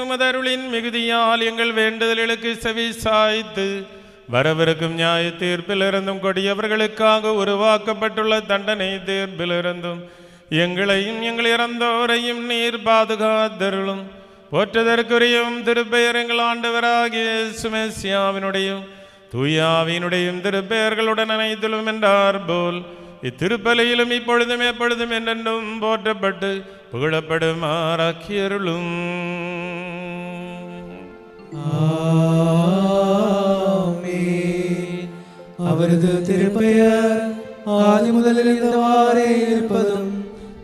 உமதருளின் மிகுதியால் எங்கள் வேண்டுதல்களுக்கு செவி சாய்த்து வரவிருக்கும் நியாய தீர்ப்பிலிருந்தும் கொடியவர்களுக்காக உருவாக்கப்பட்டுள்ள தண்டனை தீர்ப்பிலிருந்தும் எங்களையும் எங்கள் இறந்தோரையும் நீர் பாதுகாத்தருளும். போற்றதற்குரியும் திருப்பெயர் எங்கள் ஆண்டவராகிய சுமேசியாவினுடையும் தூயாவினுடையும் திருப்பெயர்களுடன் அனைத்திலும் என்றார் போல் இத்திருப்பலியிலும் இப்பொழுதும் எப்பொழுதும் என்றென்றும் போற்றப்பட்டு புகழப்படுமாறாக்கியருளும் ஆமென். அவரது திருப்பெயர் ஆதி முதலில் இருந்தவாறே இருப்பதும்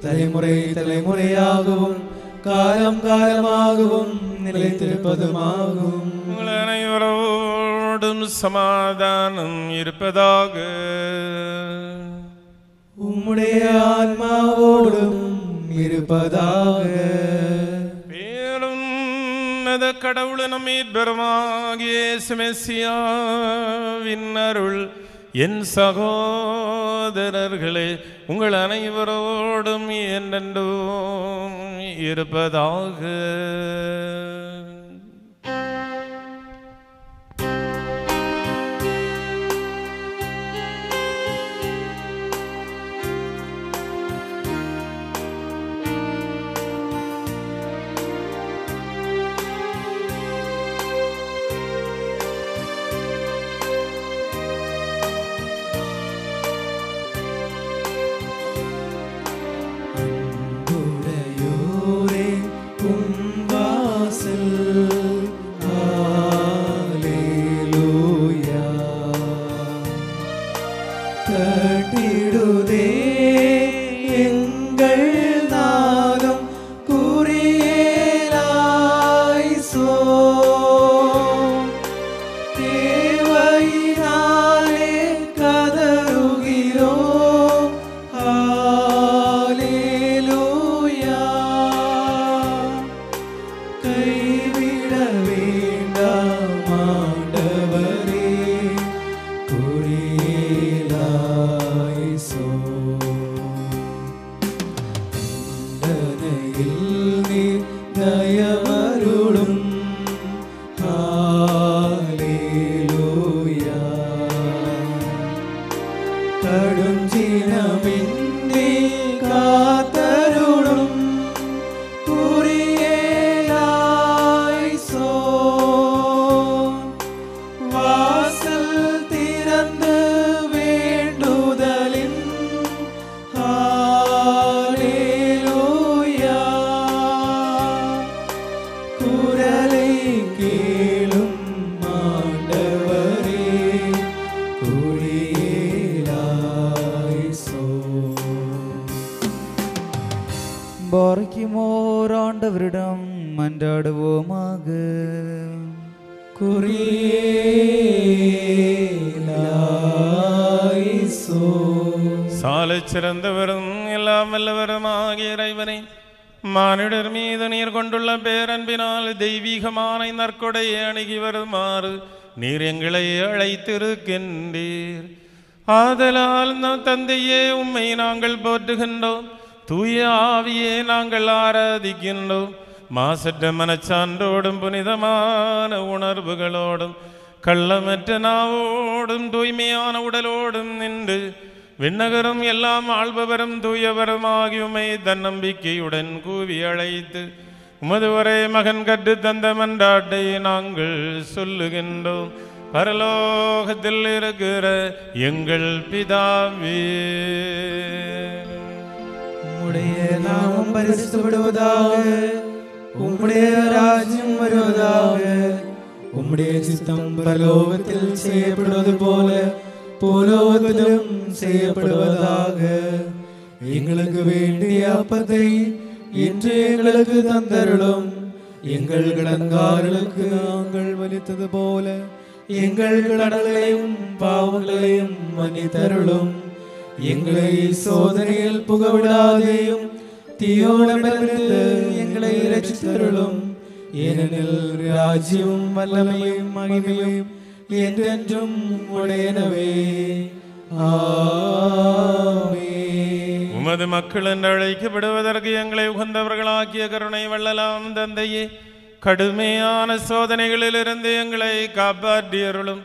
தலைமுறை தலைமுறையாகவும் காலம் காலமாகவும் நிலைத்திருப்பதுமாகும் அனைவரோடும் சமாதானம் இருப்பதாக. உம்முடைய ஆன்மாவோடும் இருப்பதாக. பேருன்னத கடவுள் நம்மை பெருமாகிய சிமெசியாவின் அருள். என் சகோதரர்களே உங்கள் அனைவரோடும் என்றென்றும் இருப்பதாக. சிறந்தவரும் எல்லாம் வல்லவருமாகிய இறைவனை மானிடர் மீது நீர் கொண்டுள்ள பேரன்பினால் தெய்வீகமான நற்கொடையை அணுகி வருமாறு நீர் எங்களை அழைத்திருக்கின்றீர். ஆதலால் நம் தந்தையே உம்மை நாங்கள் போற்றுகின்றோம். தூய ஆவியே நாங்கள் ஆராதிக்கின்றோம். மாசற்ற மனச்சான்றோடும் புனிதமான உணர்வுகளோடும் கள்ளமற்ற நாவோடும் தூய்மையான உடலோடும் நின்று விண்ணகரும் எல்லாம் ஆள்பவரும் தூயவருமாகி உமை தன்னம்பிக்கையுடன் கூவி அழைத்து உமது ஒரே மகன் கற்று தந்த மன்றாட்டை நாங்கள் சொல்லுகின்றோம். பரலோகத்தில் இருக்கிற எங்கள் பிதாவே. உம்முடைய நாமம் பரிசுத்தப்படுவதாக உம்முடைய ராஜ்யம் வருவதாக உம்முடைய சித்தம் பரலோகத்தில் செய்யப்படுவது போல பூலோகத்திலும் செய்யப்படுவதாக. எங்களுக்கு வேண்டிய அப்பத்தை இன்று எங்களுக்கு தந்தருளும். எங்கள் கடன்காரர்களுக்கு நாங்கள் வலித்தது போல எங்கள் கடன்களையும் பாவங்களையும் மன்னித்தருளும். எங்களை சோதனையில் புகவிடாதேயும் தீயோடமிருந்து எங்களை ரட்சித்தருளும் ஏனெனில் ராஜ்யம் வல்லமையும் மகிமையும் என்றென்றும் உடையனவே உமது மக்கள் என்று அழைக்கப்படுவதற்கு எங்களை உகந்தவர்களாக்கிய கருணை வள்ளலாம் தந்தையே கடுமையான சோதனைகளிலிருந்து எங்களை காப்பாற்றியருளும்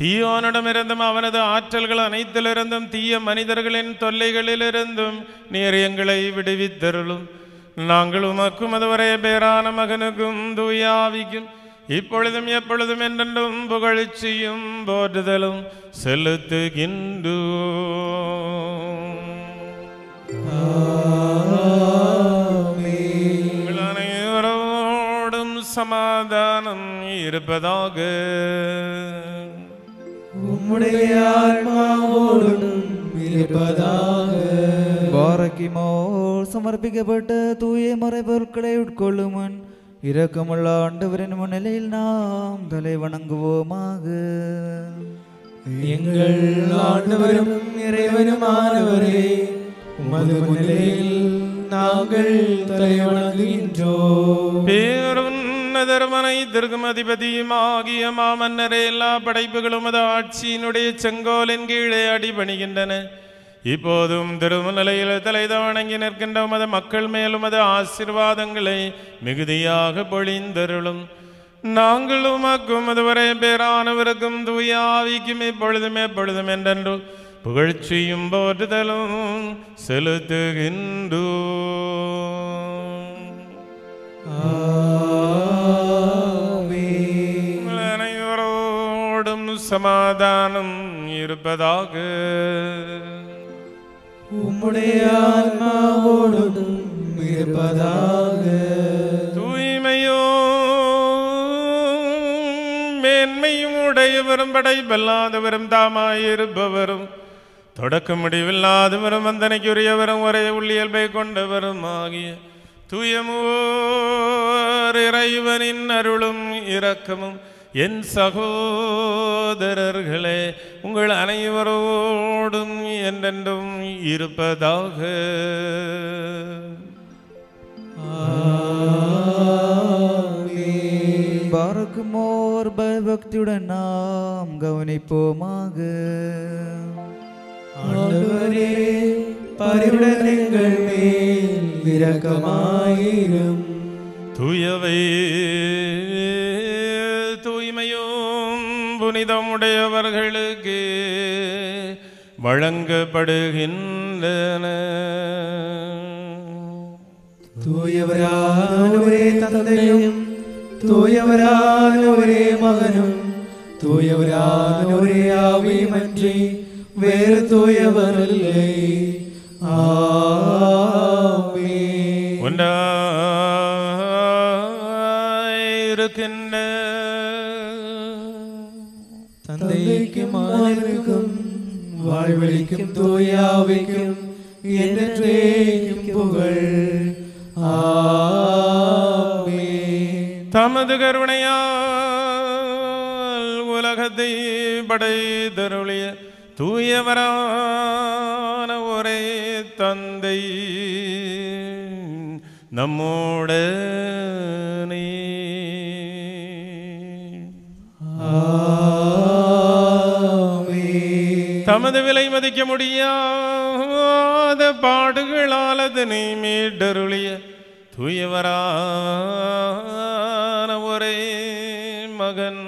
தீயோனிடமிருந்தும் அவனது ஆற்றல்கள் அனைத்திலிருந்தும் தீய மனிதர்களின் தொல்லைகளிலிருந்தும் நீர் எங்களை விடுவித்தருளும் நாங்கள் உமக்கும் அதுவரை பேரான மகனுக்கும் தூயாவிக்கும் இப்பொழுதும் எப்பொழுதும் என்றென்றும் புகழ்ச்சியும் போற்றுதலும் அனைவரோடும் சமாதானம் இருப்பதாக. உம்முடைய ஆன்மாவோடும் இருப்பதாக. பாரக்கிமோர் சமர்ப்பிக்கப்பட்ட தூய மறைபொருட்களை உட்கொள்ளும் முன் இரக்கமுள்ள ஆண்டவரின் முன்னிலையில் நாம் தலை வணங்குவோமாக. எங்கள் ஆண்டவரும் இறைவனுமானவரே உமது முன்னிலையில் நாங்கள் தலைவணங்குகின்றோம் பேருன்னதர்மனை திருகும் அதிபதியுமாகிய மாமன்னரே எல்லா படைப்புகளும் அது ஆட்சியினுடைய செங்கோலின் கீழே அடிபணிகின்றன. இப்போதும் திருமலையில் தலைத வணங்கி நிற்கின்ற உமது மக்கள் மேலும் அது ஆசிர்வாதங்களை மிகுதியாக பொழிந்தருளும். நாங்கள் உமக்கும் அதுவரை பேரானவருக்கும் தூய ஆவிக்கும் இப்பொழுதும் எப்பொழுதும் என்றென்று புகழ்ச்சியும் போற்றுதலும் செலுத்துகின்றோம் உங்கள் அனைவரோடும் சமாதானம் இருப்பதாக உம்முடைய ஆன்மாவோடும் இருப்பதாக. தூய்மையோ மேன்மையும் உடையவரும் படைப்பல்லாதவரும் தாமாயிருப்பவரும் தொடக்க முடிவில்லாதவரும் வந்தனைக்குரியவரும் ஒரே உள்ளியல்பை கொண்டவரும் ஆகிய தூயமோர் இறைவனின் அருளும் இரக்கமும் என் சகோதரர்களே உங்கள் அனைவரோடும் என்றென்றும் இருப்பதாக. பாரக்குமோர் பயபக்தியுடன் நாம் கவனிப்போமாக. ஆண்டவரே பரிவுடன் எங்கள் மேல் இரக்கமாயிரும் தூயவை புனிதமுடையவர்களுக்கு வழங்கப்படுகின்றன தூயவரான ஒரே தந்தையும் தூயவரான ஒரே மகனும் വാനവർക്കും വാഴ്വലിക്കും തോയാവയ്ക്കും എന്റെ പുകൾ தமது கருணையால் உலகத்தை படைதருளிய தூயவரான ஒரே தந்தை நம்மோட நீ ஆ தமது விலை மதிக்க முடியாத பாடுகளால் அதனை மீட்டருளிய தூயவரான ஒரே மகன்.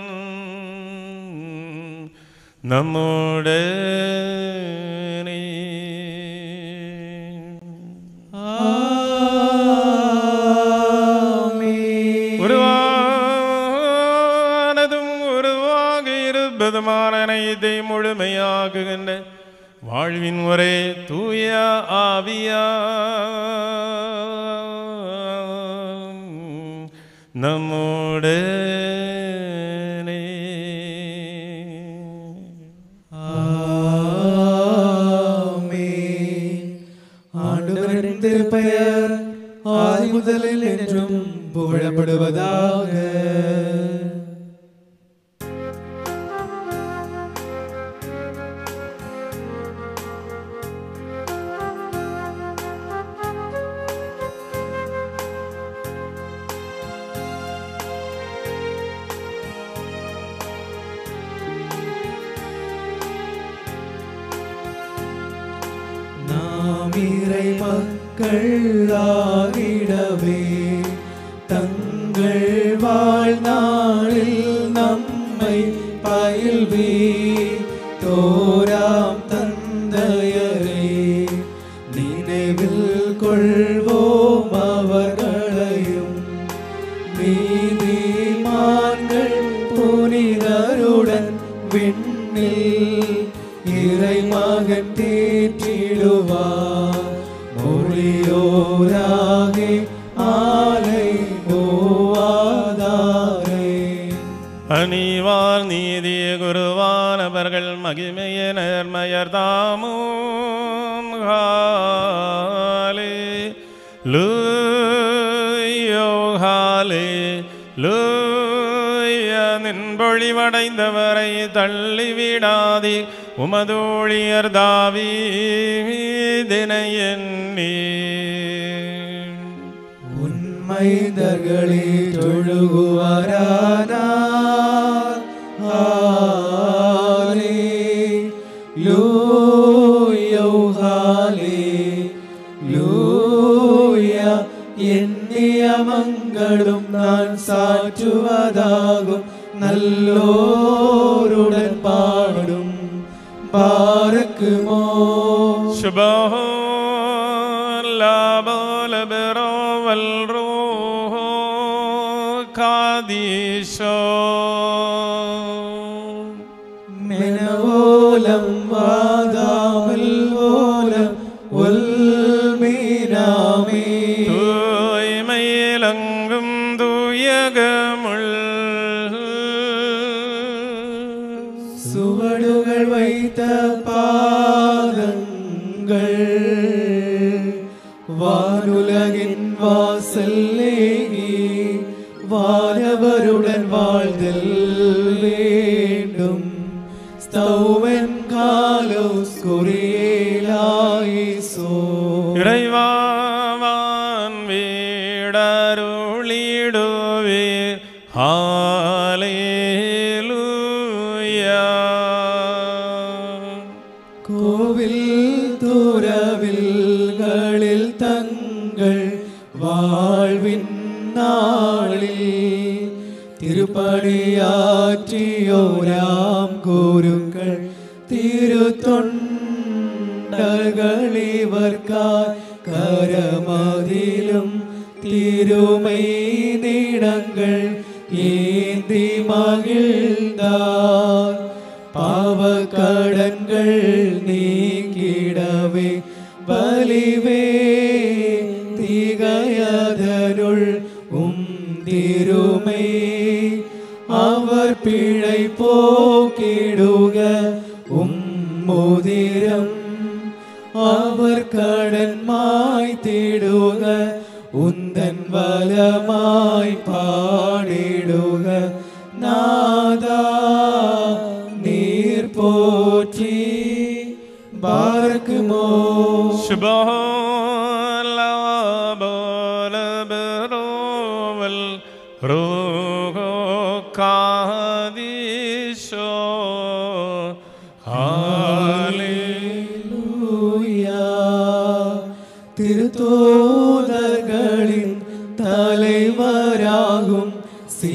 நம்மோட ഇതേ മുഴുമയാകുന്ന വാഴവിൻ ഒരേ തൂയ ആവിയ. നമ്മുടെ ആമേ ആണ്ടുകൾ പേർ ആദ്യ മുതലിൽ എന്നും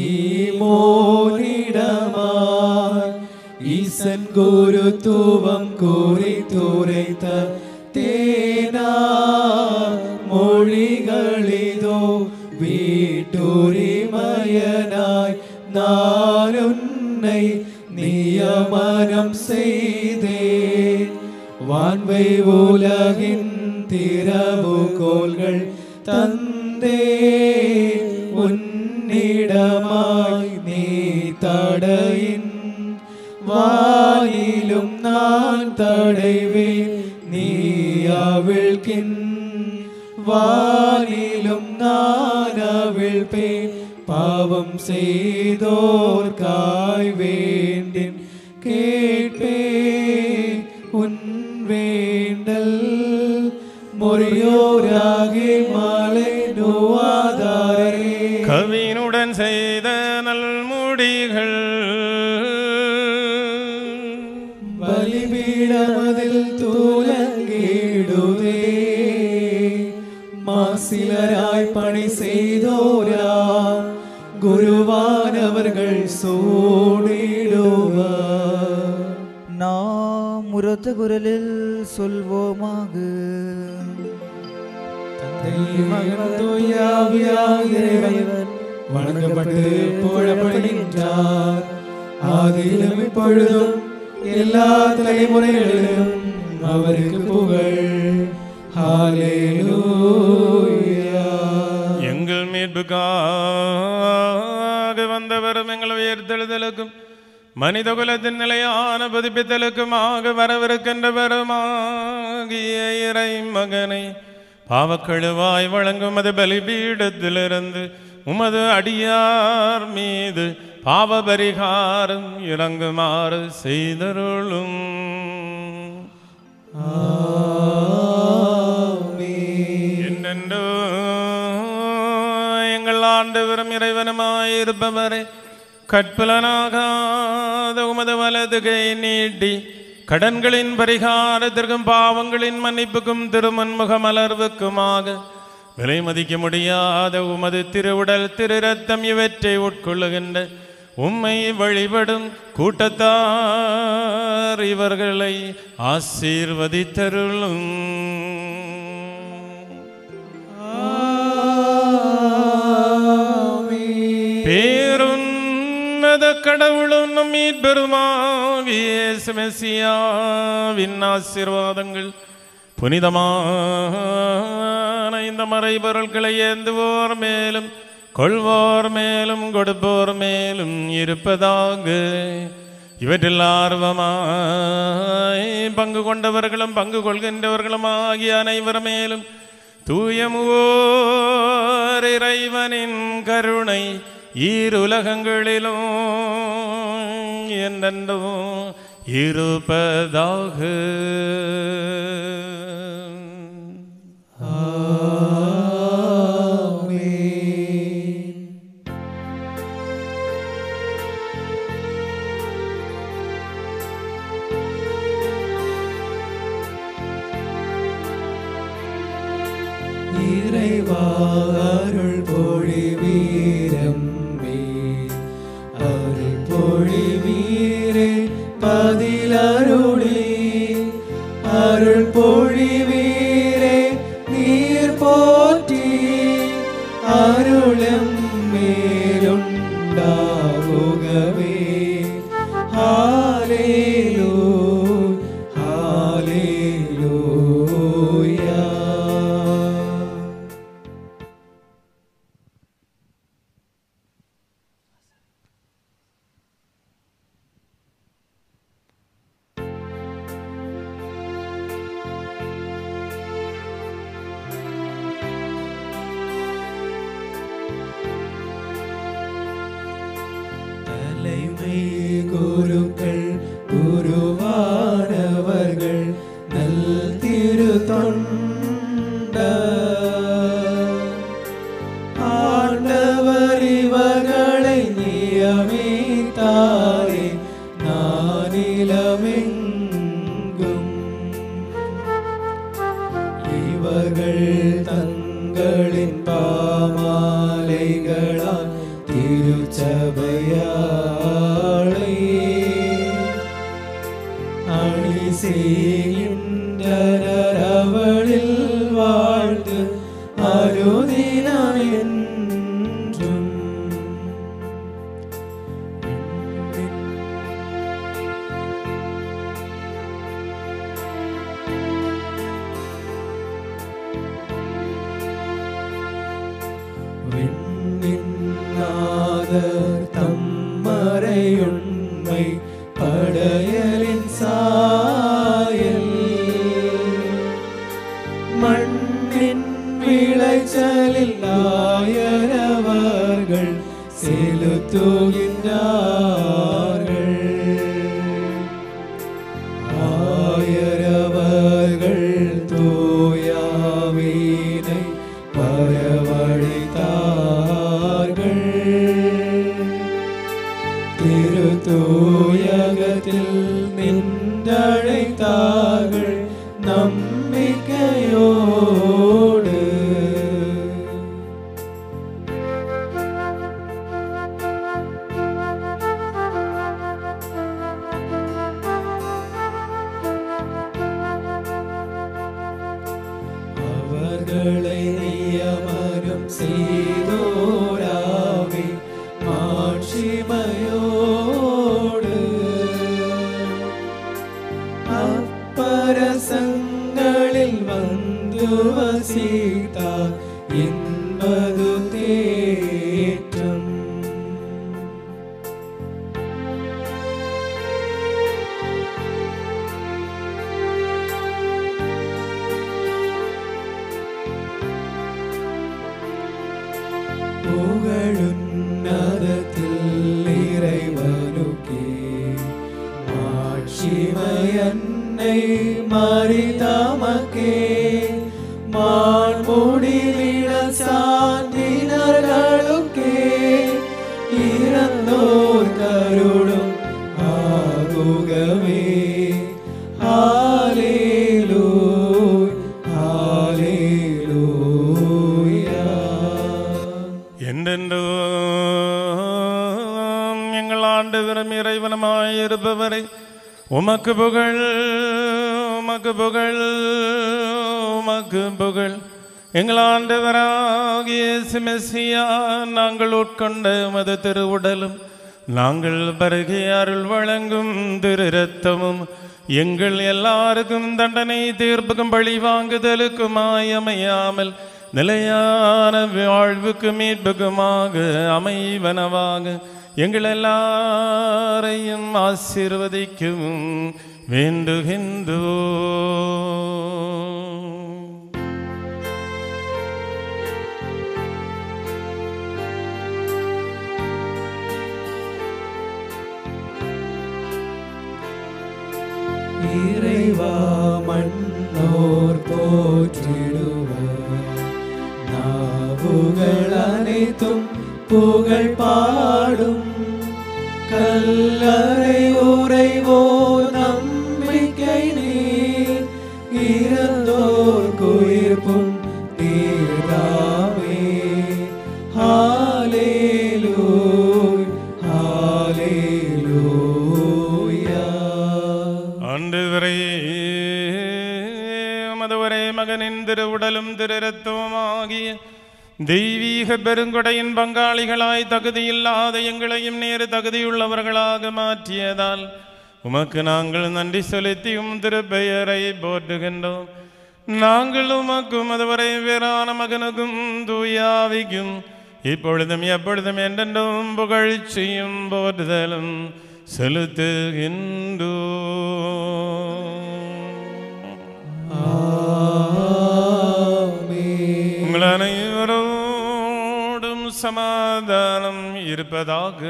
சீமோனிடமாய் ஈசன் குருத்துவம் கூறி துரைத்த தேனா மொழிகளிதோ வீட்டுரிமயனாய் நான் உன்னை நியமனம் செய்தேன் வான்வை உலகின் திறவுகோள்கள் வானிலும் நான் தடைவேன் நீ அவிழ்கின் வானிலும் நான் அவிழ்ப்பேன் பாவம் செய்தோர்காய் நாம் குரலில் சொல்வோமாக. வணங்கப்பட்டு புகழப்படுகின்றார். ஆதியிலும் இப்பொழுதும் எல்லா தலைமுறைகளிலும் அவருக்கு புகழ். எங்கள் மீட்புக்காக வந்தவரும் எங்கள் உயர்த்தெழுதலுக்கும் மனித குலத்தின் நிலையான புதுப்பித்தலுக்குமாக வரவிருக்கின்றவருமாகிய இறை மகனை பாவக்கழுவாய் வழங்கும் அது பலிபீடத்திலிருந்து உமது அடியார் மீது பாவ பரிகாரம் இறங்குமாறு செய்தருளும். என்னென்றோ எங்கள் ஆண்டவரும் இறைவனுமாயிருப்பவரே கற்பலனாகாத உமது வலது கை நீட்டி கடன்களின் பரிகாரத்திற்கும் பாவங்களின் மன்னிப்புக்கும் திருமன்முக மலர்வுக்குமாக விலை மதிக்க முடியாத உமது திருவுடல் திரு ரத்தம் இவற்றை உட்கொள்ளுகின்ற உம்மை வழிபடும் கூட்டத்தார் இவர்களை ஆசீர்வதித்தருளும். உன்னத கடவுளும் நம் மீட்பெருமாகிய ஆசீர்வாதங்கள். புனிதமான இந்த மறைபொருட்களை ஏந்துவோர் மேலும் கொள்வோர் மேலும் கொடுப்போர் மேலும் இருப்பதாக. இவற்றில் ஆர்வமாய் பங்கு கொண்டவர்களும் பங்கு கொள்கின்றவர்களும் ஆகிய அனைவர் மேலும் தூயமுவோர் இறைவனின் கருணை ஈருலகங்களிலும் என்றென்றும் இருப்பதாக. இறைவா ഗുരുക്കൾ ഗുരുവാനവർകൾ உமக்கு புகழ் உமக்கு புகழ் உமக்கு புகழ் எங்கள் ஆண்டவராகிய சிமெசியா நாங்கள் உட்கொண்ட மது திருவுடலும் நாங்கள் பருகி அருள் வழங்கும் திரு ரத்தமும் எங்கள் எல்லாருக்கும் தண்டனை தீர்ப்புக்கும் பழி வாங்குதலுக்குமாய் அமையாமல் நிலையான வாழ்வுக்கு மீட்புக்குமாக அமைவனவாக. எங்கள் எல்லாரையும் ஆசீர்வதிக்கும் வேண்டுகின்றோ இறைவா மன்னோர் போற்றிடுவார் நாவுகள் அனைத்தும் புகழ் பாடும் கல்லறை உறைவோ நம்பிக்கை நீர் இறந்தோர் குயிர்ப்பும் நீர்தாமே ஹalleluya ஹalleluya ஆண்டவரே உமது ஒரே மகனின் திருவுடலும் திருரத்தவுமாகிய தெய்வீக பெருங்கொடையின் பங்காளிகளாய் தகுதியில்லாத எங்களையும் நேரு தகுதியுள்ளவர்களாக மாற்றியதால் உமக்கு நாங்கள் நன்றி செலுத்தி உம் திருப்பெயரை போற்றுகின்றோம். நாங்கள் உமக்கும் அதுவரை வேறான மகனுக்கும் தூயாவிக்கும் இப்பொழுதும் எப்பொழுதும் என்றென்றும் புகழ்ச்சியும் போற்றுதலும் செலுத்துகின்றோ உங்கள் அனைவரோடும் சமாதானம் இருப்பதாக.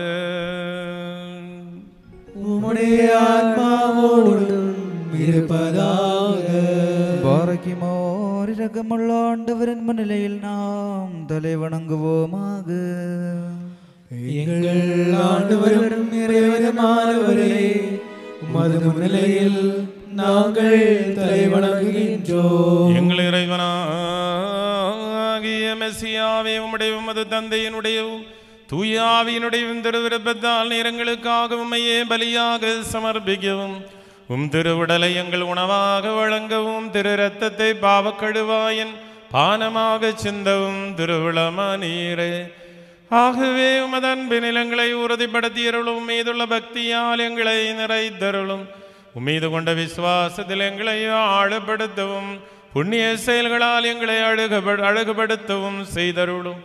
உம்முடைய ஆத்மாவோடும் இருப்பதாக. பாரக்கிமோர் இரக்கமுள்ள ஆண்டவரின் முன்னிலையில் நாம் தலை வணங்குவோமாக. எங்கள் ஆண்டவரும் இறைவனுமானவரே உமது முன்னிலையில் நாங்கள் தலை வணங்குகின்றோம். எங்கள் இறைவனாகிய மெசியாவே உம்முடைய உமது தந்தையினுடைய தூயாவியினுடைய திருவிருப்பத்தால் நேரங்களுக்காக உண்மையே பலியாக சமர்ப்பிக்கவும் உம் திருவுடலை எங்கள் உணவாக வழங்கவும் திரு ரத்தத்தை பாவக்கடுவாயின் பானமாக சிந்தவும் திருவிழமா நீரே. ஆகவே உமது அன்பு நிலங்களை உறுதிப்படுத்தியருளும் மீதுள்ள பக்தியால் எங்களை நிறைத்தருளும் உம்மீது கொண்ட விசுவாசத்தில் எங்களை ஆழப்படுத்தவும் புண்ணிய செயல்களால் எங்களை அழகுப அழகுபடுத்தவும் செய்தருளும்.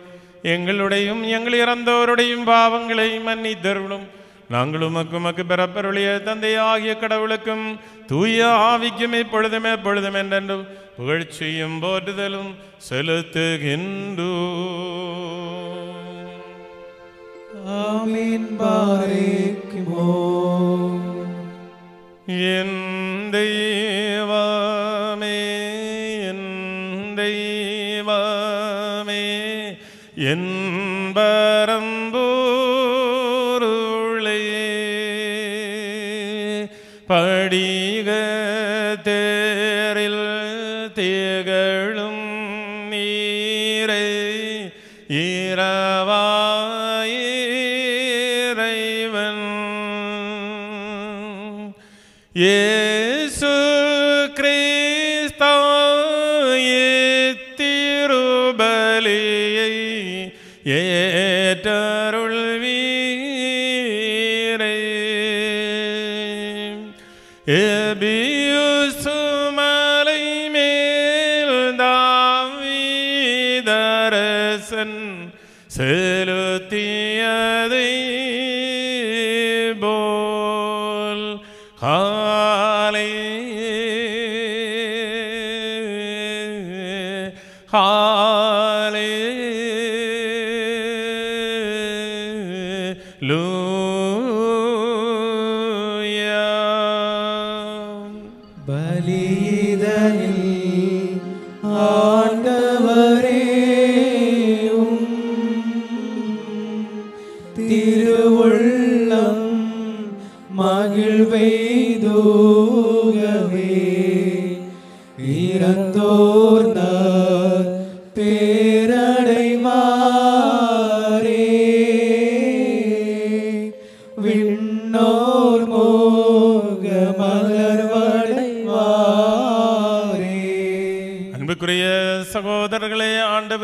எங்களுடையும் எங்கள் இறந்தோருடையும் பாவங்களை மன்னித்தருளும். நாங்கள் உமக்கு உமக்கு பிறப்பருளிய தந்தை ஆகிய கடவுளுக்கும் தூய ஆவிக்கும் இப்பொழுதும் எப்பொழுதும் என்றென்றும் புகழ்ச்சியும் போற்றுதலும் பாரேக்குமோ என் தெய்வமே பரம்பூருளே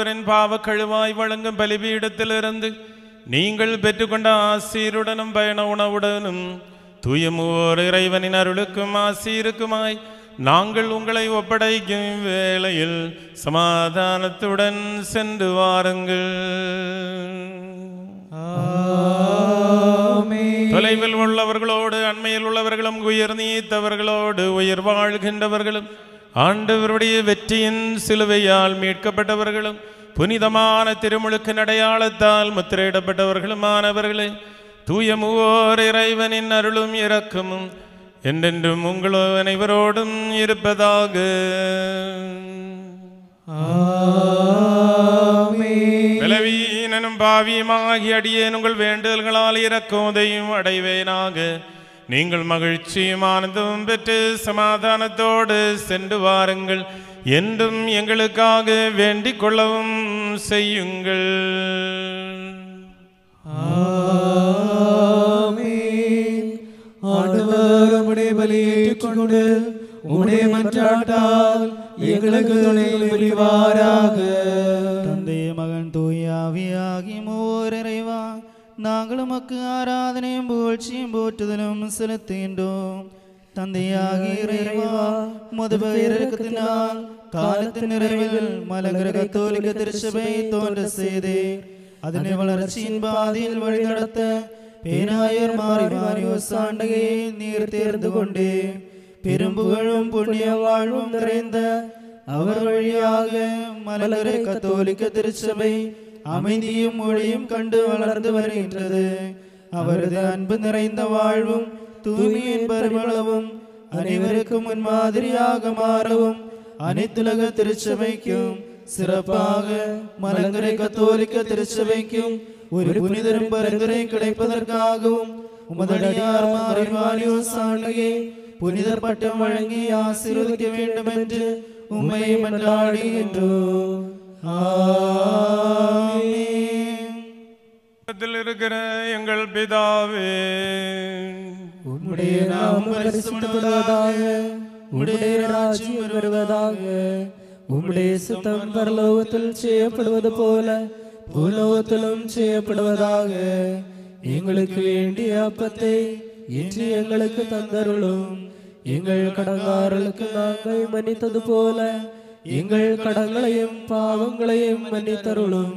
ஆண்டவரின் பாவ கழுவாய் வழங்கும் பலிபீடத்திலிருந்து நீங்கள் பெற்றுக்கொண்ட ஆசீருடனும் பயண உணவுடனும் தூயமோர் இறைவனின் அருளுக்கும் ஆசீருக்குமாய் நாங்கள் உங்களை ஒப்படைக்கும் வேளையில் சமாதானத்துடன் சென்று வாருங்கள். தொலைவில் உள்ளவர்களோடு அண்மையில் உள்ளவர்களும் உயிர் நீத்தவர்களோடு உயிர் வாழ்கின்றவர்களும் ஆண்டவருடைய வெற்றியின் சிலுவையால் மீட்கப்பட்டவர்களும் புனிதமான திருமுழுக்கின் அடையாளத்தால் முத்திரையிடப்பட்டவர்களுமானவர்களே தூய மூவோர் இறைவனின் அருளும் இரக்கமும் என்றென்றும் உங்களோ அனைவரோடும் இருப்பதாக. விளவீனனும் பாவியுமாகி அடியேன் உங்கள் வேண்டுதல்களால் இறக்குவதையும் அடைவேனாக. நீங்கள் மகிழ்ச்சியும் ஆனந்தமும் பெற்று சமாதானத்தோடு சென்று வாருங்கள். என்றும் எங்களுக்காக வேண்டிக் கொள்ளவும் செய்யுங்கள். ஆமென். ஆண்டவர் உம்முடைய பலியை ஏற்றுக்கொண்டு உம்முடைய மன்றாட்டால் எங்களுக்கு துணை புரிவாராக. தந்தை மகன் தூயாவியாகி மூவர் இறைவா நாங்கள் உமக்கு ஆராதனையும் புகழ்ச்சியும் போற்றுதலும் செலுத்துகின்றோம் தந்தையாகி இறைவா முதுப இறக்கத்தினால் காலத்தின் நிறைவில் மலங்கிற கத்தோலிக்க திருச்சபை தோன்ற செய்தே அதனை வளர்ச்சியின் பாதையில் வழிநடத்த பேனாயர் மாறி மாறி சாண்டையை நீர் தேர்ந்து கொண்டே பெரும்புகழும் புண்ணிய வாழ்வும் நிறைந்த அவர் வழியாக மலங்கரை கத்தோலிக்க திருச்சபை அமைதியும் ஒளியும் கண்டு வளர்ந்து வருகின்றது அவரது அன்பு நிறைந்த வாழ்வும் தூய்மையின் பரிமளவும் அனைவருக்கும் முன்மாதிரியாக மாறவும் அனைத்துலக திருச்சபைக்கும் சிறப்பாக மலங்கரை கத்தோலிக்க திருச்சபைக்கும் ஒரு புனிதரும் பரிந்துரை கிடைப்பதற்காகவும் உமதடியார் அறிவாளியோர் சாலையே புனிதர் பட்டம் வழங்கி ஆசீர்வதிக்க வேண்டும் என்று உண்மையை மன்றாடுகின்றோம் ஆமென். இருக்கிற எங்கள் பிதாவே உம்முடைய நாமம் பரிசுத்தப்படுவதாக உம்முடைய ராஜ்யம் வருவதாக உம்முடைய சுத்தம் பரலோகத்தில் செய்யப்படுவது போல பூலோகத்திலும் செய்யப்படுவதாக எங்களுக்கு வேண்டிய அப்பத்தை இன்று எங்களுக்கு தந்தருளும். எங்கள் கடங்காரர்களுக்கு நாங்கள் மன்னித்தது போல எங்கள் கடங்களையும் பாவங்களையும் மன்னித்தருளும்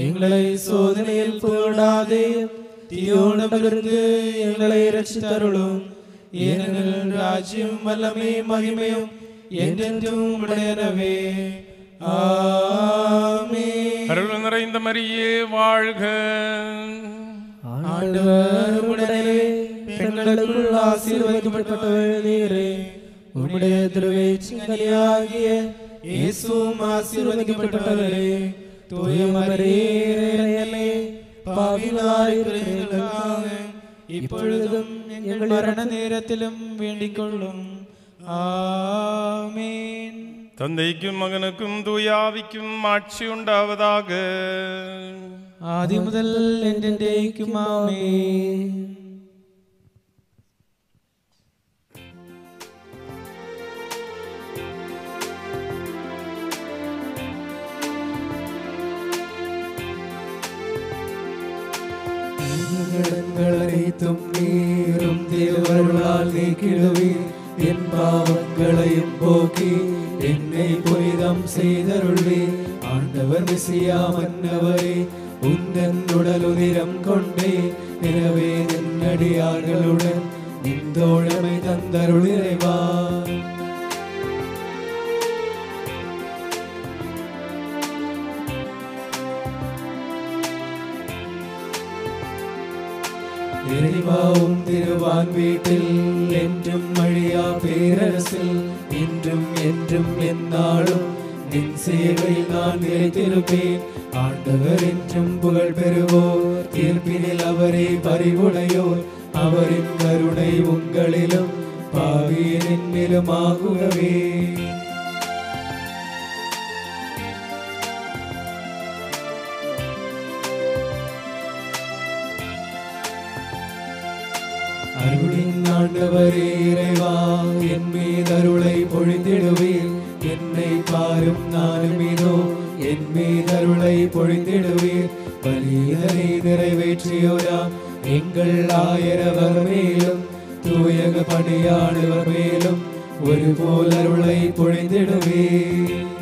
எங்களை சோதனையில் போடாதே தீயோடமிருந்து எங்களை ரட்சித்தருளும் ஏனெனில் ராஜ்யம் வல்லமை மகிமையும் என்றென்றும் உடையனவே ஆமென் அருள் நிறைந்த மரியே வாழ்க ஆண்டவர் உடனே பெண்களுக்குள் ஆசீர்வதிக்கப்பட்டவள் நீரே உம்முடைய திருவேச்சிங்கனியாகிய இயேசுவும் ഇപ്പോഴും ഞങ്ങൾ വേണ്ടിക്കൊള്ളും. തന്തയ്ക്കും മകനക്കും തൂയാവിക്കും മാക്ഷി ഉണ്ടാവതാകെ ആദ്യം മുതൽ എന്റെ ആമേ சங்கடங்கள் அனைத்தும் நீரும் திருவருளால் நீக்கிடுவே. என் பாவங்களையும் போக்கி என்னை பொய்தம் செய்தருள்வே. ஆண்டவர் மிசியா மன்னவரே உந்தன் உடலுதிரம் கொண்டே எனவே நன்னடியார்களுடன் நின் தோழமை தந்தருளிறைவா இறைவாவும் திருவான் வீட்டில் என்றும் மழியா பேரரசில் இன்றும் என்றும் என்னாலும் நின் சேவையில் நான் நிலைத்திருப்பேன். ஆண்டவர் என்றும் புகழ் பெறுவோர் தீர்ப்பினில் அவரே பறிவுடையோர் அவரின் கருணை உங்களிலும் பாவியின் என்னிலும் அருளின் ஆண்டவரே இறைவா என் மீது அருளை பொழிந்திடுவீர். என்னை பாரும் நானும் இதோ என் மீது அருளை பொழிந்திடுவீர். பலிதனை நிறைவேற்றியோரா எங்கள் ஆயிரவர் மேலும் தூயக பணியாடுவர் மேலும் ஒரு போல் அருளை பொழிந்திடுவீர்.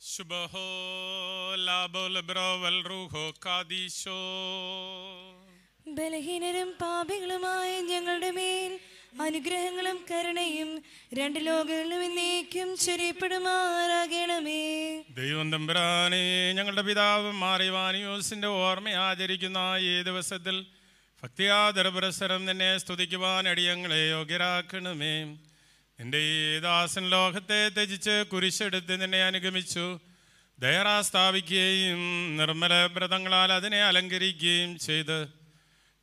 ശുഭഹോ ലാബോൽ ബ്രോവൽ റൂഹോ കാദീശോ. ബലഹീനരും പാപികളുമായ ഞങ്ങളുടെ മേൽ അനുഗ്രഹങ്ങളും കരുണയും രണ്ട് ലോകങ്ങളിലും എന്നേക്കും ചൊരിയപ്പെടുമാറാകണമേ. ദൈവം തമ്പുരാനെ ഞങ്ങളുടെ പിതാവ് മാറിവാനിയോസിന്റെ ഓർമ്മ ആചരിക്കുന്ന ഈ ദിവസത്തിൽ ഭക്തിയാദര പുരസരം നിന്നെ സ്തുതിക്കുവാൻ അടിയങ്ങളെ യോഗ്യരാക്കണമേ. നിന്റെ ഈ ദാസൻ ലോകത്തെ ത്യജിച്ച് കുരിശെടുത്ത് നിന്നെ അനുഗമിച്ചു. ദയറ സ്ഥാപിക്കുകയും നിർമ്മല വ്രതങ്ങളാൽ അതിനെ അലങ്കരിക്കുകയും ചെയ്ത്.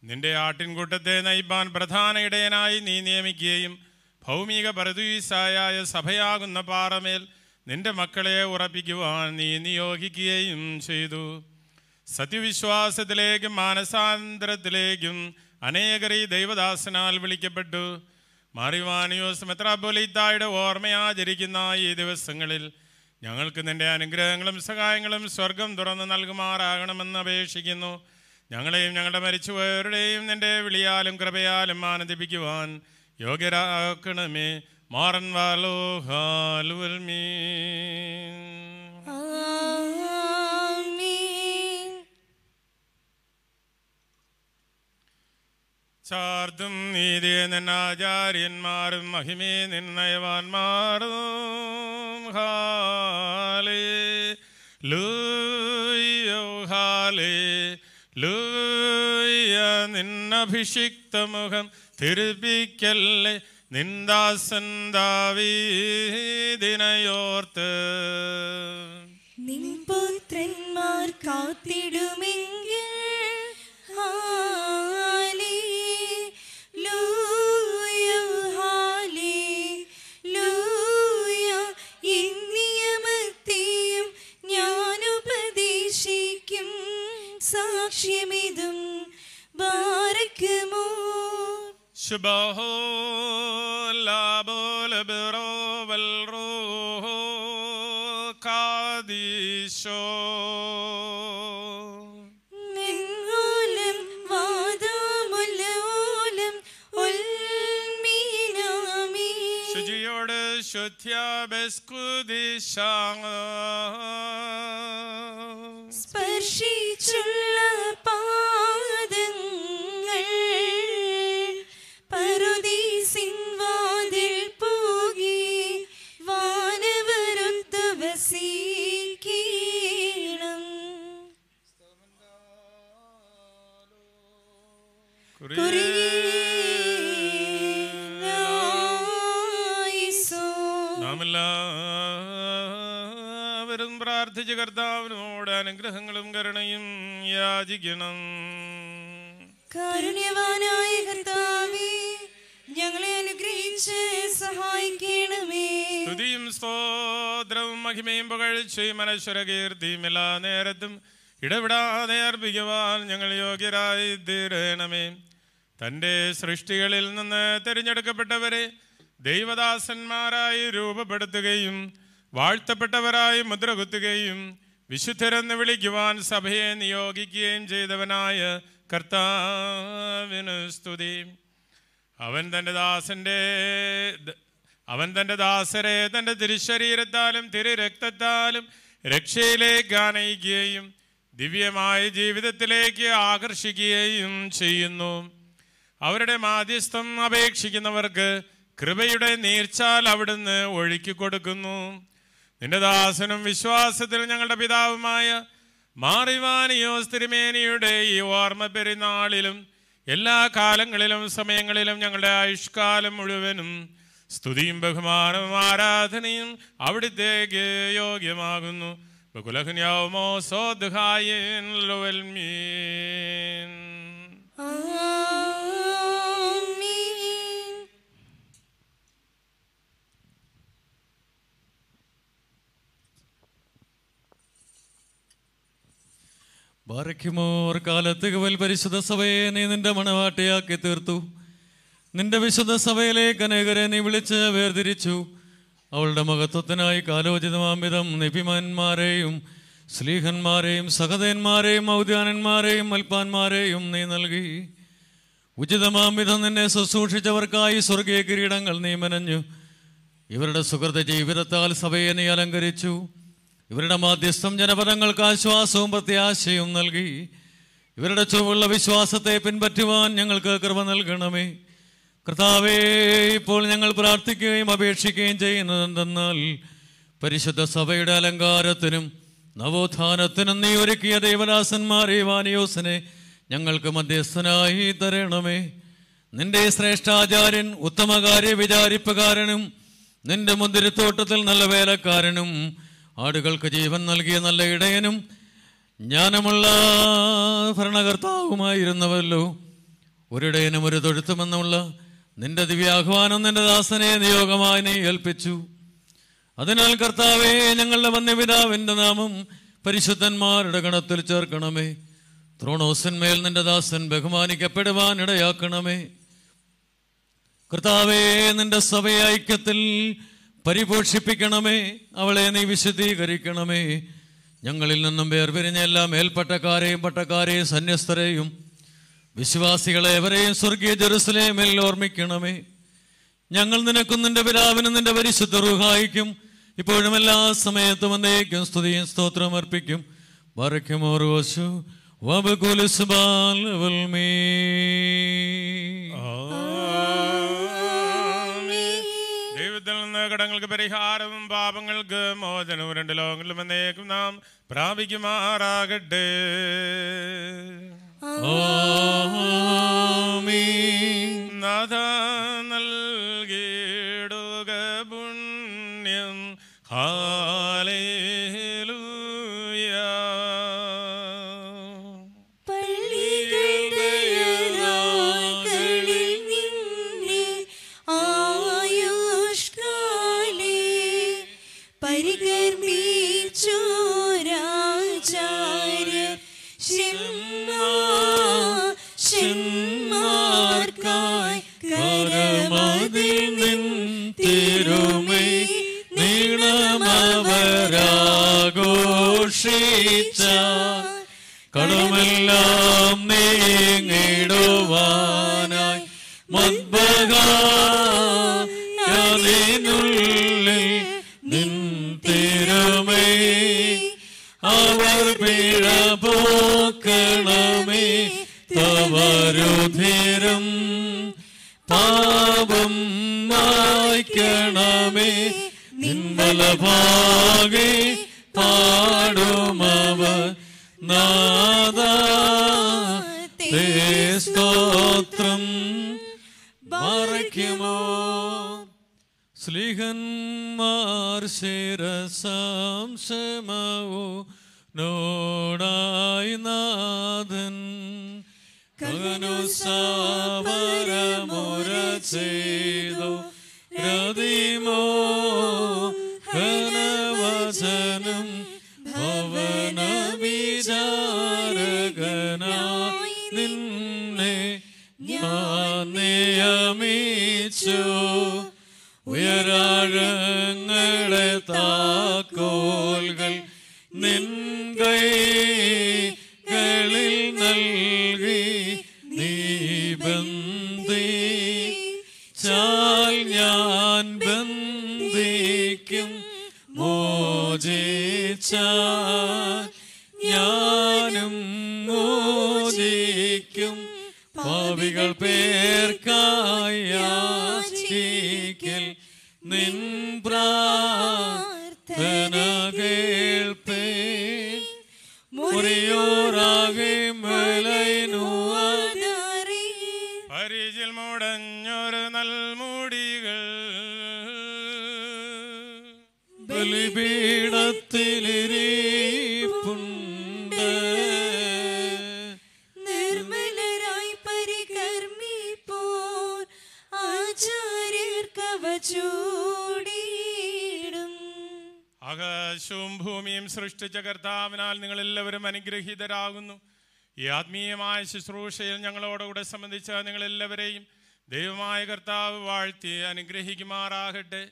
നിന്റെ ആട്ടിൻകൂട്ടത്തെ നയിപ്പാൻ പ്രധാന ഇടയനായി നീ നിയമിക്കുകയും ഭൗമിക പരദീസായ സഭയാകുന്ന പാറമേൽ നിന്റെ മക്കളെ ഉറപ്പിക്കുവാൻ നീ നിയോഗിക്കുകയും ചെയ്തു. സത്യവിശ്വാസത്തിലേക്കും മാനസാന്തരത്തിലേക്കും അനേകർ ദൈവദാസനാൽ വിളിക്കപ്പെട്ടു. മാറിവാനിയോസ് മെത്രാബോലിത്തായുടെ ഓർമ്മയാചരിക്കുന്ന ഈ ദിവസങ്ങളിൽ ഞങ്ങൾക്ക് നിന്റെ അനുഗ്രഹങ്ങളും സഹായങ്ങളും സ്വർഗം തുറന്ന് നൽകുമാറാകണമെന്ന് അപേക്ഷിക്കുന്നു. ഞങ്ങളെയും ഞങ്ങളുടെ മരിച്ചുപോയവരുടെയും നിന്റെ വിളിയാലും കൃപയാലും ആനന്ദിപ്പിക്കുവാൻ യോഗ്യരാക്കണമേ. മാറൻ വാലോ ഹാലുവൽമീ ചാർത്തും നീതി നിന്നാചാര്യന്മാരും മഹിമേ നിർണയവാന്മാരും. ഹാലേ ലൂയോ ഹാലേ ലൂയ നിന്നഭിഷിക്ത മുഖം തിരുപ്പിക്കല്ലേ നിന്ദാസൻ ദാവീദിനയോർത്ത്. നിൻ പുത്രന്മാർ കാത്തിടുമെങ്കിൽ സാക്ഷ്യമിതും ബാരക്കുമോ ശുഭഹോ ലാബോല ബിറോവൽ റൂഹോ കാദീശോ ശുദ്ധ്യാബസ്കുദിശ സ്പർശിച്ചുള്ള പാദങ്ങൾ പറുദീസിൻ വാതിൽ പോകി വാനവരുത്ത് വസിക്കണം കുറിയായിസോ. പ്രാർത്ഥിച്ച് കർത്താവിനോട് അനുഗ്രഹങ്ങളും കരുണയും യാചിക്കണം. കാരുണ്യവാനായ കർത്താവേ ഞങ്ങളെ അനുഗ്രഹിച്ച് സഹായിക്കണമേ. സ്തുതിയും സ്തോത്രവും മഹിമയും പുകഴ്ചയും മനശ്വര കീർത്തിയും എല്ലാ നേരത്തും ഇടപെടാതെ അർപ്പിക്കുവാൻ ഞങ്ങൾ യോഗ്യരായി തീരണമേ തന്റെ സൃഷ്ടികളിൽ നിന്ന് തിരഞ്ഞെടുക്കപ്പെട്ടവരെ ദൈവദാസന്മാരായി രൂപപ്പെടുത്തുകയും വാഴ്ത്തപ്പെട്ടവരായി മുദ്ര കുത്തുകയും വിശുദ്ധരെന്ന് വിളിക്കുവാൻ സഭയെ നിയോഗിക്കുകയും ചെയ്തവനായ കർത്താവിന് സ്തുതി. അവൻ തന്റെ ദാസന്റെ അവൻ തന്റെ ദാസരെ തന്റെ തിരുശരീരത്താലും തിരുരക്തത്താലും രക്ഷയിലേക്ക് ആനയിക്കുകയും ദിവ്യമായ ജീവിതത്തിലേക്ക് ആകർഷിക്കുകയും ചെയ്യുന്നു. അവരുടെ മാധ്യസ്ഥം അപേക്ഷിക്കുന്നവർക്ക് കൃപയുടെ നീർച്ചാൽ അവിടുന്ന് ഒഴുക്കി കൊടുക്കുന്നു. നിന്റെ ദാസനും വിശ്വാസത്തിൽ ഞങ്ങളുടെ പിതാവുമായ മാറിവാനിയോസ് തിരുമേനിയുടെ ഈ ഓർമ്മ പെരുന്നാളിലും എല്ലാ കാലങ്ങളിലും സമയങ്ങളിലും ഞങ്ങളുടെ ആയുഷ്കാലം മുഴുവനും സ്തുതിയും ബഹുമാനവും ആരാധനയും അവിടുത്തേക്ക് യോഗ്യമാകുന്നു. ബകുലഹ്ന്യാവുമോ സോദ്ഹായൻ ബാറയ്ക്കുമോർ കാലത്ത് കവൽ പരിശുദ്ധ സഭയെ നീ നിന്റെ മണവാട്ടിയാക്കി തീർത്തു. നിന്റെ വിശുദ്ധ സഭയിലേക്ക് അനേകരെ നീ വിളിച്ച് വേർതിരിച്ചു. അവളുടെ മഹത്വത്തിനായി കാലോചിതമാംവിധം നിപിമാന്മാരെയും സ്ലീഹന്മാരെയും സഹതന്മാരെയും ഔദ്യാനന്മാരെയും മൽപ്പാന്മാരെയും നീ നൽകി. ഉചിതമാംവിധം നിന്നെ ശുശ്രൂഷിച്ചവർക്കായി സ്വർഗീയ കിരീടങ്ങൾ നീ മെനഞ്ഞു. ഇവരുടെ സുഹൃത ജീവിതത്താൽ സഭയെ നീ അലങ്കരിച്ചു. ഇവരുടെ മാധ്യസ്ഥം ജനപദങ്ങൾക്ക് ആശ്വാസവും പ്രത്യാശയും നൽകി. ഇവരുടെ ചുവുള്ള വിശ്വാസത്തെ പിൻപറ്റുവാൻ ഞങ്ങൾക്ക് കൃപ നൽകണമേ. കർത്താവേ ഇപ്പോൾ ഞങ്ങൾ പ്രാർത്ഥിക്കുകയും അപേക്ഷിക്കുകയും ചെയ്യുന്നതെന്തെന്നാൽ പരിശുദ്ധ സഭയുടെ അലങ്കാരത്തിനും നവോത്ഥാനത്തിനും നീ ഒരുക്കിയ ദേവദാസന്മാരെ വാനിയോസിനെ ഞങ്ങൾക്ക് മധ്യസ്ഥനായി തരണമേ. നിന്റെ ശ്രേഷ്ഠാചാര്യൻ ഉത്തമകാര്യ വിചാരിപ്പുകാരനും നിന്റെ മുന്തിരിത്തോട്ടത്തിൽ നല്ല വേലക്കാരനും ആടുകൾക്ക് ജീവൻ നൽകിയ നല്ല ഇടയനും ജ്ഞാനമുള്ള ഭരണകർത്താവുമായിരുന്നവല്ലോ. ഒരിടയനും ഒരു തൊഴുത്തുമെന്നുള്ള നിന്റെ ദിവ്യാഹ്വാനം നിന്റെ ദാസനെ നിയോഗമായി നീ ഏൽപ്പിച്ചു. അതിനാൽ കർത്താവേ ഞങ്ങളുടെ വന്യപിതാവിന്റെ നാമം പരിശുദ്ധന്മാരുടെ ഗണത്തിൽ ചേർക്കണമേ. ത്രോണോസന്മേൽ നിന്റെ ദാസൻ ബഹുമാനിക്കപ്പെടുവാൻ ഇടയാക്കണമേ. കർത്താവേ നിന്റെ സഭയ ഐക്യത്തിൽ പരിപോഷിപ്പിക്കണമേ. അവളെ നീ വിശദീകരിക്കണമേ ഞങ്ങളിൽ നിന്നും വേർപിരിഞ്ഞ എല്ലാ മേൽപ്പട്ടക്കാരെയും പട്ടക്കാരെയും സന്യസ്തരെയും വിശ്വാസികളെ എവരെയും സ്വർഗീയ ജെറുസലേമിൽ ഓർമ്മിക്കണമേ. ഞങ്ങൾ നിനക്കും നിന്റെ പിതാവിനും നിന്റെ പരിശുദ്ധ റുഹായിക്കും ഇപ്പോഴും എല്ലാ സമയത്തും എന്നേക്കും സ്തുതിയും സ്തോത്രം അർപ്പിക്കും. വരയ്ക്കുമോർവശു വബകുലുസ്ബാൽ വൽമീ ദൈവത്തിൽ നിന്ന് കടങ്ങൾക്ക് പരിഹാരവും പാപങ്ങൾക്ക് മോചനവും രണ്ട് ലോകങ്ങളിലും എന്നേക്കും നാം പ്രാപിക്കുമാറാകട്ടെ. നാഥ നൽകിടുക പുണ്യം. ഹാലേലൂയ തവരുധിരം പാപം മായ്ക്കണമേ. നിൻവലഭാഗെ പാടുമവ. നാദ സ്തോത്രം. മറയ്ക്കുമോ? സ്ലിഹന്മാർ ശിരസാംശമവോ നോടായി നാഥൻ. കനുസാവരമുര ചെയ്തു രതിമോ ഘനവചനം ഭവന വിചാരകനായി നിന്നെ ഞാൻ നിയമിച്ചു. ഉയരാഴങ്ങളെ താക്കോൽകൾ മുടഞ്ഞൊരു നൽമുടികൾ. ബലിപീഠത്തിലിരിപ്പുണ്ട്. നിർമ്മലരായി പരികർമ്മിപ്പോർ ആചാര്യർ കവചൂടിയിടും ആകാശവും ഭൂമിയും സൃഷ്ടിച്ച കർത്താവിനാൽ നിങ്ങൾ എല്ലാവരും അനുഗ്രഹീതരാകുന്നു. ഈ ആത്മീയമായ ശുശ്രൂഷയിൽ ഞങ്ങളോടുകൂടെ സംബന്ധിച്ച നിങ്ങളെല്ലാവരെയും ദൈവമായ കർത്താവ് വാഴ്ത്തി അനുഗ്രഹിക്കുമാറാകട്ടെ.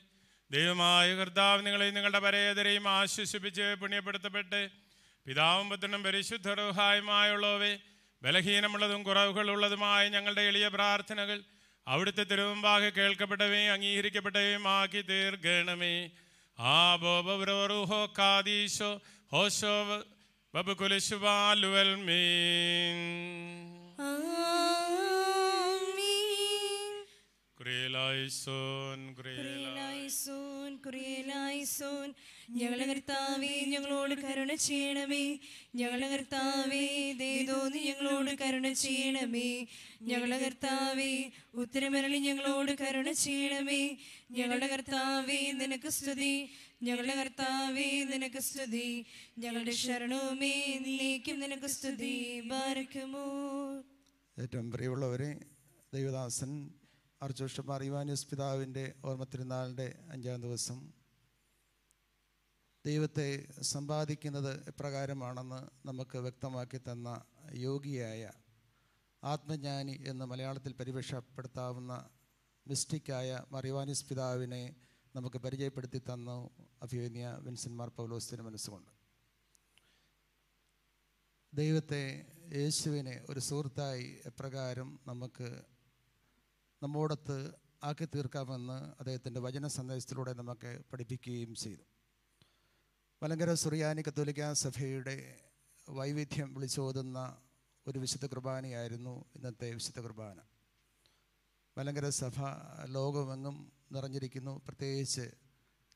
ദൈവമായ കർത്താവ് നിങ്ങളെ നിങ്ങളുടെ പരേതരെയും ആശ്വസിപ്പിച്ച് പുണ്യപ്പെടുത്തപ്പെട്ട് പിതാവും പുത്രനും പരിശുദ്ധ റുഹായുമായുള്ളവേ ബലഹീനമുള്ളതും കുറവുകളുള്ളതുമായ ഞങ്ങളുടെ എളിയ പ്രാർത്ഥനകൾ അവിടുത്തെ തിരുവമ്പാകെ കേൾക്കപ്പെട്ടവയും അംഗീകരിക്കപ്പെട്ടവയും ആക്കി തീർക്കണമേ. ആ ബബ്രവറുഹോ കാദീശോ ഹോശോ ബബുകുലിശുവാലുവൽ മീൻ ഞങ്ങളെ കർത്താവേ ഞങ്ങളോട് കരുണ ചെയ്യണമേ. ഞങ്ങളെ കർത്താവേ ദേതോന്നി ഞങ്ങളോട് കരുണ ചെയ്യണമേ. ഞങ്ങളെ കർത്താവേ ഉത്തരമരളി ഞങ്ങളോട് കരുണ ചെയ്യണമേ. ഞങ്ങളുടെ കർത്താവേ നിനക്ക് സ്തുതി. ഞങ്ങളുടെ കർത്താവേ നിനക്ക് സ്തുതി. ഞങ്ങളുടെ ശരണവുമേ നീക്കും നിനക്ക് സ്തുതി. ബാരക്കുമോ. ഏറ്റവും പ്രിയമുള്ളവരെ ദൈവദാസൻ അർജോഷമാർ ഇവാനിയസ് പിതാവിന്റെ ഓർമ്മ തിരുനാളിന്റെ അഞ്ചാം ദിവസം. ദൈവത്തെ സമ്പാദിക്കുന്നത് എപ്രകാരമാണെന്ന് നമുക്ക് വ്യക്തമാക്കി തന്ന യോഗിയായ ആത്മജ്ഞാനി എന്ന് മലയാളത്തിൽ പരിവേഷപ്പെടുത്താവുന്ന മിസ്റ്റിക്കായ മറിവാനിസ് പിതാവിനെ നമുക്ക് പരിചയപ്പെടുത്തി തന്നു. അഭിവന്യ വിൻസന്മാർ പൗലോസിന് മനസ്സുകൊണ്ട്. ദൈവത്തെ യേശുവിനെ ഒരു സുഹൃത്തായി എപ്രകാരം നമുക്ക് നമ്മോടൊത്ത് ആക്കി തീർക്കാമെന്ന് അദ്ദേഹത്തിന്റെ വചന സന്ദേശത്തിലൂടെ നമുക്ക് പഠിപ്പിക്കുകയും ചെയ്തു. മലങ്കര സുറിയാനി കത്തോലിക്ക സഭയുടെ വൈവിധ്യം വിളിച്ചോതുന്ന ഒരു വിശുദ്ധ കുർബാനയായിരുന്നു ഇന്നത്തെ വിശുദ്ധ കുർബാന. മലങ്കര സഭ ലോകമെങ്ങും നിറഞ്ഞിരിക്കുന്നു. പ്രത്യേകിച്ച്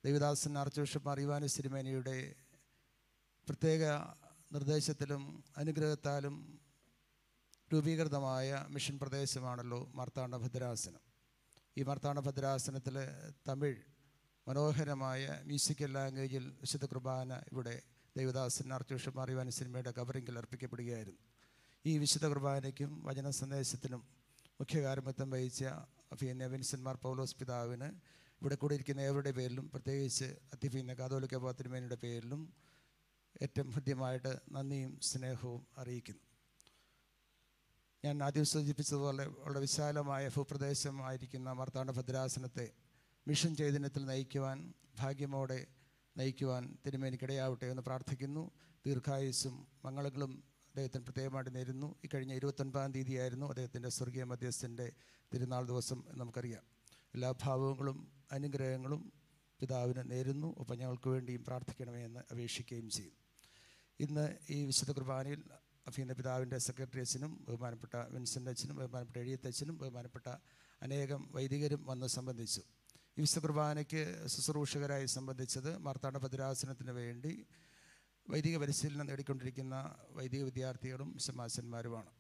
ദേവിദാസൻ ആർച്ച് ബിഷപ്പ് അറിവാനു സിരിമേനിയുടെ പ്രത്യേക നിർദ്ദേശത്തിലും അനുഗ്രഹത്താലും രൂപീകൃതമായ മിഷൻ പ്രദേശമാണല്ലോ മാർത്താണ്ഡ ഭദ്രാസനം ഈ മാർത്താണ്ഡ ഭദ്രാസനത്തിൽ തമിഴ് മനോഹരമായ മ്യൂസിക്കൽ ലാംഗ്വേജിൽ വിശുദ്ധ കുർബാന ഇവിടെ ദേവദാസൻ ആർച്ച് ബിഷപ്പ് സിനിമയുടെ കവറിങ്കിൽ അർപ്പിക്കപ്പെടുകയായിരുന്നു. ഈ വിശുദ്ധ കുർബാനയ്ക്കും വചന സന്ദേശത്തിനും മുഖ്യ കാരമത്വം വഹിച്ച അഭിയന്യ വിൻസന്മാർ പൗലോസ് പിതാവിന് ഇവിടെ കൂടിയിരിക്കുന്ന ഏവരുടെ പേരിലും പ്രത്യേകിച്ച് അത്യഭിന്ന കാതോലിക്ക പാത്തിരുമേനിയുടെ പേരിലും ഏറ്റവും ഹൃദ്യമായിട്ട് നന്ദിയും സ്നേഹവും അറിയിക്കുന്നു. ഞാൻ ആദ്യം സൂചിപ്പിച്ചതുപോലെ ഉള്ള വിശാലമായ ഭൂപ്രദേശമായിരിക്കുന്ന മാർത്താണ്ഡ ഭദ്രാസനത്തെ മിഷൻ ചൈതന്യത്തിൽ നയിക്കുവാൻ ഭാഗ്യമോടെ നയിക്കുവാൻ തിരുമേനിക്കിടയാവട്ടെ എന്ന് പ്രാർത്ഥിക്കുന്നു. ദീർഘായുസ്സും മംഗളങ്ങളും അദ്ദേഹത്തിന് പ്രത്യേകമായിട്ട് നേരുന്നു. ഈ കഴിഞ്ഞ ഇരുപത്തൊൻപതാം തീയതിയായിരുന്നു അദ്ദേഹത്തിന്റെ സ്വർഗീയ മധ്യസ്ഥന്റെ തിരുനാൾ ദിവസം നമുക്കറിയാം. എല്ലാ ഭാവങ്ങളും അനുഗ്രഹങ്ങളും പിതാവിന് നേരുന്നു. ഒപ്പം ഞങ്ങൾക്ക് വേണ്ടിയും പ്രാർത്ഥിക്കണമേ എന്ന് അപേക്ഷിക്കുകയും ചെയ്യും ഇന്ന് ഈ വിശുദ്ധ കുർബാനയിൽ അഫീന പിതാവിന്റെ സെക്രട്ടറി അച്ഛനും ബഹുമാനപ്പെട്ട വിൻസെന്റ് അച്ഛനും ബഹുമാനപ്പെട്ട എഴുത്തച്ഛനും ബഹുമാനപ്പെട്ട അനേകം വൈദികരും വന്ന് സംബന്ധിച്ചു. ഈ വിശുദ്ധ കുർബാനയ്ക്ക് ശുശ്രൂഷകരായി സംബന്ധിച്ചത് മാർത്താണ്ഡ ഭദ്രാസനത്തിന് വേണ്ടി വൈദിക പരിശീലനം നേടിക്കൊണ്ടിരിക്കുന്ന വൈദിക വിദ്യാർത്ഥികളും ശമാശന്മാരുമാണ്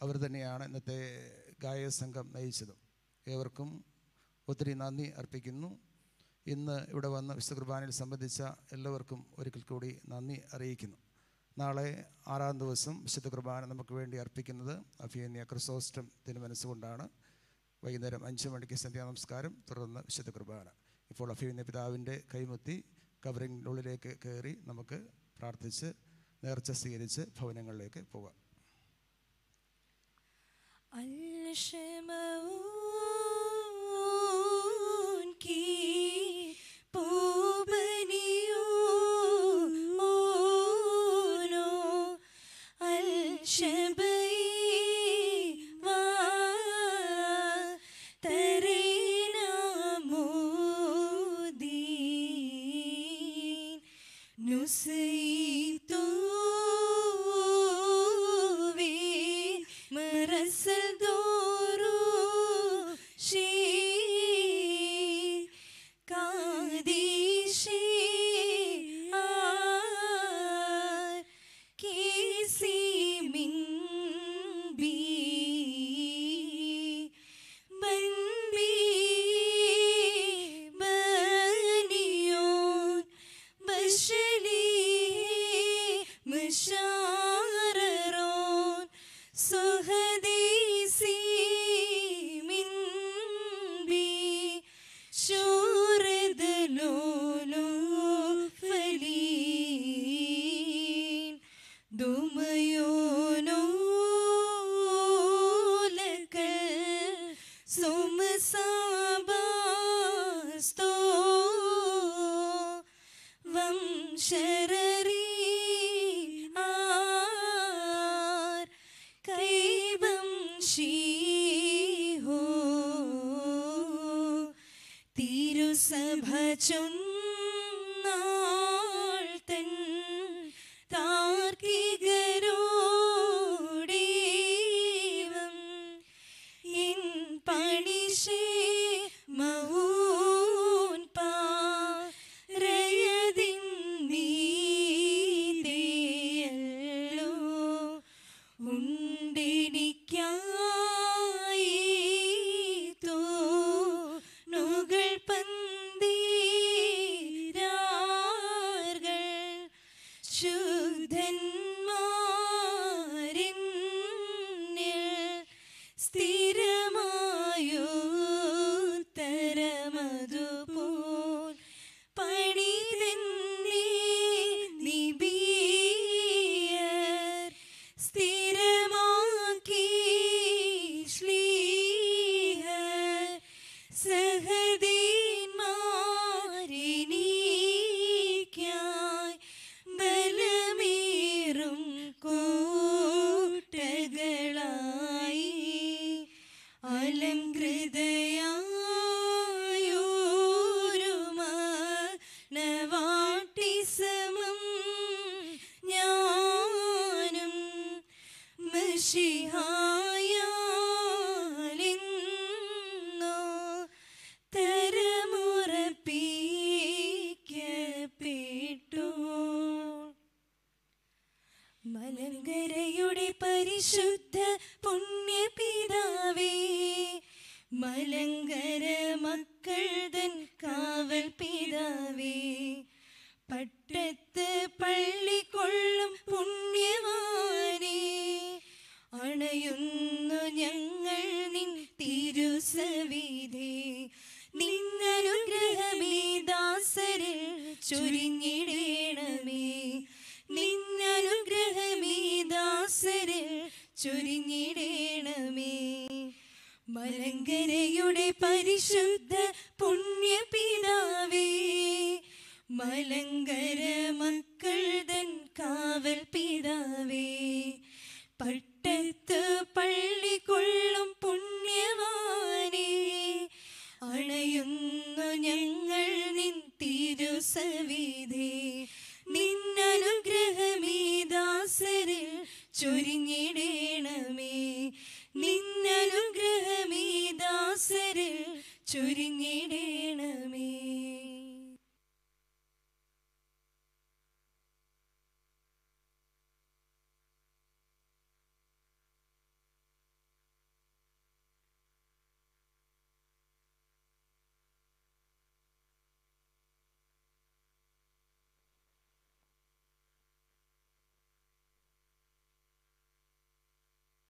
അവർ തന്നെയാണ് ഇന്നത്തെ ഗായക സംഘം നയിച്ചതും. ഏവർക്കും ഒത്തിരി നന്ദി അർപ്പിക്കുന്നു. ഇന്ന് ഇവിടെ വന്ന് വിശുദ്ധ കുർബാനയിൽ സംബന്ധിച്ച എല്ലാവർക്കും ഒരിക്കൽ കൂടി നന്ദി അറിയിക്കുന്നു. നാളെ ആറാം ദിവസം വിശുദ്ധ കുർബാന നമുക്ക് വേണ്ടി അർപ്പിക്കുന്നത് അഭിയന്യ ക്രിസോസ്റ്റം തിരുമനസ്സുകൊണ്ടാണ്. വൈകുന്നേരം അഞ്ച് മണിക്ക് സന്ധ്യാനമസ്കാരം തുടർന്ന് വിശുദ്ധ കുർബാന. ഇപ്പോൾ അഭിയന്യ പിതാവിന്റെ കൈമുത്തി കവറിങ്ങിനുള്ളിലേക്ക് കയറി നമുക്ക് പ്രാർത്ഥിച്ച് നേർച്ച സ്വീകരിച്ച് ഭവനങ്ങളിലേക്ക് പോകാം. അൽഷമവും കീ